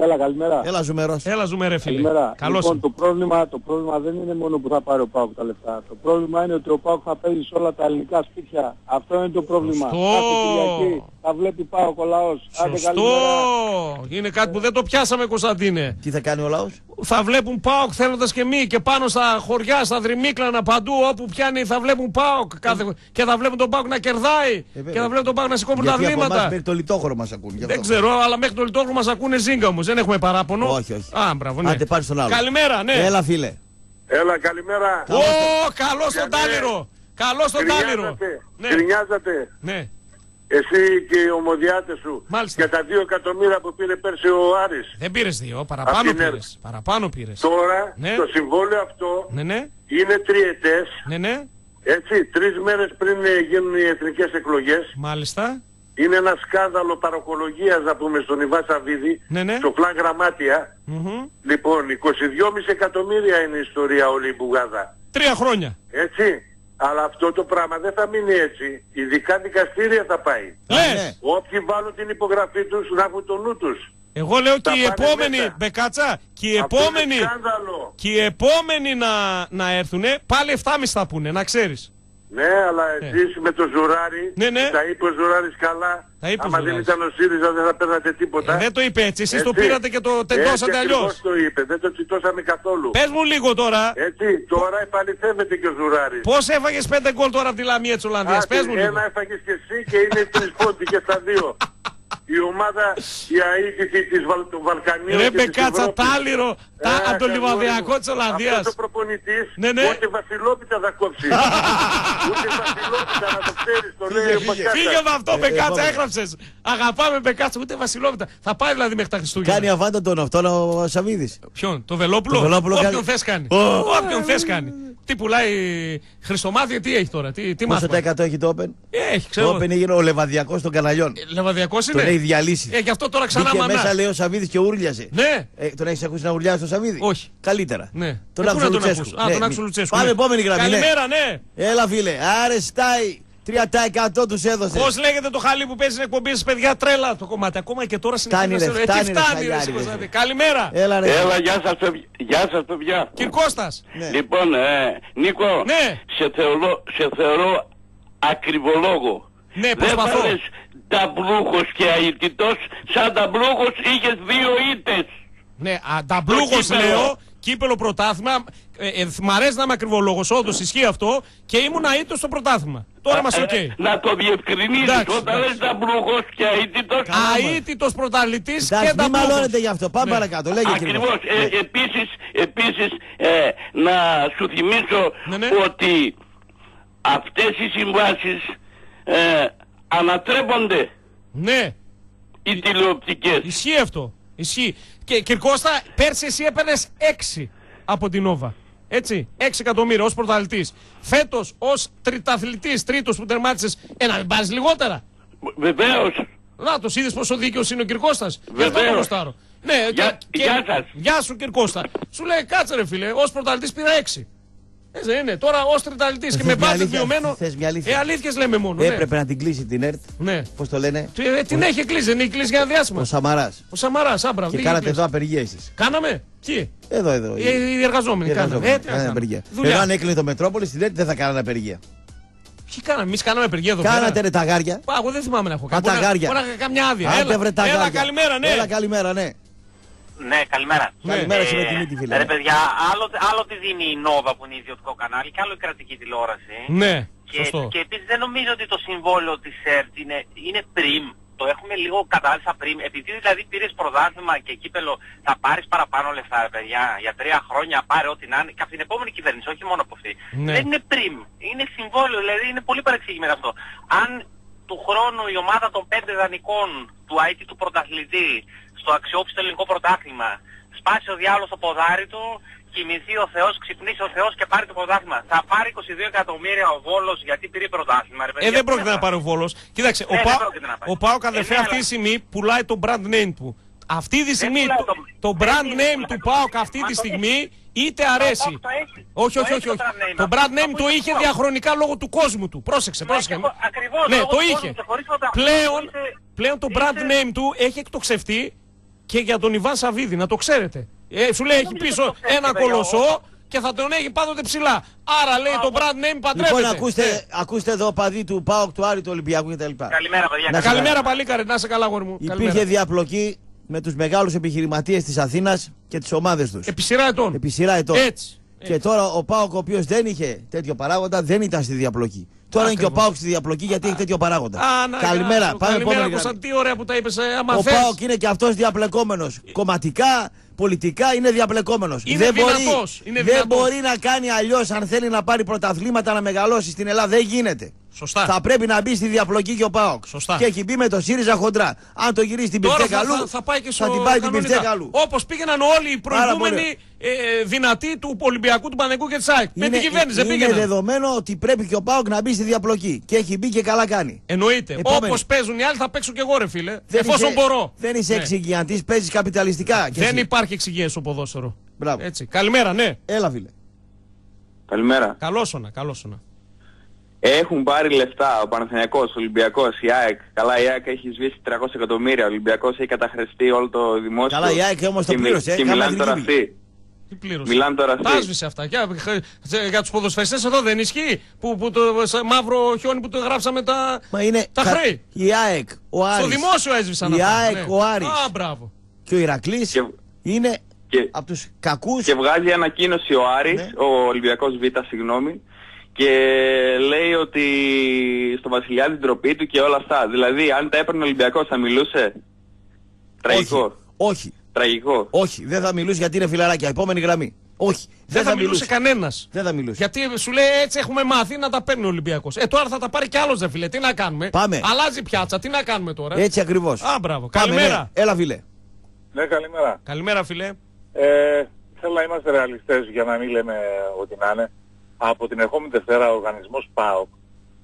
Έλα, καλημέρα. Έλα, ζουμερός. Έλα, ζουμερέ, φίλε. Καλημέρα. Καλώς λοιπόν, το πρόβλημα, το πρόβλημα δεν είναι μόνο που θα πάρει ο Πάουκ τα λεφτά. Το πρόβλημα είναι ότι ο Πάουκ θα παίζει σε όλα τα ελληνικά σπίτια. Αυτό είναι το πρόβλημα. Σωστό. Κάθε Κυριακή θα βλέπει Πάουκ ο λαός. Άντε καλημέρα. Σωστό. Είναι κάτι που δεν το πιάσαμε, Κωνσταντίνε. Τι θα κάνει ο λαός; θα βλέπουν ΠΑΟΚ θέλοντας και μη και πάνω στα χωριά, στα δρυμίκλανα, παντού όπου πιάνει θα βλέπουν ΠΑΟΚ κάθε... και θα βλέπουν τον ΠΑΟΚ να κερδάει βέβαια. και θα βλέπουν τον ΠΑΟΚ να σηκώνει Γιατί από εμάς πρωταθλήματα. μέχρι το λιτόχωρο μας ακούν. γι' αυτό. Δεν ξέρω, αλλά μέχρι το λιτόχρο μας ακούνε ζίγκα όμως. Δεν έχουμε παράπονο. Όχι, όχι. Α, μπράβο, ναι. Άντε, πάρε στον άλλο. Καλημέρα, ναι. Έλα, φίλε. Έλα, καλημέρα. Ω, καλό στον Γιατί- Τάλιρο. Καλό στον Τάλιρο. Γκρινιάζατε. Ναι, Γκρινιάζατε. ναι. Εσύ και οι ομοδιάτες σου Μάλιστα. για τα δύο εκατομμύρια που πήρε πέρσι ο Άρης. Δεν πήρες δύο, παραπάνω Απ' την πήρες. ΕΡΤ. Παραπάνω πήρες. Τώρα Ναι. το συμβόλαιο αυτό Ναι, ναι, είναι τριετές ναι, ναι. Έτσι, τρεις μέρες πριν ε, γίνουν οι εθνικές εκλογές, Μάλιστα. Είναι ένα σκάνδαλο παρακολογίας να πούμε στον Ιβά Σαββίδη, Ναι, ναι. στο φλαν γραμμάτια. Μμμ. Λοιπόν, 22,5 εκατομμύρια είναι η ιστορία όλη η Μπουγάδα. Τρία χρόνια. Έτσι. Αλλά αυτό το πράγμα δεν θα μείνει έτσι. Ειδικά δικαστήρια θα πάει. Λες. ναι. Όποιοι βάλουν την υπογραφή τους να έχουν το νου τους. Εγώ λέω και Θα οι πάνε επόμενοι, μέσα. Μπεκάτσα, και οι Αυτό είναι επόμενοι, σκάνδαλο. και οι επόμενοι να, να έρθουνε, πάλι 7,5 θα πούνε, να ξέρεις. Ναι, αλλά εσείς με το Ζουράρι, Ναι, ναι. τα είπε ο Ζουράρης καλά. Τα είπε ο Άμα δεν Ζουράρης. ήταν ο ΣΥΡΙΖΑ δεν θα παίρνατε τίποτα. Ε, δεν το είπε έτσι, εσείς το Έτσι. πήρατε και το τεντώσατε Έτσι αλλιώς. ακριβώς το είπε, δεν το τσιτώσαμε καθόλου. Πες μου λίγο τώρα, Έτσι, τώρα επαληθεύεται και ο Ζουράρης. πώς έφαγες πέντε γκολ τώρα από τη Λαμία της Ολλανδίας, Άντε, πες μου λίγο. Ένα έφαγες και εσύ και είναι τρεις *laughs* πόντι και στα δύο. Η ομάδα, η αίτηση της Βαλ, του Βαλκανίου Ρε και της Μπεκάτσα, Ευρώπης. τάλιρο, τα, Ε, από το αγόρι λιβαδιακό μου, της Ολλανδίας. Αυτός ο προπονητής Ναι, ναι. ούτε βασιλόπιτα θα κόψει. *laughs* ούτε βασιλόπιτα να το ξέρεις, το λέει ο Μπεκάτσας. Φύγε με αυτό, Ε, Μπεκάτσα, επόμενο. έγραψες. Αγαπάμε Μπεκάτσα, ούτε Βασιλόπιτα. Θα πάει δηλαδή μέχρι τα Χριστούγεννα. Κάνει αβάντα τον αυτόν ο Σαββίδης. Ποιον, το Βελόπουλο; Το Βελόπουλο Όποιον κάνει- θες κάνει. Ω. Όποιον θες κάνει. Τι πουλάει Χριστομάδια, τι έχει τώρα, τι, τι Πόσο μάθημα. τα 100 έχει το Open; Έχει, ξέρω. Το Open έγινε ο Λεβαδιακός των καναλιών. Λεβαδιακός Τον είναι. Έχει διαλύσεις. Ε, γι' αυτό τώρα ξανά Μπήκε μέσα μανά. λέει ο Σαββίδης και ούρλιασε. Ναι. Ε, τον έχεις ακούσει να ουρλιάζει τον Σαββίδη. Όχι. Καλύτερα. Ναι. Τον Ε, πού άκουσε να ο τον Λουτσέσκου. ακούς; Α, Ναι, τον μη- άκουσε ο Λουτσέσκου. Πάμε ναι. επόμενη γραμμή. ναι. Καλημέρα, ναι. Έλα φίλε. Άρε Στάι. 3% τους έδωσες. Πώς λέγεται το χαλί που παίζει στην εκπομπή σας, παιδιά, τρέλα το κομμάτι. Ακόμα και τώρα Φτάνει, ρε, συνεχίζει να φτάνει, σε- ρε, Ε, τι φτάνει, ρε, χαλιάρι, Κωνσταντίνε. ρε. Καλημέρα. Έλα ρε. Έλα, γεια σας, παιδ- γεια σας παιδιά. Κυρκώστας. Ναι. Λοιπόν, ε, Νίκο, Ναι. σε, θεωρώ, σε θεωρώ ακριβολόγο. Ναι, Δεν προσπαθώ. πάρες νταμπλούχος και αήττητος, σαν νταμπλούχος είχες δύο ήττες. Ναι, α, νταμπλούχος κύπελλο. λέω, κύπελλο πρωτάθλημα. Ε, ε, μ' αρέσει να είμαι ακριβολόγος, όντως ισχύει αυτό. Και ήμουν αήττητο στο πρωτάθλημα. Τώρα είμαστε οκ. Ε, να το διευκρινίσεις, Εντάξει, όταν εντάξει. λες νταμπλούχος και αήττητος, Αήττητο πρωταθλητής και Εντάξει, μην νταμπλούχος. μαλώνετε γι' αυτό. Πάμε Ναι. παρακάτω. Λέγε κύριε. Ακριβώς. Ναι. Ε, επίσης, επίσης ε, να σου θυμίσω Ναι, ναι. ότι αυτές οι συμβάσεις ε, ανατρέπονται Ναι, οι τηλεοπτικές. ισχύει αυτό. Ισχύει. Και Κυρκώστα, πέρσι εσύ έπαιρνες 6 από την Νόβα. Έτσι, 6 εκατομμύρια ως πρωταθλητής. Φέτος ως τριταθλητής, τρίτος που τερμάτισες, ένα μην πάρεις λιγότερα. Βεβαίως. Να το είδε πόσο δίκαιος είναι ο Κυρκώστας. Γι' αυτό Βεβαίως. το γουστάρω. Ναι, Γεια- γεια σας. Γεια σου Κυρκώστα. Σου λέει κάτσε ρε φίλε, ως πρωταθλητής πήρα 6. Έτσι δεν είναι. Τώρα ως τριταθλητή και Θες με μια μπάτζετ αλήθεια, βιωμένο. θες μια αλήθεια; Ε, αλήθειες λέμε μόνο. ναι. Έπρεπε να την κλείσει την ΕΡΤ. Ναι. Πώς το λένε; Τι- ε, Την έχει κλείσει, δεν έχει κλείσει για ένα διάστημα. Ο Σαμαράς. Ο Σαμαράς, άμπρα. Και τι κάνατε είχε εδώ κλείσει. απεργία εσείς. Κάναμε; Τι. Εδώ, εδώ. Οι, οι εργαζόμενοι Οι κάναμε. εργαζόμενοι. Ε, τι να Κάνανε κάνουμε. απεργία. Δουλειά. Ενώ αν έκλεινε το Μετρόπολη στην ΕΡΤ δεν θα κάνανε απεργία. Ποιοι κάναμε, εμείς κάναμε απεργία εδώ Κάνατε πέρα. ρε τα γάρια. Α, εγώ δεν θυμάμαι να έχω Α, κάνει. τα Μπορεί να- γάρια. Μπορεί να είχα καμιά άδεια. Άντε Έλα, βρε τα έλα, γάρια. καλημέρα, ναι. Έλα καλημέρα, ναι. Ναι, καλημέρα. Ναι. Καλημέρα Ε, σε με τη μύτη, φίλε. Ρε παιδιά, άλλο, άλλο τη δίνει η Νόβα που είναι ιδιωτικό κανάλι και άλλο η κρατική τηλεόραση. Ναι, Και, σωστό. και επίσης δεν νομίζω ότι το συμβόλαιο της ΕΡΤ είναι, είναι πριμ. Το έχουμε λίγο κατάλησα πριμ. Επειδή δηλαδή πήρες πρωτάθλημα και κύπελο θα πάρεις παραπάνω λεφτά ρε παιδιά. Για τρία χρόνια πάρε ό,τι να είναι. Και από την επόμενη κυβέρνηση, όχι μόνο από αυτή. Ναι. Δεν είναι πριμ. Είναι συμβόλαιο. Δηλαδή είναι πολύ παρεξηγημένο αυτό. Αν του χρόνου η ομάδα των πέντε δανεικών του IT του πρωταθλητή στο αξιόπιστο ελληνικό πρωτάθλημα σπάσει ο διάολος το ποδάρι του, κοιμηθεί ο Θεός, ξυπνήσει ο Θεός και πάρει το πρωτάθλημα. Θα πάρει 22 εκατομμύρια ο Βόλος γιατί πήρε πρωτάθλημα. Ρε, Ε, παιδιά. δεν πρόκειται να πάρει ο Βόλος. Κοίταξε, ο, Ναι, δεν Πα... πρόκειται να πάρει. ο Πάοκ Ε, αδερφέ ναι, αυτή τη αλλά- στιγμή πουλάει το brand name του. Αυτή τη στιγμή πουλάει το, το- το δεν brand είναι name πουλάει του το Πάοκ brand αυτή name. τη Μα το στιγμή έχει. είτε Το αρέσει. Πάοκ το έχει. Όχι, Το όχι, έχει όχι. το όχι. brand name. Το Αυτό- brand name αυτό το είναι είχε το. διαχρονικά λόγω του κόσμου του. Πρόσεξε, Ναι, πρόσεξε. και- ακριβώς, Ναι, λόγω το του είχε. κόσμου και χωρίς πρωτάθλημα. Πλέον, Είσαι- πλέον το brand είσαι- name του έχει εκτοξευτεί και για τον Ιβάν Σαββίδη, να το ξέρετε. Ε, σου λέει έχει νομίζω πίσω το ξέρετε, ένα παιδιά, κολοσσό εγώ. και θα τον έχει πάντοτε ψηλά. Άρα λέει το brand name παντρεύεται. Λοιπόν, ακούστε, Ε. ακούστε εδώ παδί του Πάοκ, του Άρη, του Ολυμπιακού κτλ. Καλημέρα παιδιά. Να σε Καλημέρα παλίκαρε, να είσαι καλά γόρι μου. Υπήρχε Καλημέρα. διαπλοκή με τους μεγάλους επιχειρηματίες της Αθήνας και τις ομάδες τους. Επί σειρά ετών. Επί σειρά ετών. Έτσι. Και τώρα ο Πάοκ, ο οποίος δεν είχε τέτοιο παράγοντα, δεν ήταν στη διαπλοκή. Τώρα είναι και ο Ακριβώς. Πάοκ στη διαπλοκή γιατί έχει τέτοιο παράγοντα. Α, να, Καλημέρα, να, πάμε Καλημέρα, επόμενη γραμμή. Κωνσταντ, τι ωραία που τα είπες, ε, άμα Ο θες. Πάοκ είναι και αυτός διαπλεκόμενος. Κομματικά, πολιτικά είναι διαπλεκόμενος. Είναι δεν δυνατός, μπορεί, είναι δεν δυνατός. μπορεί να κάνει αλλιώς αν θέλει να πάρει πρωταθλήματα να μεγαλώσει στην Ελλάδα. Δεν γίνεται. Σωστά. Θα πρέπει να μπει στη διαπλοκή και ο Πάοκ. Σωστά. Και έχει μπει με το ΣΥΡΙΖΑ χοντρά. Αν το γυρίσει την Τώρα πιφτέκα θα, αλλού, θα, θα πάει και στο θα την πάει την κανονικά. πιφτέκα αλλού. Όπως πήγαιναν όλοι οι Πάρα προηγούμενοι ε, δυνατοί του Ολυμπιακού, του Πανεκού και της ΑΕΚ. Με Είναι, την κυβέρνηση δεν είναι πήγαιναν. δεδομένο ότι πρέπει και ο Πάοκ να μπει στη διαπλοκή. Και έχει μπει και καλά κάνει. Εννοείται. Επόμενη. Όπως παίζουν οι άλλοι θα παίξω και εγώ ρε φίλε. Δεν εφόσον είσαι, μπορώ. Δεν είσαι Ναι. εξηγιαντή, παίζεις καπιταλιστικά. κι Δεν εσύ. υπάρχει εξηγία στο ποδόσφαιρο. Μπράβο. Έτσι. Καλημέρα, ναι. Έλα, φίλε. Καλημέρα. Καλόσονα, καλόσονα. Έχουν πάρει λεφτά ο Παναθηναϊκός, ο Ολυμπιακός, η ΑΕΚ. Καλά, η ΑΕΚ έχει σβήσει 300 εκατομμύρια. Ο Ολυμπιακός έχει καταχρηστεί όλο το δημόσιο. Καλά, η ΑΕΚ όμως το Και μι- πλήρωσε, Και κάμα μιλάνε τώρα εθνική. αυτοί. Τι πλήρωσε; Μιλάνε τώρα Τα αυτοί. άσβησε αυτά. Για, για τους ποδοσφαιριστές εδώ δεν ισχύει; Που, που το σε μαύρο χιόνι που το γράψαμε τα, Μα είναι τα κα- χρέη. Η ΑΕΚ, ο Άρης. Στο δημόσιο έσβησαν Η αυτά. ΑΕΚ, ναι. ο Άρης. Α, μπράβο. Και ο Ηρακλής Και- είναι Και, από τους κακούς. και βγάζει ανακοίνωση ο Άρης, Ναι. ο Ολυμπιακός Β, συγγνώμη, και λέει ότι στο Βασιλιά την τροπή του και όλα αυτά. Δηλαδή, αν τα έπαιρνε ο Ολυμπιακός θα μιλούσε; Τραγικό. Όχι, όχι, Τραγικό. όχι. Δεν θα μιλούσε γιατί είναι φιλαράκια. Επόμενη γραμμή. Όχι. Δεν, θα, μιλούσε κανένας. Δεν θα μιλούσε. Γιατί σου λέει έτσι έχουμε μάθει να τα παίρνει ο Ολυμπιακός. Ε, τώρα θα τα πάρει κι άλλος, δε φίλε. Τι να κάνουμε; Πάμε. Αλλάζει πιάτσα. Τι να κάνουμε τώρα; Έτσι ακριβώς. Α, μπράβο. Πάμε, Καλημέρα. ναι. Έλα, φίλε. Ναι, καλημέρα. Καλημέρα, φίλε. Ε, θέλω να είμαστε ρεαλιστές για να μην λέμε ότι να είναι. Από την ερχόμενη Δευτέρα ο οργανισμός ΠΑΟΚ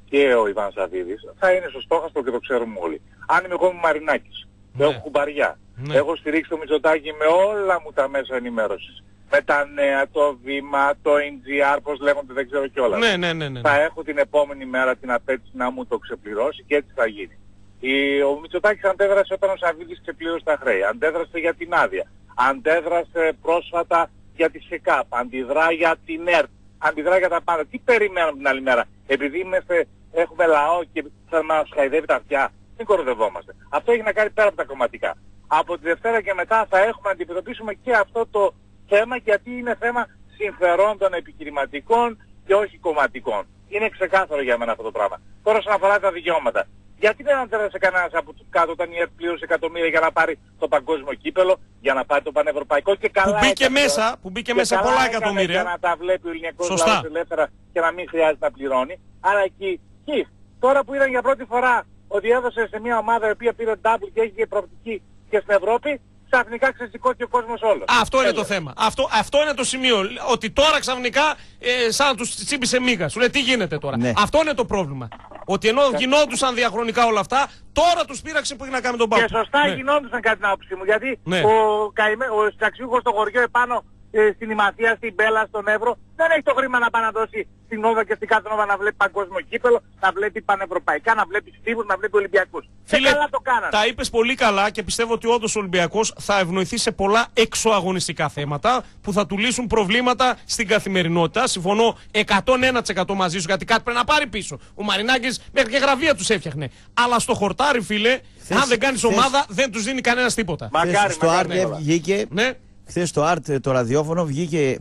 και ο Ιβάν Σαββίδης θα είναι στο στόχαστρο και το ξέρουμε όλοι. Αν είμαι εγώ Μαρινάκης, Ναι. έχω κουμπαριά, Ναι. έχω στηρίξει το Μητσοτάκη με όλα μου τα μέσα ενημέρωσης. Με τα νέα, το βήμα, το NGR, πώς λέγονται δεν ξέρω κιόλας. Ναι, ναι, ναι. ναι. θα έχω την επόμενη μέρα την απέτηση να μου το ξεπληρώσει και έτσι θα γίνει. Η, ο Μητσοτάκης αντέδρασε όταν ο Σαββίδης ξεπλήρωσε τα χρέη. Αντέδρασε για την άδεια. Αντέδρασε πρόσφατα για τη ΣΕΚΑΠ. Αντιδρά για την ΕΡΤ. Αντιδρά για τα πάντα. Τι περιμένουμε την άλλη μέρα; Επειδή είμαστε, έχουμε λαό και θα μας χαϊδεύει τα αυτιά. Μην κοροδευόμαστε. Αυτό έχει να κάνει πέρα από τα κομματικά. Από τη Δευτέρα και μετά θα έχουμε να αντιμετωπίσουμε και αυτό το θέμα γιατί είναι θέμα συμφερόντων επιχειρηματικών και όχι κομματικών. Είναι ξεκάθαρο για μένα αυτό το πράγμα. Τώρα όσον αφορά τα δικαιώματα. Γιατί δεν αντέδρασε κανένας από τους κάτω όταν η ΕΡΤ πλήρωσε εκατομμύρια για να πάρει το παγκόσμιο κύπελο, για να πάρει το πανευρωπαϊκό και καλά Που μπήκε έκανε, μέσα, που μπήκε μέσα καλά πολλά έκανε εκατομμύρια. Για να τα βλέπει ο ελληνικός Σωστά. λαός ελεύθερα και να μην χρειάζεται να πληρώνει. Άρα εκεί, εκεί. Τώρα που είδαν για πρώτη φορά ότι έδωσε σε μια ομάδα η οποία πήρε double και έχει και προοπτική και στην Ευρώπη, ξαφνικά ξεσηκώθηκε ο κόσμος όλος. Αυτό είναι το Τέλος. θέμα. Αυτό, αυτό είναι το σημείο. Ότι τώρα ξαφνικά ε, σαν να τους τσίπησε μίγα. Σου λέει τι γίνεται τώρα; Ναι. Αυτό είναι το πρόβλημα. Ότι ενώ γινόντουσαν διαχρονικά όλα αυτά, τώρα τους πείραξε που έχει να κάνει τον Και Πάουκ. σωστά Ναι. γινόντουσαν κάτι την άποψή μου. Γιατί Ναι. ο, καημέ, ο συνταξιούχος στο χωριό επάνω ε, στην Ημαθία, στην Πέλα, στον Εύρο δεν έχει το χρήμα να πάει να δώσει στην Νόβα και στην κάθε Νόβα να βλέπει παγκόσμιο κύπελο, να βλέπει πανευρωπαϊκά, να βλέπει στίβους, να βλέπει Ολυμπιακούς. Φίλε, και καλά το κάνανε. τα είπες πολύ καλά και πιστεύω ότι όντως ο Ολυμπιακός θα ευνοηθεί σε πολλά εξωαγωνιστικά θέματα που θα του λύσουν προβλήματα στην καθημερινότητα. Συμφωνώ 101% μαζί σου γιατί κάτι πρέπει να πάρει πίσω. Ο Μαρινάκης μέχρι και γραβεία τους έφτιαχνε. Αλλά στο χορτάρι, φίλε, Χθες- αν δεν κάνεις χθες- ομάδα, δεν τους δίνει κανένας τίποτα. Μακάρι, Χθες στο μακάρι, Άρτε Νικόλα. βγήκε. Ναι, Χθες στο Art το ραδιόφωνο βγήκε.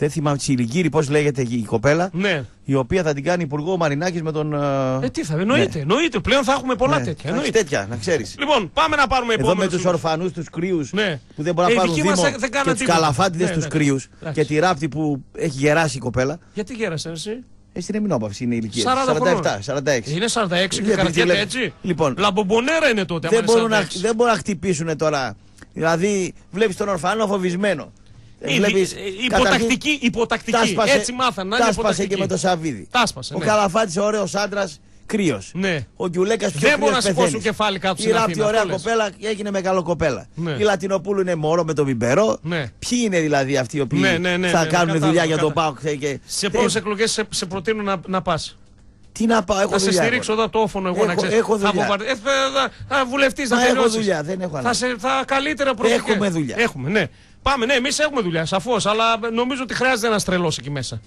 Δεν θυμάμαι Τσιλικύρη, πώς λέγεται η κοπέλα. ναι. Η οποία θα την κάνει υπουργό ο Μαρινάκης με τον. Ε, τι θα, εννοείται, εννοείται. Πλέον θα έχουμε πολλά Ναι, τέτοια. θα έχεις Εννοείται. τέτοια, να ξέρεις. Λοιπόν, πάμε να πάρουμε Εδώ επόμενο. με τους ορφανούς, τους κρύους Ναι. που δεν μπορούν Ε, να οι πάρουν δικοί μας Δήμο δεν- δεν κάναν και τους τίποτα. καλαφάτιδες Ναι, τους εντάξει. κρύους Εντάξει. και τη ράπτη που έχει γεράσει η κοπέλα. Γιατί γέρασε εσύ; Ε, στην Εμινόπαυση είναι η ηλικία. 40 της, 47, 46. Είναι 46 και Γιατί κρατιέται τι έτσι; Λοιπόν. Λαμπομπονέρα είναι τότε. δεν, άμα μπορούν είναι να, 46. δεν μπορούν να χτυπήσουν τώρα. Δηλαδή, βλέπεις τον ορφανό φοβισμένο. Ε, Ε, βλέπεις, δι- ε, καταρχήν, υποτακτική, υποτακτική. τα σπάσε- Έτσι μάθανε να τα είναι σπάσε υποτακτική. και με το Σαββίδι. Τα σπάσε, Ο ναι. Καλαφάτης, ωραίος άντρας, κρύος. Ναι. Ο Γκιουλέκα πιο Δεν μπορούν κρύος να σηκώσουν πεθαίνεις. κεφάλι κάτω Η στην Ράπτη Αθήνα, ωραία αυτός λες. κοπέλα και έγινε μεγάλο κοπέλα. Ναι. Η Λατινοπούλου είναι μωρό με το βιμπερό. Ναι. Ποιοι είναι δηλαδή αυτοί οι οποίοι Ναι, ναι, ναι, θα ναι, κάνουν κατάλαβα, δουλειά για τον κατάλαβα. Πάοκ. Και... Σε Ε, επόμενε εκλογές σε, σε προτείνω να, να πας; Τι να πάω, έχω Θα σε δουλειά. στηρίξω εγώ. εδώ το όφωνο εγώ Έχω- να ξέρεις. έχω δουλειά. Θα, βομβαρδι- ε, θα, θα, θα βουλευτής, θα Μα έχω τελειώσεις. δουλειά, δεν έχω Θα, ανάγκη. σε, θα καλύτερα προοπτικές. Έχουμε δουλειά. Έχουμε, ναι. Πάμε, ναι, εμείς έχουμε δουλειά, σαφώς. Αλλά νομίζω ότι χρειάζεται ένας τρελός εκεί μέσα.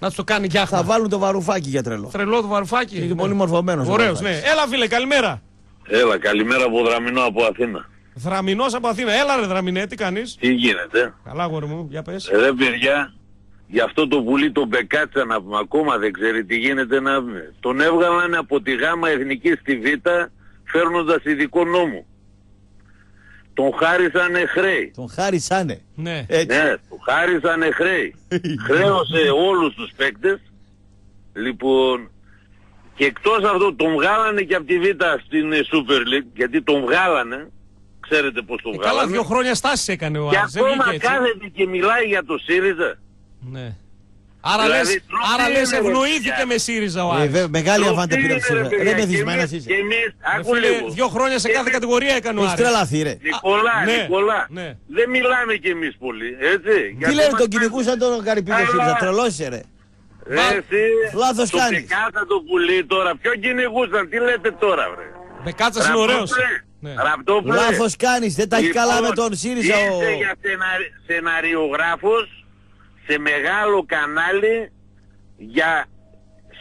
Να τους το κάνει γιάχμα. Θα βάλουν το βαρουφάκι για τρελό. Τρελό του βαρουφάκι; Είναι πολύ μορφωμένος ο Ωραίος, Βαρουφάκης. ναι. Έλα, φίλε, καλημέρα. Έλα, καλημέρα από Δραμινό από Αθήνα. Δραμηνό από Αθήνα. Έλα, ρε Δραμηνέ, τι κάνεις; Τι γίνεται; Καλά, γόρι μου, για πες. Ε, ρε παιδιά, γι' αυτό το πουλί τον Μπεκάτσα να πούμε, ακόμα δεν ξέρει τι γίνεται να Τον έβγαλαν από τη γάμα εθνική στη Β φέρνοντας ειδικό νόμο. Τον χάρισανε χρέη. Τον χάρισανε. Ναι. Έτσι. Ναι, του χάρισανε χρέη. *laughs* Χρέωσε όλους τους παίκτες. Λοιπόν, Και εκτός αυτού τον βγάλανε και από τη Β στην ε, Super League, γιατί τον βγάλανε, ξέρετε πώς τον Ε, καλά, βγάλανε. δύο χρόνια στάσεις έκανε ο Και Άρης. Δεν ακόμα βγήκε έτσι. κάθεται και μιλάει για το ΣΥΡΙΖΑ. Ναι. Άρα Δηλαδή, λες, ντροπή άρα λες είναι, ρε, ευνοήθηκε παιδιά. με ΣΥΡΙΖα ο Ε, Άρης. βέβαια, μεγάλη Ντροπή αβάντα πήρε είναι, από τη ρε, Σίλβα. παιδιά. Δεν με Και δυσμένας εμείς- είσαι. Και εμείς, Ρε άκου φίλε, λίγο. δύο χρόνια σε Και κάθε εμείς- κατηγορία έκανε ο Έχεις Άρης. τρελαθεί ρε. Νικολά, Ναι, Νικολά, ναι. δεν μιλάμε κι εμείς πολύ, έτσι. Τι Γιατί λένε μας τον κυνηγούσαν τον Καρυπίδη Αλλά- ΣΥΡΙΖΑ, τρελός είσαι ρε. Ρε, εσύ, Λάθος το κάνεις. πεκάτα το πουλί τώρα, ποιον κυνηγούσαν, τι λέτε τώρα, βρε. Μπεκάτσας είναι ωραίος. Ραπτόπουλε, Ναι. Ραπτόπουλε. Λάθος κάνεις, δεν τα έχει Λοιπόν, καλά με τον ΣΥΡΙΖα ο... Είστε για σεναρι... σεναριογράφος σε μεγάλο κανάλι για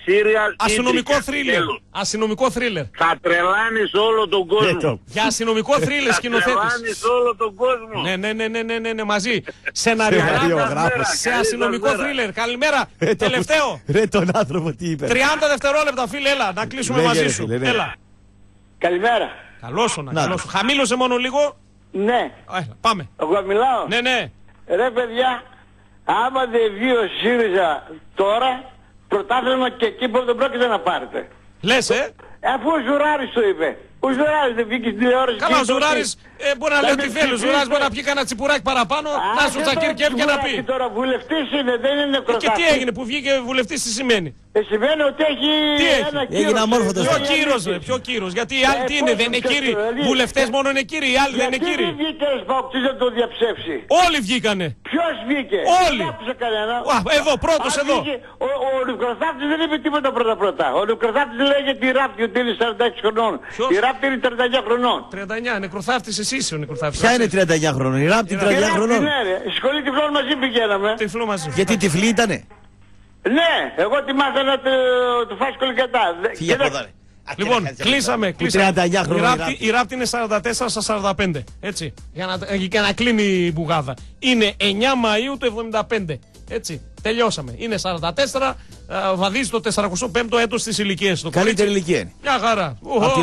serial Αστυνομικό intrigue. θρίλερ. Τέλος. Αστυνομικό θρίλερ. Θα τρελάνεις όλο τον Ε, κόσμο. το- Για αστυνομικό θρίλερ Θα σκηνοθέτης. τρελάνεις όλο τον κόσμο. Ναι, ναι, ναι, ναι, ναι, ναι, ναι, μαζί. Σεναριογράφος Σεναριογράφος. σε αστυνομικό Καλή σας θρίλερ. Καλημέρα. Ε, το- Τελευταίο. Ρε τον άνθρωπο τι είπε. 30 δευτερόλεπτα, φίλε, έλα, να κλείσουμε Λέγε, μαζί ρε, σου. φίλε, ναι. Έλα. Καλημέρα. Καλώς σου, να, Να. καλώς σου. Χαμήλωσε μόνο λίγο. Ναι, Έλα, πάμε. εγώ μιλάω; Ναι, ναι. Ρε παιδιά, άμα δεν βγει ο ΣΥΡΙΖΑ τώρα, πρωτάθλημα και εκεί που δεν πρόκειται να πάρετε. Λες, ε; Αφού ο Ζουράρης το είπε. Ο Ζουράρης δεν βγήκε στην τηλεόραση. Καλά, και ο είπε ότι- Ζουράρης ε, μπορεί να λέει Θα ό,τι με θέλει. Ο Ζουράρης ψηφίσετε. μπορεί να πιει κανένα τσιπουράκι παραπάνω. Να Άσε σου τσακίρ το και έβγαινε να πει. Ζουράκη Τώρα βουλευτής είναι, δεν είναι Ε, Και κροτάκι. τι έγινε που βγήκε βουλευτής τι σημαίνει; Ε, σημαίνει ότι έχει Τι έχει; ένα Έγινε κύρος. αμόρφωτος. Ε, Ποιο ε, κύρος ε, ρε, ποιο κύρος; Γιατί οι άλλοι Ε, τι είναι, πώς δεν είναι το κύριοι; δηλαδή, Βουλευτές ε, μόνο είναι κύριοι, οι άλλοι δεν είναι Γιατί κύριοι; δεν βγήκε ένας παοκτής να το διαψεύσει; Όλοι βγήκανε. Ποιος βγήκε; Όλοι. Δεν άκουσα κανένα. Α, εδώ, πρώτος Αν εδώ. βγήκε, Ο, ο Νικροθάπτης δεν είπε τίποτα πρώτα πρώτα. Ο Νικροθάπτης λέγε τη Ράπτη ότι είναι 46 χρονών. Ποιος; Η Ράπτη είναι 39 χρονών. 39, νεκροθάφτης εσύ είσαι ο νεκροθάφτης. Ποια είναι 39 χρονών, η Ράπτη Η 39 Ράπτη, χρονών; Ναι, ρε. Σχολή τυφλών μαζί πηγαίναμε. Τυφλό μαζί. Γιατί τυφλή ήτανε; Ναι, εγώ τη μάθανα του, του φάσκολ κατά. Φύγε από εδώ ρε. Λοιπόν, κλείσαμε. κλείσαμε. 39 Η χρόνια η ράπτη, Ράπτη. η ράπτη είναι 44 στα 45. Έτσι. Για να, για να κλείνει η μπουγάδα. Είναι 9 Μαΐου του 75. Έτσι. Τελειώσαμε. Είναι 44. α, Βαδίζει το 45ο έτος της ηλικίας του. Καλύτερη κορίτσι. ηλικία είναι. Μια χαρά. Απ' τη